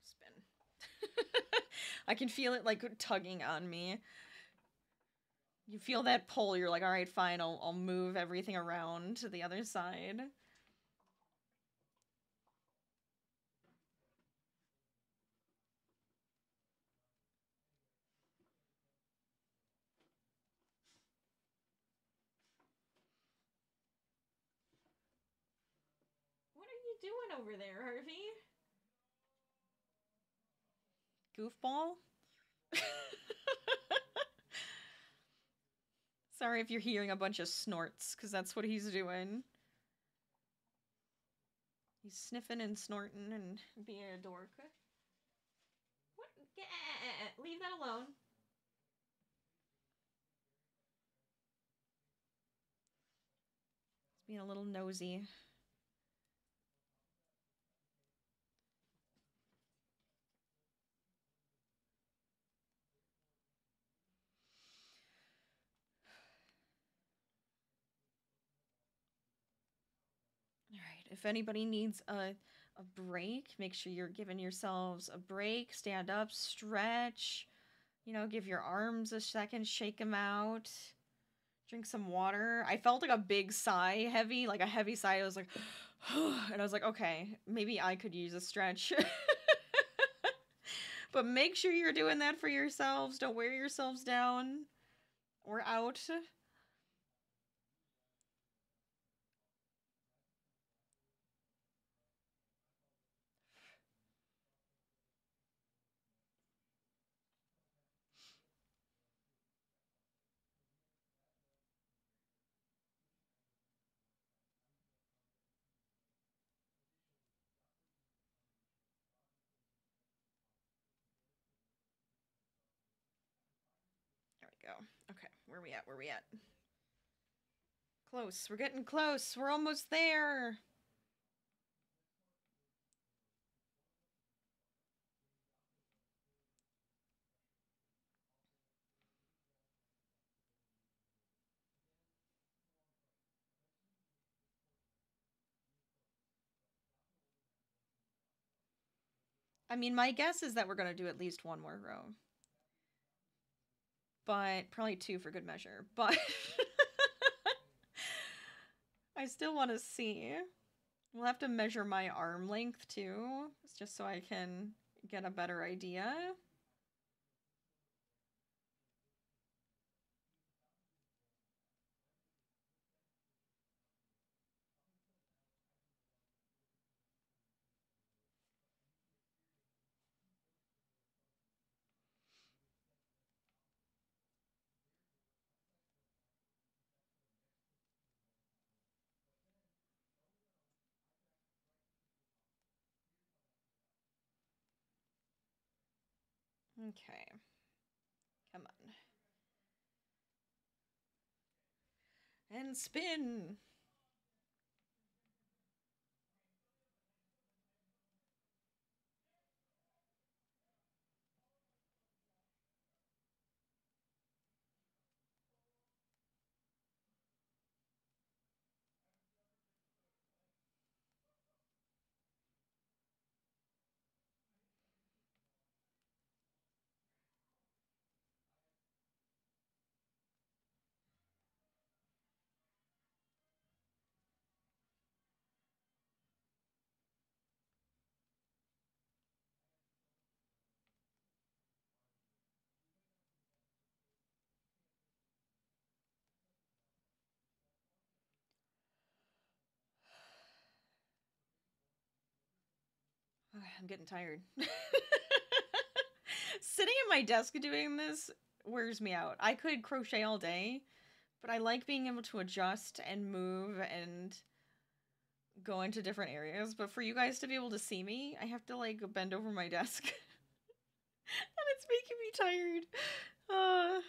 spin. I can feel it like tugging on me. You feel that pull, you're like, all right, fine, I'll, I'll move everything around to the other side. What are you doing over there, Harvey? Goofball? Sorry if you're hearing a bunch of snorts, because that's what he's doing. He's sniffing and snorting and being a dork. What? Get, eh, eh, eh, leave that alone. He's being a little nosy. If anybody needs a a break, make sure you're giving yourselves a break. Stand up, stretch. You know, give your arms a second, shake them out. Drink some water. I felt like a big sigh, heavy, like a heavy sigh. I was like, and I was like, okay, maybe I could use a stretch. but make sure you're doing that for yourselves. Don't wear yourselves down or out. There we go. Okay, where we at? Where we at? Close. We're getting close. We're almost there. I mean, my guess is that we're going to do at least one more row. But probably two for good measure. But I still want to see. We'll have to measure my arm length too, just so I can get a better idea. Okay. Come on. And spin. I'm getting tired. Sitting at my desk doing this wears me out. I could crochet all day, but I like being able to adjust and move and go into different areas. But for you guys to be able to see me, I have to like bend over my desk. and it's making me tired. Uh...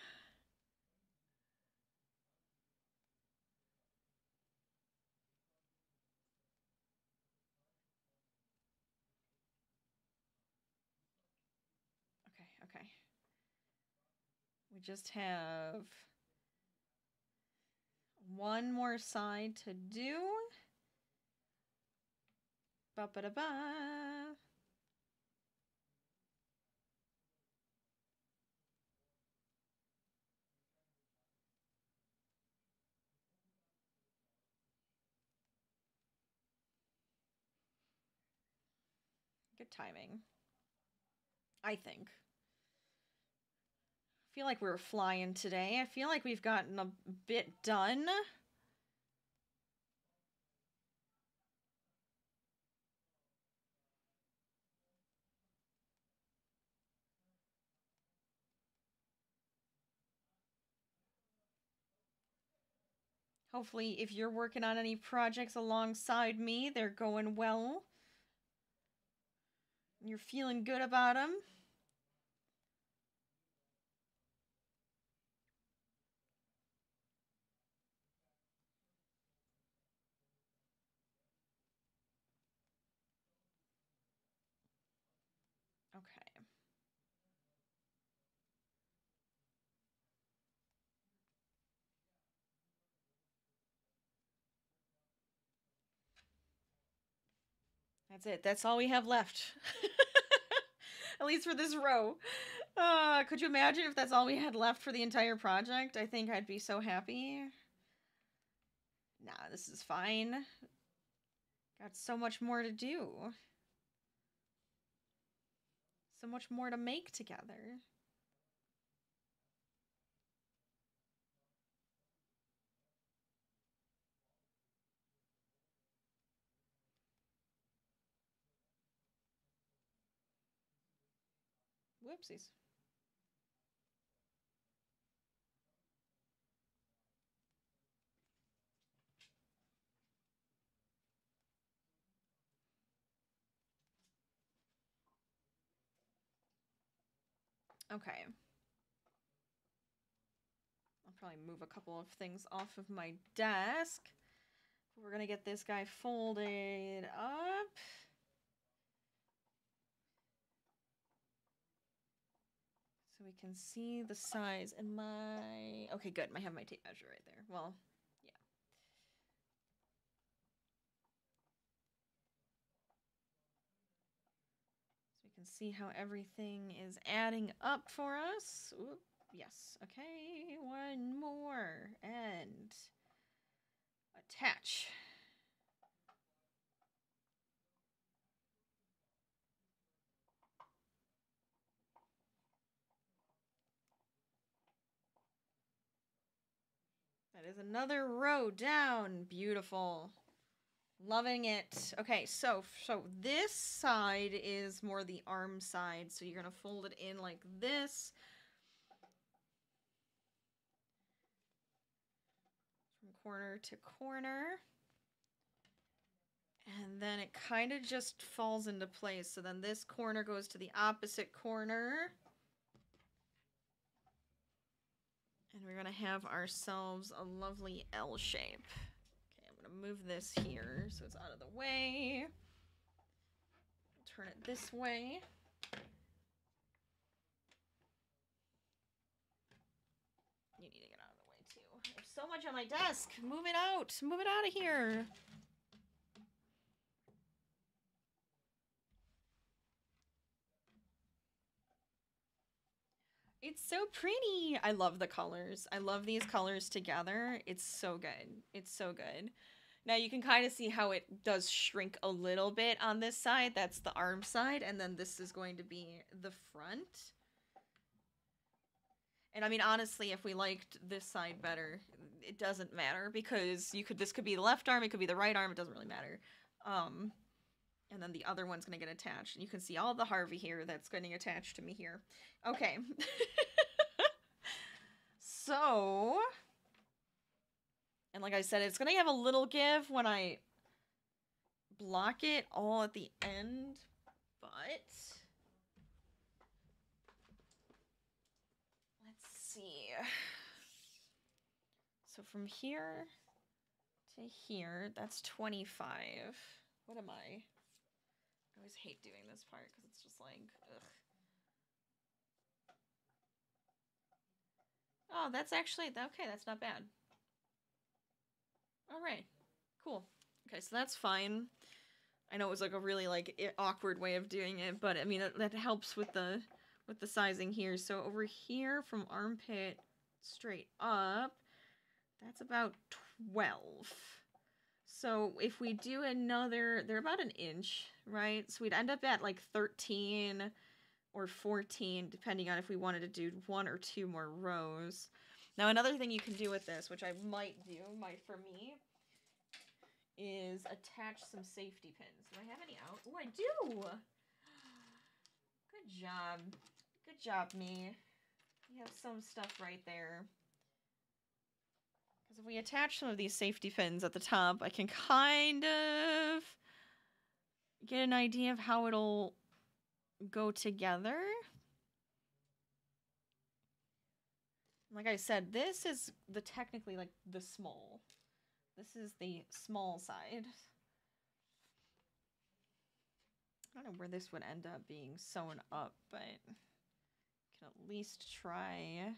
Okay. We just have one more side to do. Ba ba da ba. Good timing. I think. I feel like we're flying today. I feel like we've gotten a bit done. Hopefully, if you're working on any projects alongside me, they're going well. You're feeling good about them. Okay. That's it. That's all we have left. At least for this row. Uh, could you imagine if that's all we had left for the entire project? I think I'd be so happy. Nah, this is fine. Got so much more to do. So much more to make together. Whoopsies. Okay. I'll probably move a couple of things off of my desk. We're gonna get this guy folded up. So we can see the size and my okay good I have my tape measure right there. Well yeah. So we can see how everything is adding up for us. Yes okay one more and attach is another row down. Beautiful. Loving it. Okay, so so this side is more the arm side. So you're going to fold it in like this. From corner to corner. And then it kind of just falls into place. So then this corner goes to the opposite corner. And we're gonna have ourselves a lovely L shape. Okay, I'm gonna move this here so it's out of the way. Turn it this way. You need to get out of the way too. There's so much on my desk. Move it out. Move it out of here. It's so pretty. I love the colors. I love these colors together. It's so good. It's so good. Now you can kind of see how it does shrink a little bit on this side. That's the arm side. And then this is going to be the front. And I mean, honestly, if we liked this side better, it doesn't matter because you could, this could be the left arm, it could be the right arm, it doesn't really matter. Um, and then the other one's going to get attached. And you can see all the Harvey here that's getting attached to me here. Okay. so, and like I said, it's going to have a little give when I block it all at the end, but let's see. So from here to here, that's 25. What am I? I always hate doing this part because it's just like, ugh. Oh, that's actually okay. That's not bad. All right, cool. Okay, so that's fine. I know it was like a really like awkward way of doing it, but I mean that, that helps with the with the sizing here. So over here from armpit straight up, that's about 12. So if we do another, they're about an inch, right? So we'd end up at like 13 or 14, depending on if we wanted to do one or two more rows. Now, another thing you can do with this, which I might do, might for me, is attach some safety pins. Do I have any out? Oh, I do! Good job. Good job, me. You have some stuff right there. If we attach some of these safety pins at the top, I can kind of get an idea of how it'll go together. Like I said, this is the technically like the small. This is the small side. I don't know where this would end up being sewn up, but can at least try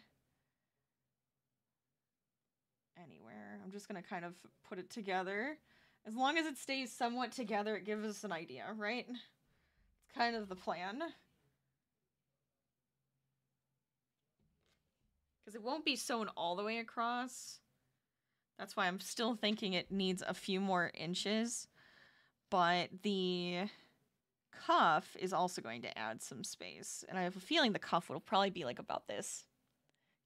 anywhere. I'm just gonna kind of put it together. As long as it stays somewhat together, it gives us an idea, right? It's kind of the plan. Because it won't be sewn all the way across. That's why I'm still thinking it needs a few more inches. But the cuff is also going to add some space. And I have a feeling the cuff will probably be like about this.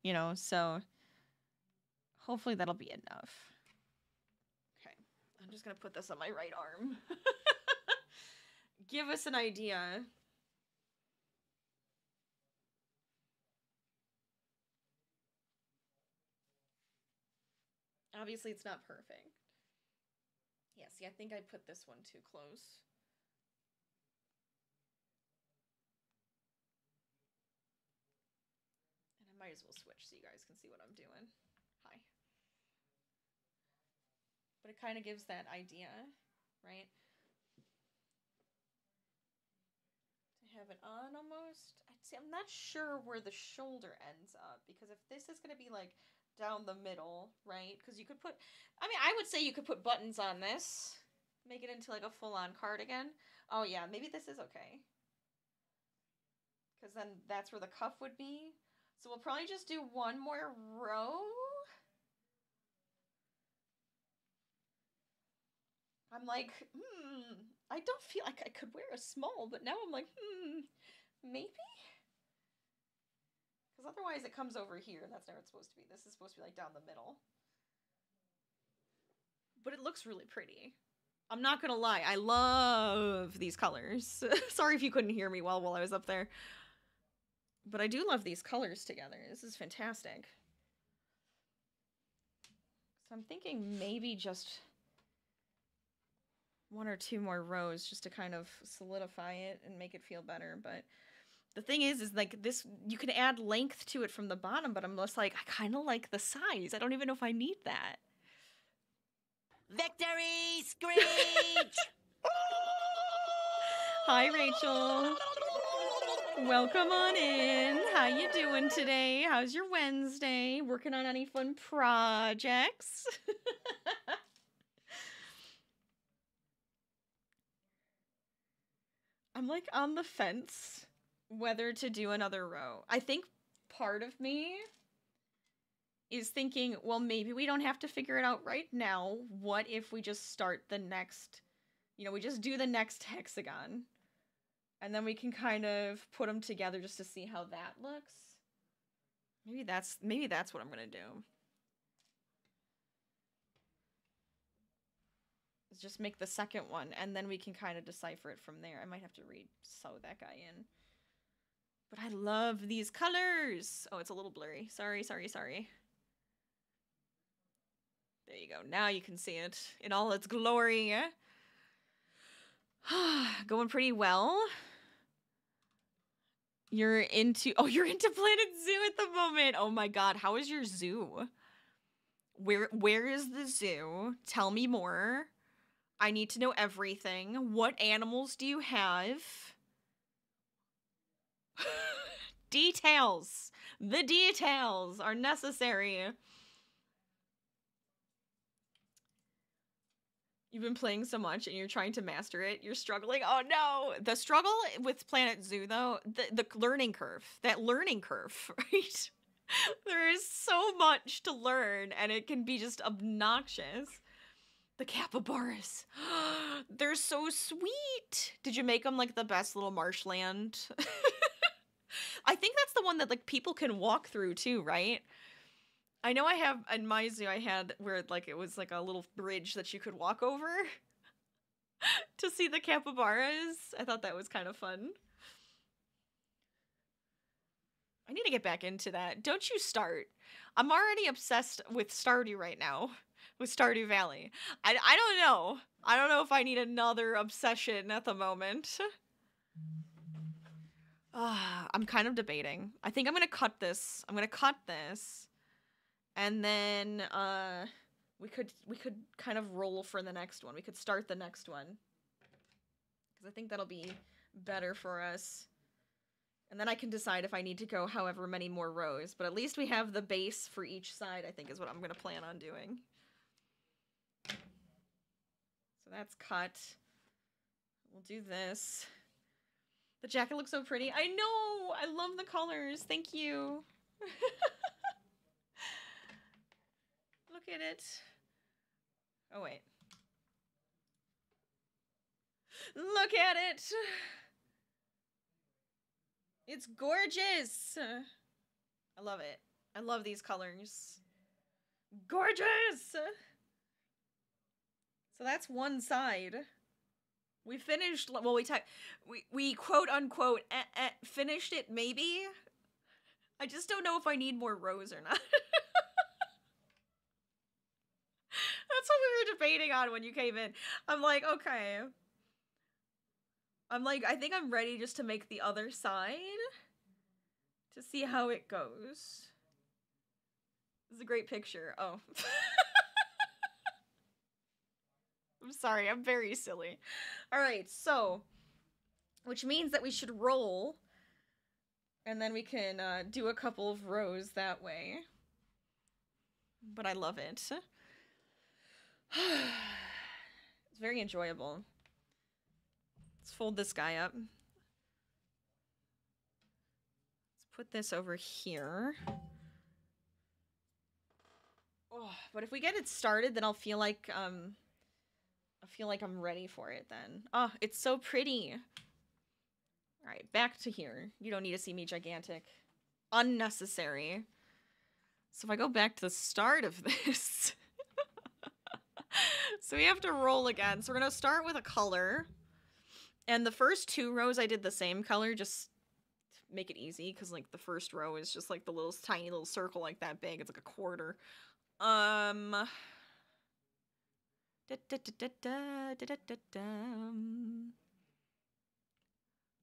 You know, so hopefully that'll be enough. Okay, I'm just to put this on my right arm. Give us an idea. Obviously, it's not perfect. Yeah, see, I think I put this one too close. And I might as well switch so you guys can see what I'm doing. Hi. But it kind of gives that idea, right? To have it on almost. I'd say I'm not sure where the shoulder ends up because if this is going to be like down the middle, right? Because you could put, I mean, I would say you could put buttons on this, make it into like a full on cardigan. Oh, yeah, maybe this is okay. Because then that's where the cuff would be. So we'll probably just do one more row. I'm like, hmm, I don't feel like I could wear a small, but now I'm like, hmm, maybe? Because otherwise it comes over here, and that's never supposed to be. This is supposed to be like down the middle. But it looks really pretty. I'm not gonna lie, I love these colors. Sorry if you couldn't hear me well while I was up there. But I do love these colors together. This is fantastic. So I'm thinking maybe just one or two more rows just to kind of solidify it and make it feel better. But the thing is, is like this, you can add length to it from the bottom, but I'm just like, I kind of like the size. I don't even know if I need that. Victory screech! Hi, Rachel. Welcome on in. How you doing today? How's your Wednesday? Working on any fun projects? I'm like on the fence whether to do another row. I think part of me is thinking, well, maybe we don't have to figure it out right now. What if we just start the next, you know, we just do the next hexagon and then we can kind of put them together just to see how that looks. Maybe that's maybe that's what I'm going to do. Just make the second one and then we can kind of decipher it from there. I might have to read sew that guy in. But I love these colors. Oh, it's a little blurry. Sorry, sorry, sorry. There you go. Now you can see it in all its glory. Going pretty well. You're into oh, you're into Planet Zoo at the moment. Oh my god, how is your zoo? Where where is the zoo? Tell me more. I need to know everything. What animals do you have? details. The details are necessary. You've been playing so much and you're trying to master it. You're struggling. Oh no. The struggle with Planet Zoo though, the, the learning curve, that learning curve, right? there is so much to learn and it can be just obnoxious. The capybaras. They're so sweet. Did you make them like the best little marshland? I think that's the one that like people can walk through too, right? I know I have in my zoo I had where like it was like a little bridge that you could walk over to see the capybaras. I thought that was kind of fun. I need to get back into that. Don't you start. I'm already obsessed with Stardew right now, with Stardew Valley. I, I don't know. I don't know if I need another obsession at the moment. Ah, I'm kind of debating. I think I'm gonna cut this. I'm gonna cut this, and then uh, we could we could kind of roll for the next one. We could start the next one because I think that'll be better for us. And then I can decide if I need to go however many more rows. But at least we have the base for each side, I think is what I'm going to plan on doing. So that's cut. We'll do this. The jacket looks so pretty. I know! I love the colors. Thank you. Look at it. Oh, wait. Look at it! It's gorgeous! I love it. I love these colors. Gorgeous! So that's one side. We finished, well, we, we, we quote unquote eh, eh, finished it maybe? I just don't know if I need more rows or not. That's what we were debating on when you came in. I'm like, okay. I'm like, I think I'm ready just to make the other side to see how it goes. This is a great picture. Oh. I'm sorry, I'm very silly. All right, so, which means that we should roll, and then we can uh, do a couple of rows that way. But I love it. it's very enjoyable. Let's fold this guy up. Let's put this over here. Oh, but if we get it started, then I'll feel like um I feel like I'm ready for it then. Oh, it's so pretty. All right, back to here. You don't need to see me gigantic. Unnecessary. So if I go back to the start of this. so we have to roll again. So we're going to start with a color. And the first two rows I did the same color just make it easy because like the first row is just like the little tiny little circle like that big. It's like a quarter. Um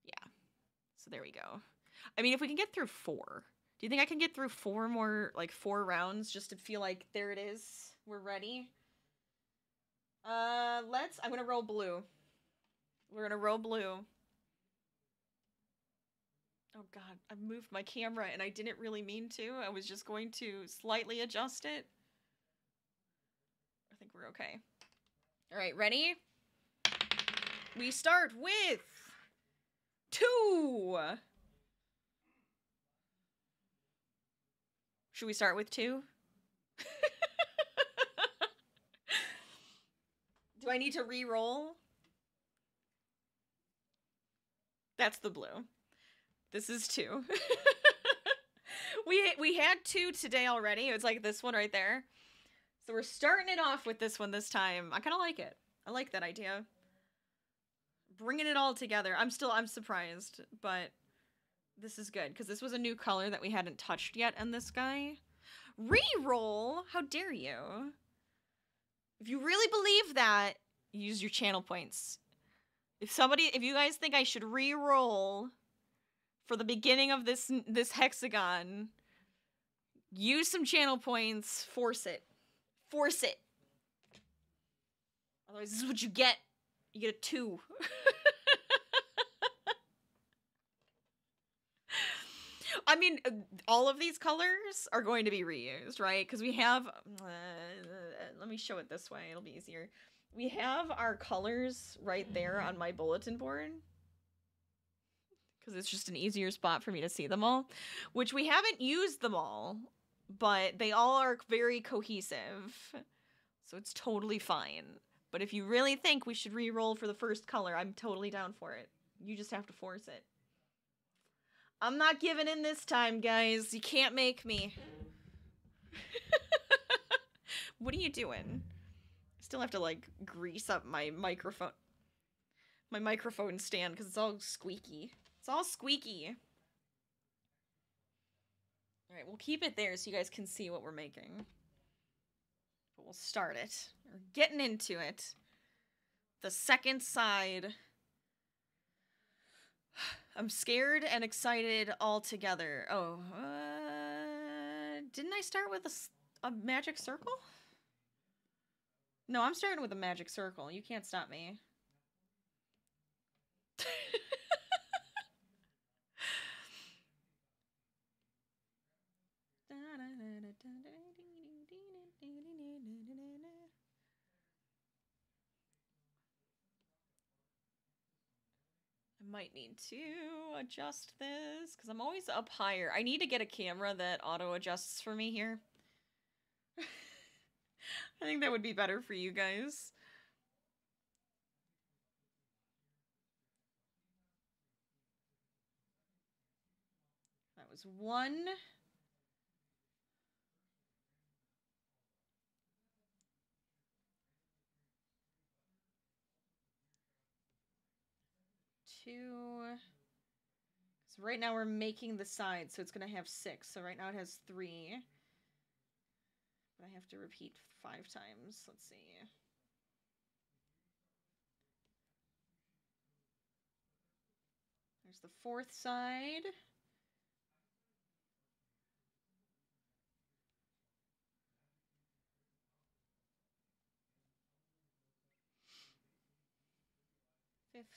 Yeah. So there we go. I mean, if we can get through four, do you think I can get through four more, like four rounds just to feel like there it is? We're ready. Uh, let's, I'm to roll blue. We're to roll blue. Oh god, I moved my camera and I didn't really mean to. I was just going to slightly adjust it. I think we're okay. All right, ready? We start with two. Should we start with two? Do I need to re-roll? That's the blue. This is two. we we had two today already. It was like this one right there. So we're starting it off with this one this time. I kind of like it. I like that idea. Bringing it all together. I'm still, I'm surprised, but this is good because this was a new color that we hadn't touched yet in this guy. Reroll? How dare you? If you really believe that, use your channel points. If somebody, if you guys think I should re-roll for the beginning of this this hexagon, use some channel points, force it. Force it. Otherwise, this is what you get. You get a two. I mean, all of these colors are going to be reused, right? Because we have. Uh, let me show it this way. It'll be easier. We have our colors right there on my bulletin board. Because it's just an easier spot for me to see them all. Which we haven't used them all, but they all are very cohesive. So it's totally fine. But if you really think we should re-roll for the first color, I'm totally down for it. You just have to force it. I'm not giving in this time, guys. You can't make me. what are you doing? I still have to like grease up my microphone my microphone stand because it's all squeaky. It's all squeaky. Alright, we'll keep it there so you guys can see what we're making. But we'll start it. We're getting into it. The second side. I'm scared and excited all together. Oh, uh, didn't I start with a magic circle? No, I'm starting with a magic circle. You can't stop me. Might need to adjust this because I'm always up higher. I need to get a camera that auto adjusts for me here. I think that would be better for you guys. That was one. Two. So right now we're making the sides, so it's gonna have six. So right now it has three. But I have to repeat five times. Let's see. There's the fourth side.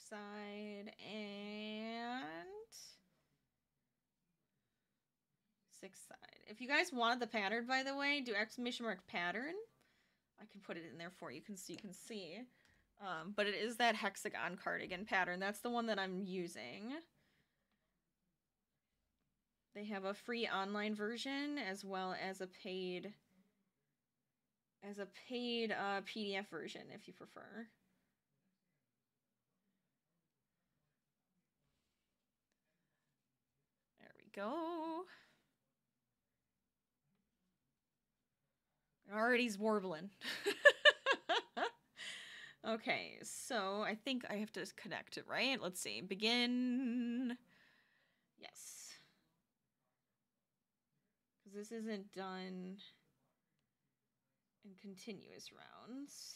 Side and sixth side. If you guys wanted the pattern, by the way, do exclamation mark pattern. I can put it in there for you, can so you can see. Um, but it is that hexagon cardigan pattern. That's the one that I'm using. They have a free online version as well as a paid as a paid uh, PDF version if you prefer. Go. Already's warbling. okay, so I think I have to connect it, right? Let's see. Begin. Yes. Because this isn't done in continuous rounds.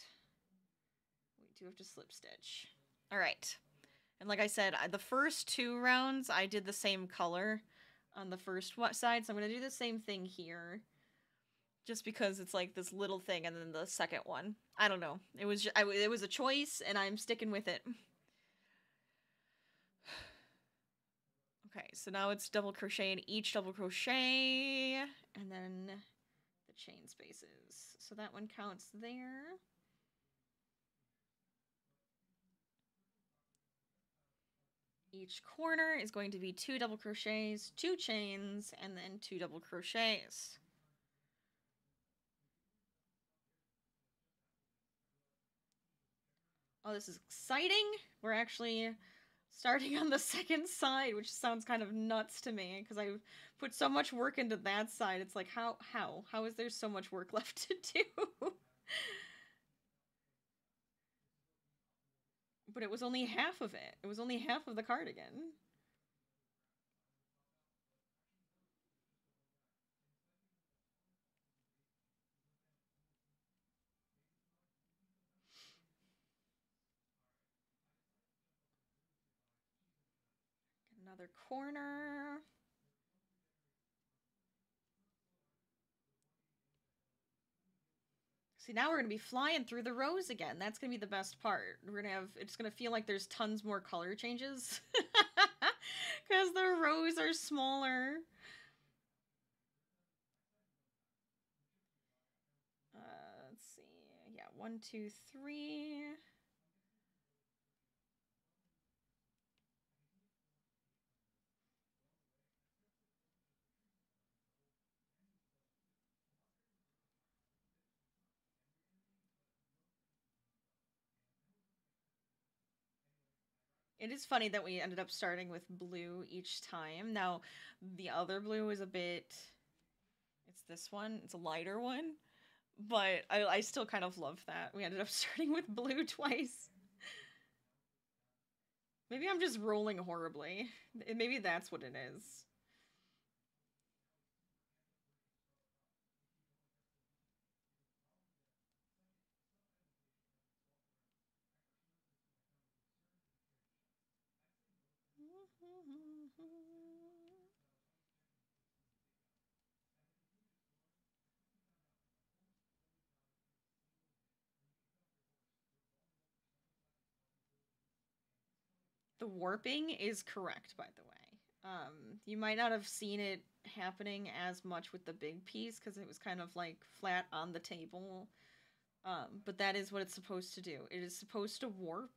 We do have to slip stitch. All right. And like I said, the first two rounds I did the same color on the first side, so I'm going to do the same thing here. Just because it's like this little thing and then the second one. I don't know. It was ju- I it was a choice and I'm sticking with it. Okay, so now it's double crochet in each double crochet and then the chain spaces. So that one counts there. Each corner is going to be two double crochets, two chains, and then two double crochets. Oh, this is exciting. We're actually starting on the second side, which sounds kind of nuts to me because I put so much work into that side. It's like how how how is there so much work left to do? But it was only half of it. It was only half of the cardigan. Another corner. See, now we're going to be flying through the rows again. That's going to be the best part. We're going to have, it's going to feel like there's tons more color changes. Because the rows are smaller. Uh, let's see. Yeah, one, two, three. It is funny that we ended up starting with blue each time. Now, the other blue is a bit. It's this one. It's a lighter one, but I, I still kind of love that we ended up starting with blue twice. Maybe I'm just rolling horribly. Maybe that's what it is. Warping is correct, by the way. Um, you might not have seen it happening as much with the big piece because it was kind of like flat on the table. Um, but that is what it's supposed to do. It is supposed to warp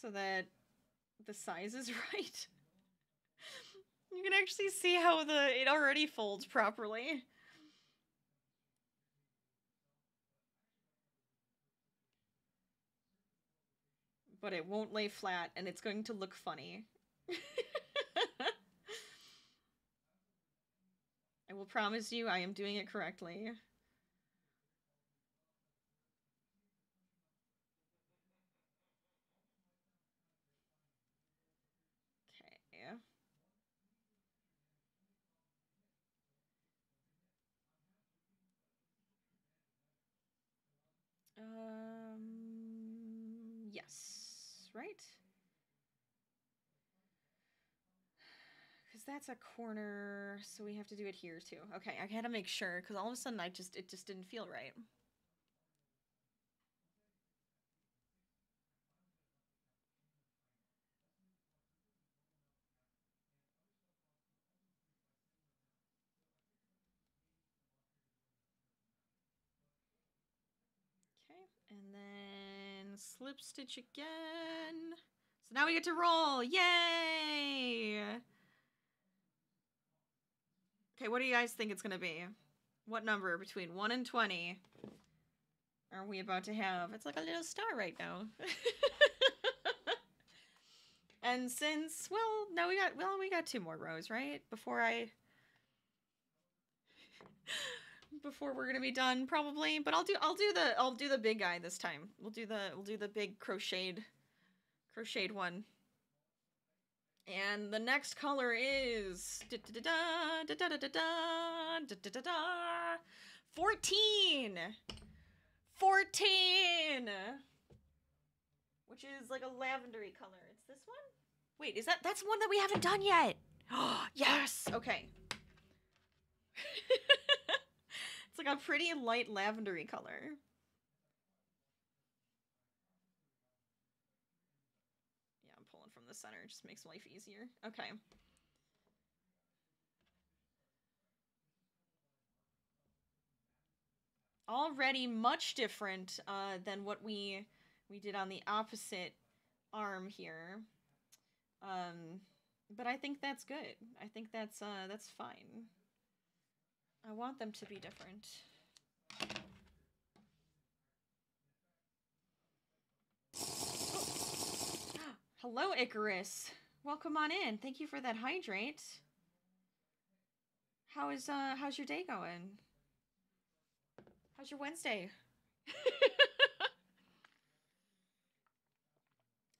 so that the size is right. you can actually see how the it already folds properly. But it won't lay flat and it's going to look funny. I will promise you I am doing it correctly. Okay. Um, yes, right? Because that's a corner, so we have to do it here too. Okay, I had to make sure because all of a sudden I just it just didn't feel right. Okay, and then slip stitch again. So now we get to roll. Yay! Okay, what do you guys think it's going to be? What number between 1 and 20 are we about to have? It's like a little star right now. and since, well, no, we got, well, we got two more rows, right? Before I before we're gonna be done probably but i'll do i'll do the i'll do the big guy this time we'll do the we'll do the big crocheted crocheted one and the next color is 14. 14. Which is like a lavendery color. It's this one? Wait, is that that's one that we haven't done yet? Oh, yes. Okay. it's like a pretty light lavendery color. Center. It just makes life easier. Okay. Already much different uh, than what we we did on the opposite arm here. Um, but I think that's good. I think that's uh, that's fine. I want them to be different. Hello, Icarus. Welcome on in. Thank you for that hydrate. How is uh how's your day going? How's your Wednesday?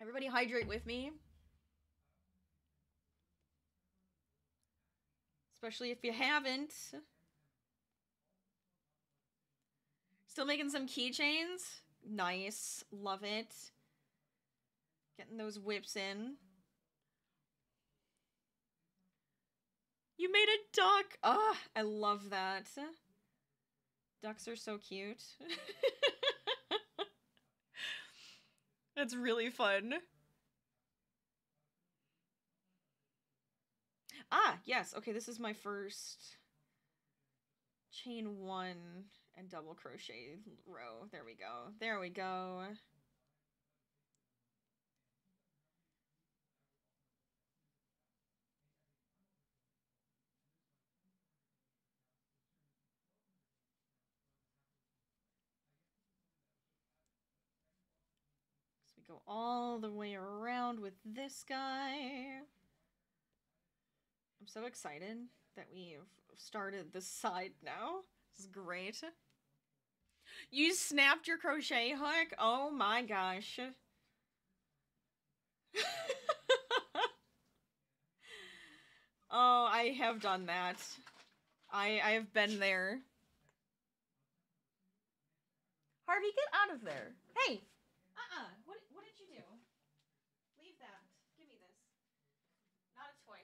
Everybody hydrate with me. Especially if you haven't. Still making some keychains. Nice. Love it. Getting those WIPs in. You made a duck. Ah, I love that. Ducks are so cute. That's really fun. Ah, yes. Okay, this is my first chain one and double crochet row. There we go. There we go. Go all the way around with this guy. I'm so excited that we've started this side now. This is great. You snapped your crochet hook? Oh my gosh. oh, I have done that. I I have been there. Harvey, get out of there. Hey. Uh-uh. What what did you do? Leave that. Give me this. Not a toy.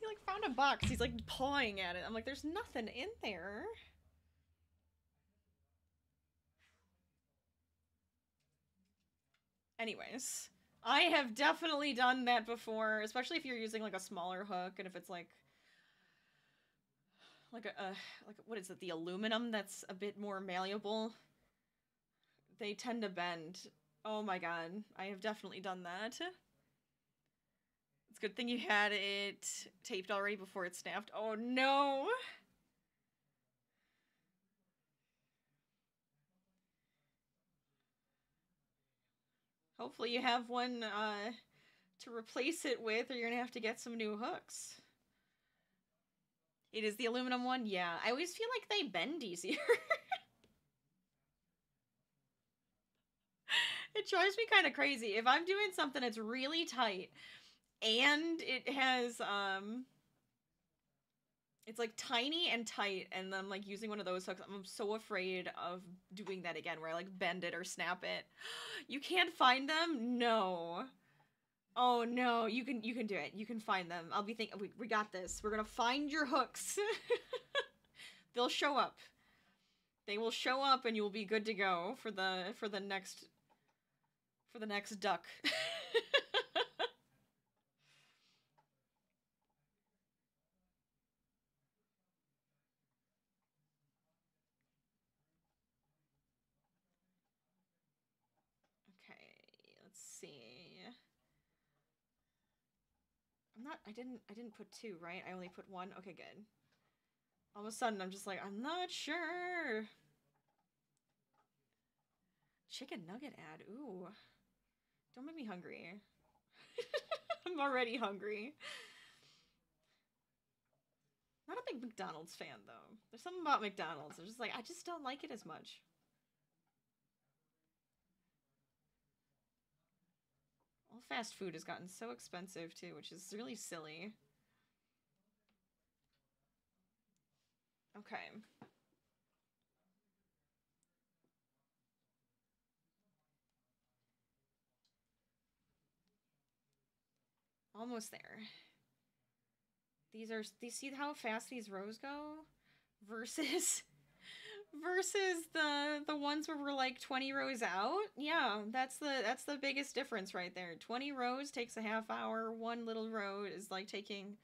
he like found a box. He's like pawing at it. I'm like, there's nothing in there. Anyways, I have definitely done that before, especially if you're using like a smaller hook and if it's like like a uh, like what is it the aluminum that's a bit more malleable they tend to bend oh my god i have definitely done that good thing you had it taped already before it snapped oh no hopefully you have one uh to replace it with or you're gonna have to get some new hooks it is the aluminum one? Yeah. I always feel like they bend easier. it drives me kind of crazy. If I'm doing something that's really tight and it has um it's like tiny and tight and then like using one of those hooks i'm so afraid of doing that again where i like bend it or snap it you can't find them no Oh no, you can you can do it. You can find them. I'll be thinking we, we got this. We're gonna find your hooks. They'll show up. They will show up and you will be good to go for the for the next for the next duck. okay, let's see. I'm not I didn't I didn't put two, right? I only put one. Okay, good. All of a sudden I'm just like, I'm not sure. Chicken nugget ad. Ooh. Don't make me hungry. I'm already hungry. Not a big McDonald's fan though. There's something about McDonald's. I'm just like, I just don't like it as much. Fast food has gotten so expensive too, which is really silly. Okay. Almost there. These are these see how fast these rows go versus versus the the ones where we're like 20 rows out. Yeah, that's the that's the biggest difference right there. 20 rows takes a half hour. One little row is like taking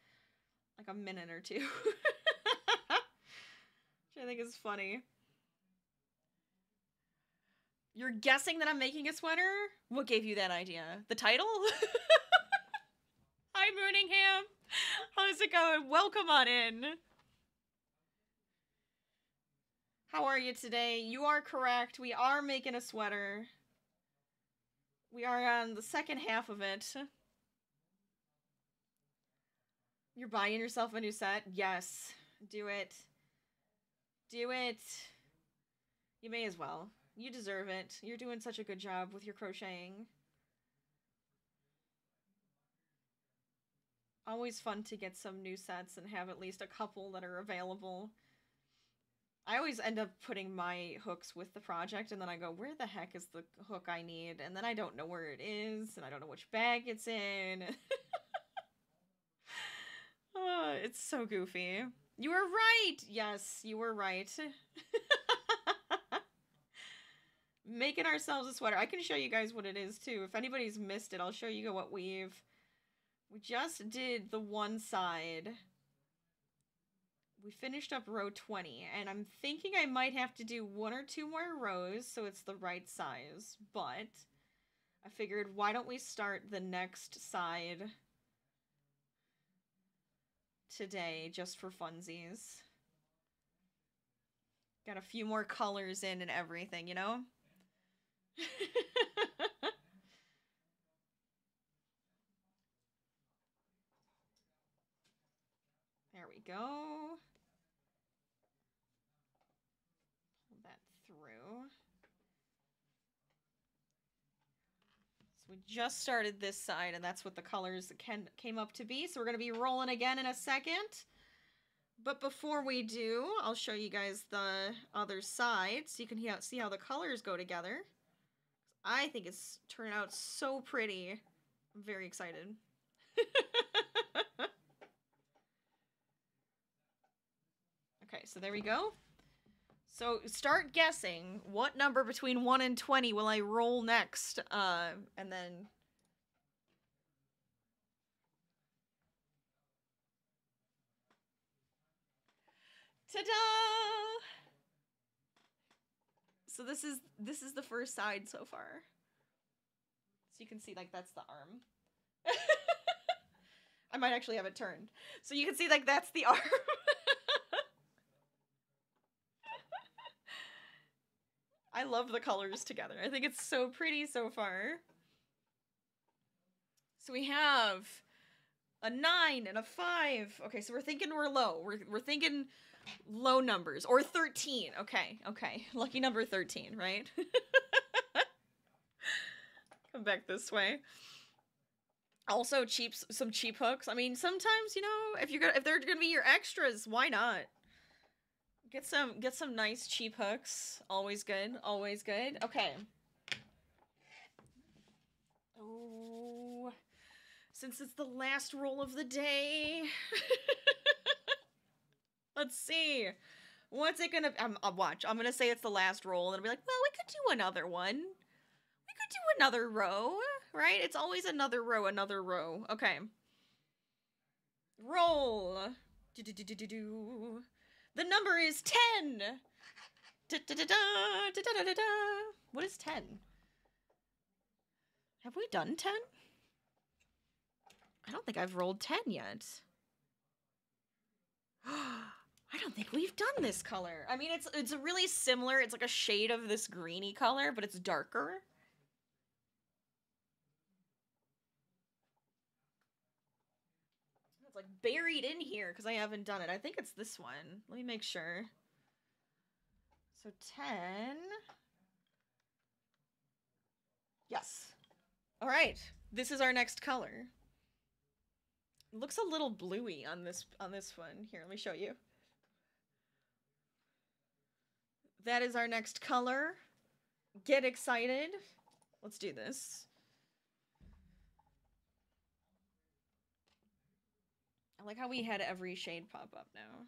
like a minute or two. Which I think is funny. You're guessing that I'm making a sweater? What gave you that idea? The title? Hi, Mooningham. How's it going? Welcome on in. How are you today? You are correct. We are making a sweater. We are on the second half of it. You're buying yourself a new set? Yes. Do it. Do it. You may as well. You deserve it. You're doing such a good job with your crocheting. Always fun to get some new sets and have at least a couple that are available. I always end up putting my hooks with the project and then I go, where the heck is the hook I need? And then I don't know where it is and I don't know which bag it's in. oh, it's so goofy. You were right! Yes, you were right. Making ourselves a sweater. I can show you guys what it is too. If anybody's missed it, I'll show you what we've We just did the one side. We finished up row 20, and I'm thinking I might have to do one or two more rows so it's the right size, but I figured why don't we start the next side today just for funsies. Got a few more colors in and everything, you know? there we go. Pull that through. So we just started this side, and that's what the colors can, came up to be. So we're going to be rolling again in a second. But before we do, I'll show you guys the other side so you can see how the colors go together. I think it's turned out so pretty. I'm very excited. okay, so there we go. So start guessing what number between 1 and 20 will I roll next? Uh, and then Ta-da! So this is this is the first side so far. So you can see like that's the arm. I might actually have it turned. So you can see like that's the arm. I love the colors together. I think it's so pretty so far. So we have a 9 and a 5. Okay, so we're thinking we're low. We're, we're thinking low numbers or 13 okay okay lucky number 13 right come back this way also cheap some cheap hooks i mean sometimes you know if you're gonna if they're gonna be your extras why not get some get some nice cheap hooks always good always good okay oh since it's the last roll of the day Let's see. What's it gonna? I'm, I'll watch. I'm gonna say it's the last roll, and I'll be like, well, we could do another one. We could do another row, right? It's always another row, another row. Okay. Roll. Do do do do do do. The number is ten. Da, da, da. What is ten? Have we done ten? I don't think I've rolled ten yet. I don't think we've done this color. I mean, it's it's really similar. It's like a shade of this greeny color, but it's darker. Like buried in here because I haven't done it. I think it's this one. Let me make sure. So 10. Yes. All right. This is our next color. It looks a little bluey on this on this one. Here, let me show you. That is our next color. Get excited. Let's do this. I like how we had every shade pop up now.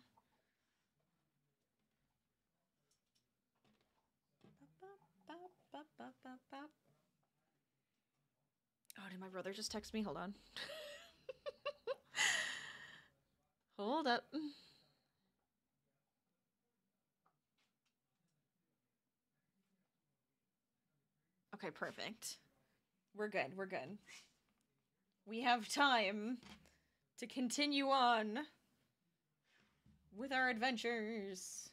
Oh, did my brother just text me? Hold on. Hold up. Okay, perfect. We're good. We're good. We have time to continue on with our adventures.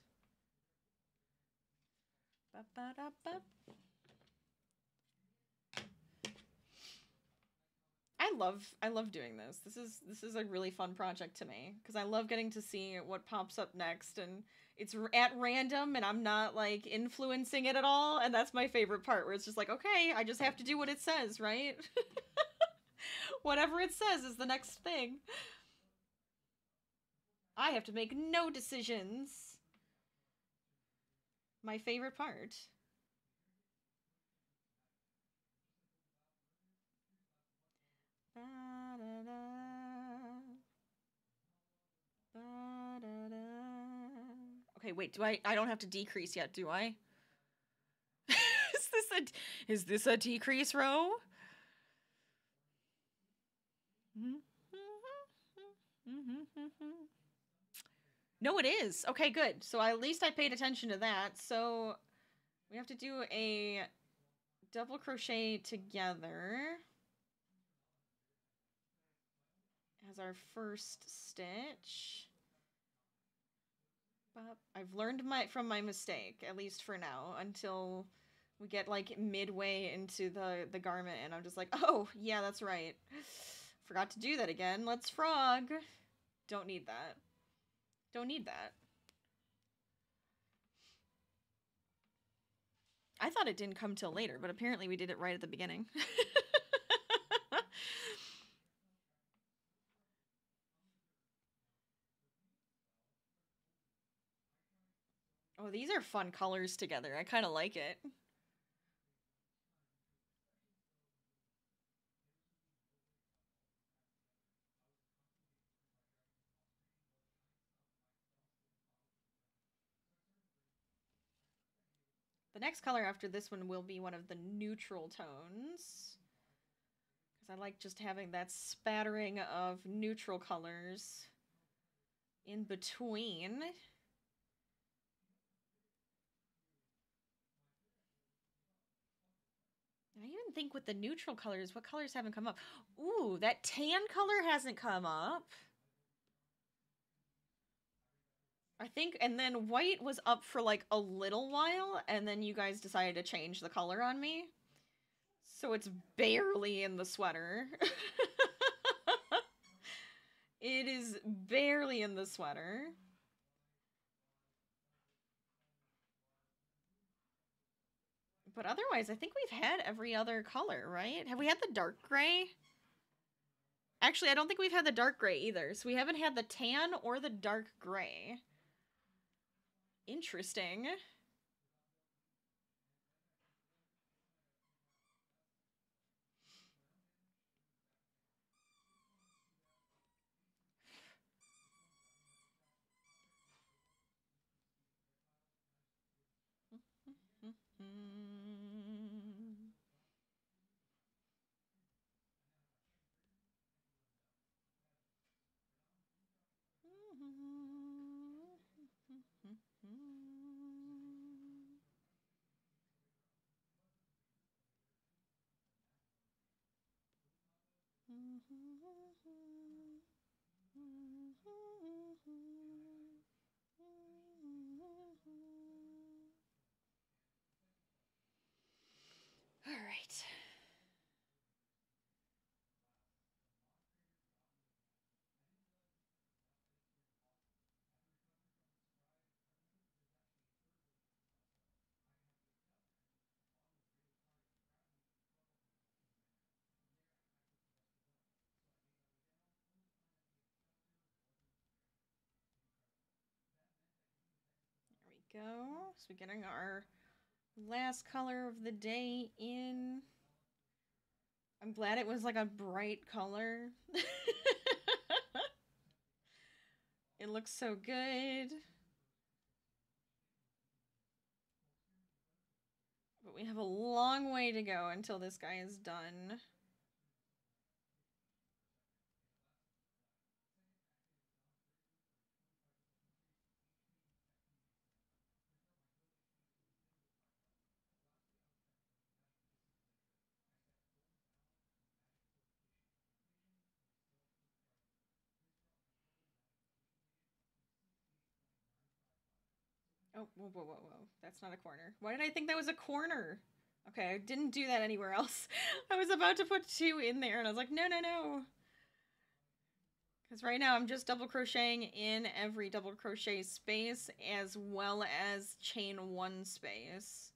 I love I love doing this. This is this is a really fun project to me because I love getting to see what pops up next and it's at random and I'm not like influencing it at all and that's my favorite part where it's just like okay, I just have to do what it says, right? Whatever it says is the next thing. I have to make no decisions. My favorite part. Okay, wait, do I I don't have to decrease yet, do I? is this a is this a decrease row? Mm-hmm. Mm-hmm. Mm-hmm. No, it is. Okay, good. So at least I paid attention to that. So we have to do a double crochet together as our first stitch. But I've learned my from my mistake, at least for now, until we get like midway into the, the garment and I'm just like, oh, yeah, that's right. Forgot to do that again. Let's frog." Don't need that. Don't need that. I thought it didn't come till later, but apparently we did it right at the beginning. oh, these are fun colors together. I kind of like it. Next color after this one will be one of the neutral tones. Because I like just having that spattering of neutral colors in between. I even think with the neutral colors, what colors haven't come up? Ooh, that tan color hasn't come up. I think, and then white was up for like a little while, and then you guys decided to change the color on me. So it's barely in the sweater. it is barely in the sweater. But otherwise, I think we've had every other color, right? Have we had the dark gray? Actually, I don't think we've had the dark gray either. So we haven't had the tan or the dark gray. Interesting. All right. Go. So we're getting our last color of the day in. I'm glad it was like a bright color. it looks so good. But we have a long way to go until this guy is done. Oh, whoa, whoa, whoa, whoa. That's not a corner. Why did I think that was a corner? Okay, I didn't do that anywhere else. I was about to put two in there and I was like, no, no, no. Because right now I'm just double crocheting in every double crochet space as well as chain one space.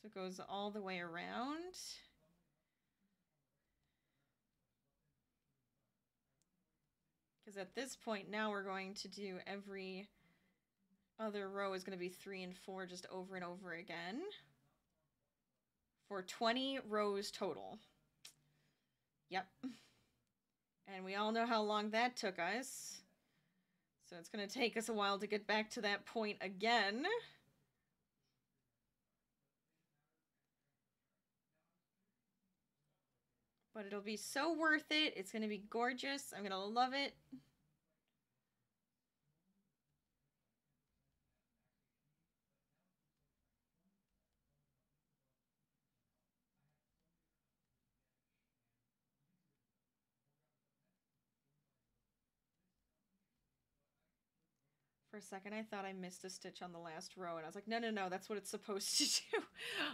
So it goes all the way around. Because at this point now we're going to do every other row is going to be three and four just over and over again for 20 rows total. Yep. And we all know how long that took us. So it's going to take us a while to get back to that point again. But it'll be so worth it. It's going to be gorgeous. I'm going to love it. A second, I thought I missed a stitch on the last row, and I was like, no, no, no, that's what it's supposed to do.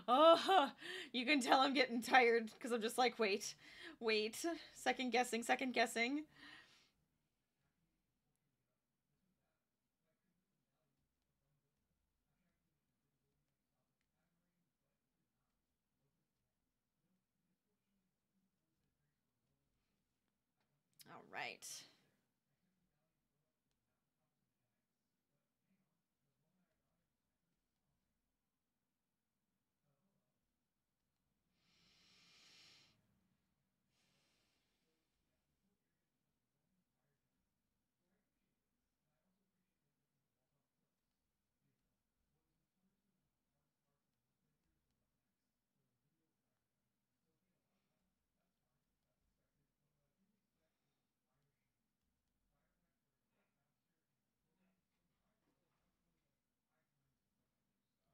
oh, you can tell I'm getting tired because I'm just like, wait, wait, second guessing, second guessing. All right.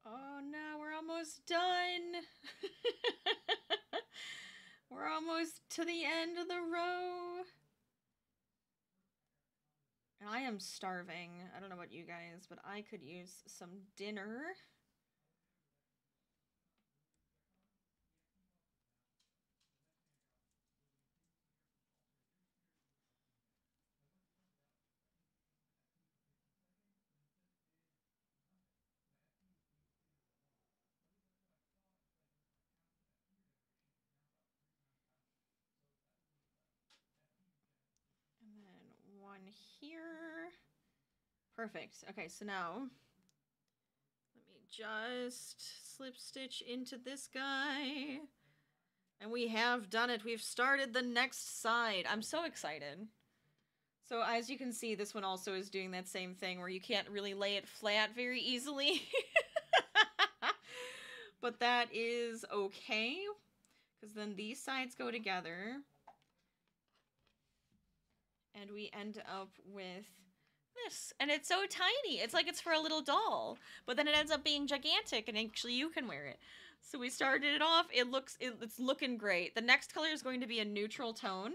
Oh no, we're almost done. we're almost to the end of the row. And I am starving. I don't know about you guys, but I could use some dinner. And then one here. Perfect. Okay, so now let me just slip stitch into this guy. And we have done it. We've started the next side. I'm so excited. So as you can see, this one also is doing that same thing where you can't really lay it flat very easily. but that is okay because then these sides go together and we end up with this. And it's so tiny. It's like it's for a little doll but then it ends up being gigantic and actually you can wear it. So we started it off. It looks it, it's looking great. The next color is going to be a neutral tone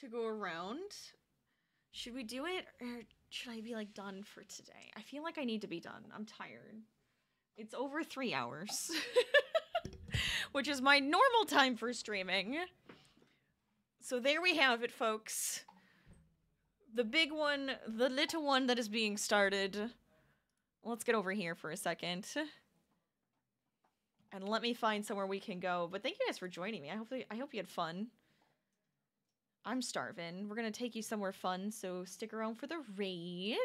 to go around. Should we do it or should i be like done for today? I feel like i need to be done. I'm tired. It's over three hours which is my normal time for streaming so there we have it, folks. The big one, the little one that is being started. Let's get over here for a second. And let me find somewhere we can go. But thank you guys for joining me. I hope I hope you had fun. I'm starving. We're gonna take you somewhere fun, so stick around for the raid.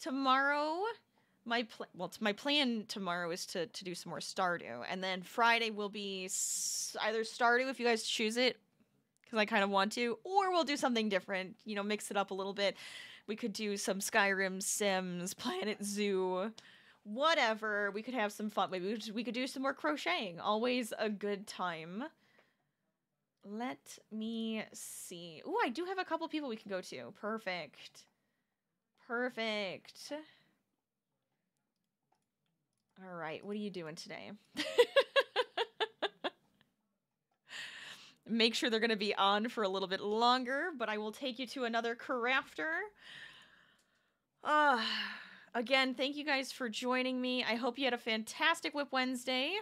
Tomorrow, my pl- well, my plan tomorrow is to to do some more Stardew, and then Friday will be either Stardew if you guys choose it, because I kind of want to, or we'll do something different. You know, mix it up a little bit. We could do some Skyrim, Sims, Planet Zoo, whatever. We could have some fun. Maybe we could- we could do some more crocheting. Always a good time. Let me see. Oh, I do have a couple people we can go to. Perfect. Perfect. All right, what are you doing today? Make sure they're going to be on for a little bit longer, but I will take you to another crafter. Uh, again, thank you guys for joining me. I hope you had a fantastic WIP Wednesday.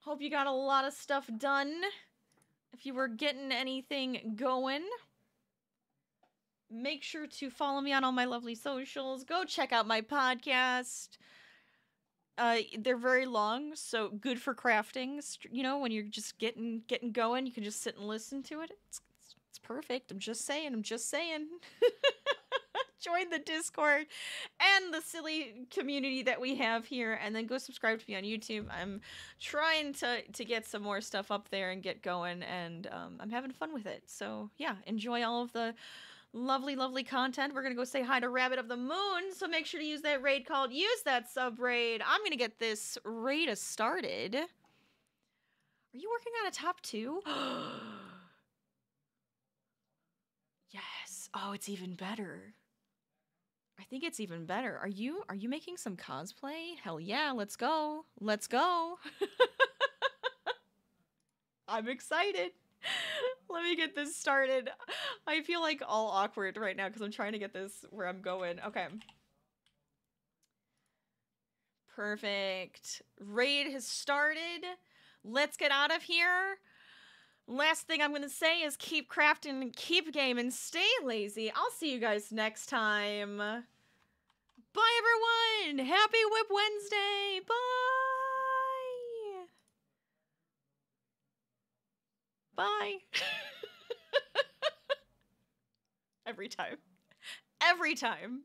Hope you got a lot of stuff done. If you were getting anything going, make sure to follow me on all my lovely socials. Go check out my podcast. Uh, they're very long, so good for crafting. You know, when you're just getting getting going, you can just sit and listen to it. It's it's, it's perfect. I'm just saying. I'm just saying. Join the Discord and the silly community that we have here, and then go subscribe to me on YouTube. I'm trying to to get some more stuff up there and get going, and um, I'm having fun with it. So yeah, enjoy all of the lovely, lovely content. We're gonna go say hi to Rabbit of the Moon, so make sure to use that raid called use that sub raid. I'm gonna get this raid started. Are you working on a top two? yes. Oh, it's even better. I think it's even better. Are you are you making some cosplay? Hell yeah, let's go. Let's go. I'm excited. Let me get this started. I feel like all awkward right now because I'm trying to get this where I'm going. Okay. Perfect. Raid has started. Let's get out of here. Last thing I'm going to say is keep crafting and keep gaming. Stay lazy. I'll see you guys next time. Bye, everyone. Happy WIP Wednesday. Bye. Bye. Every time. Every time.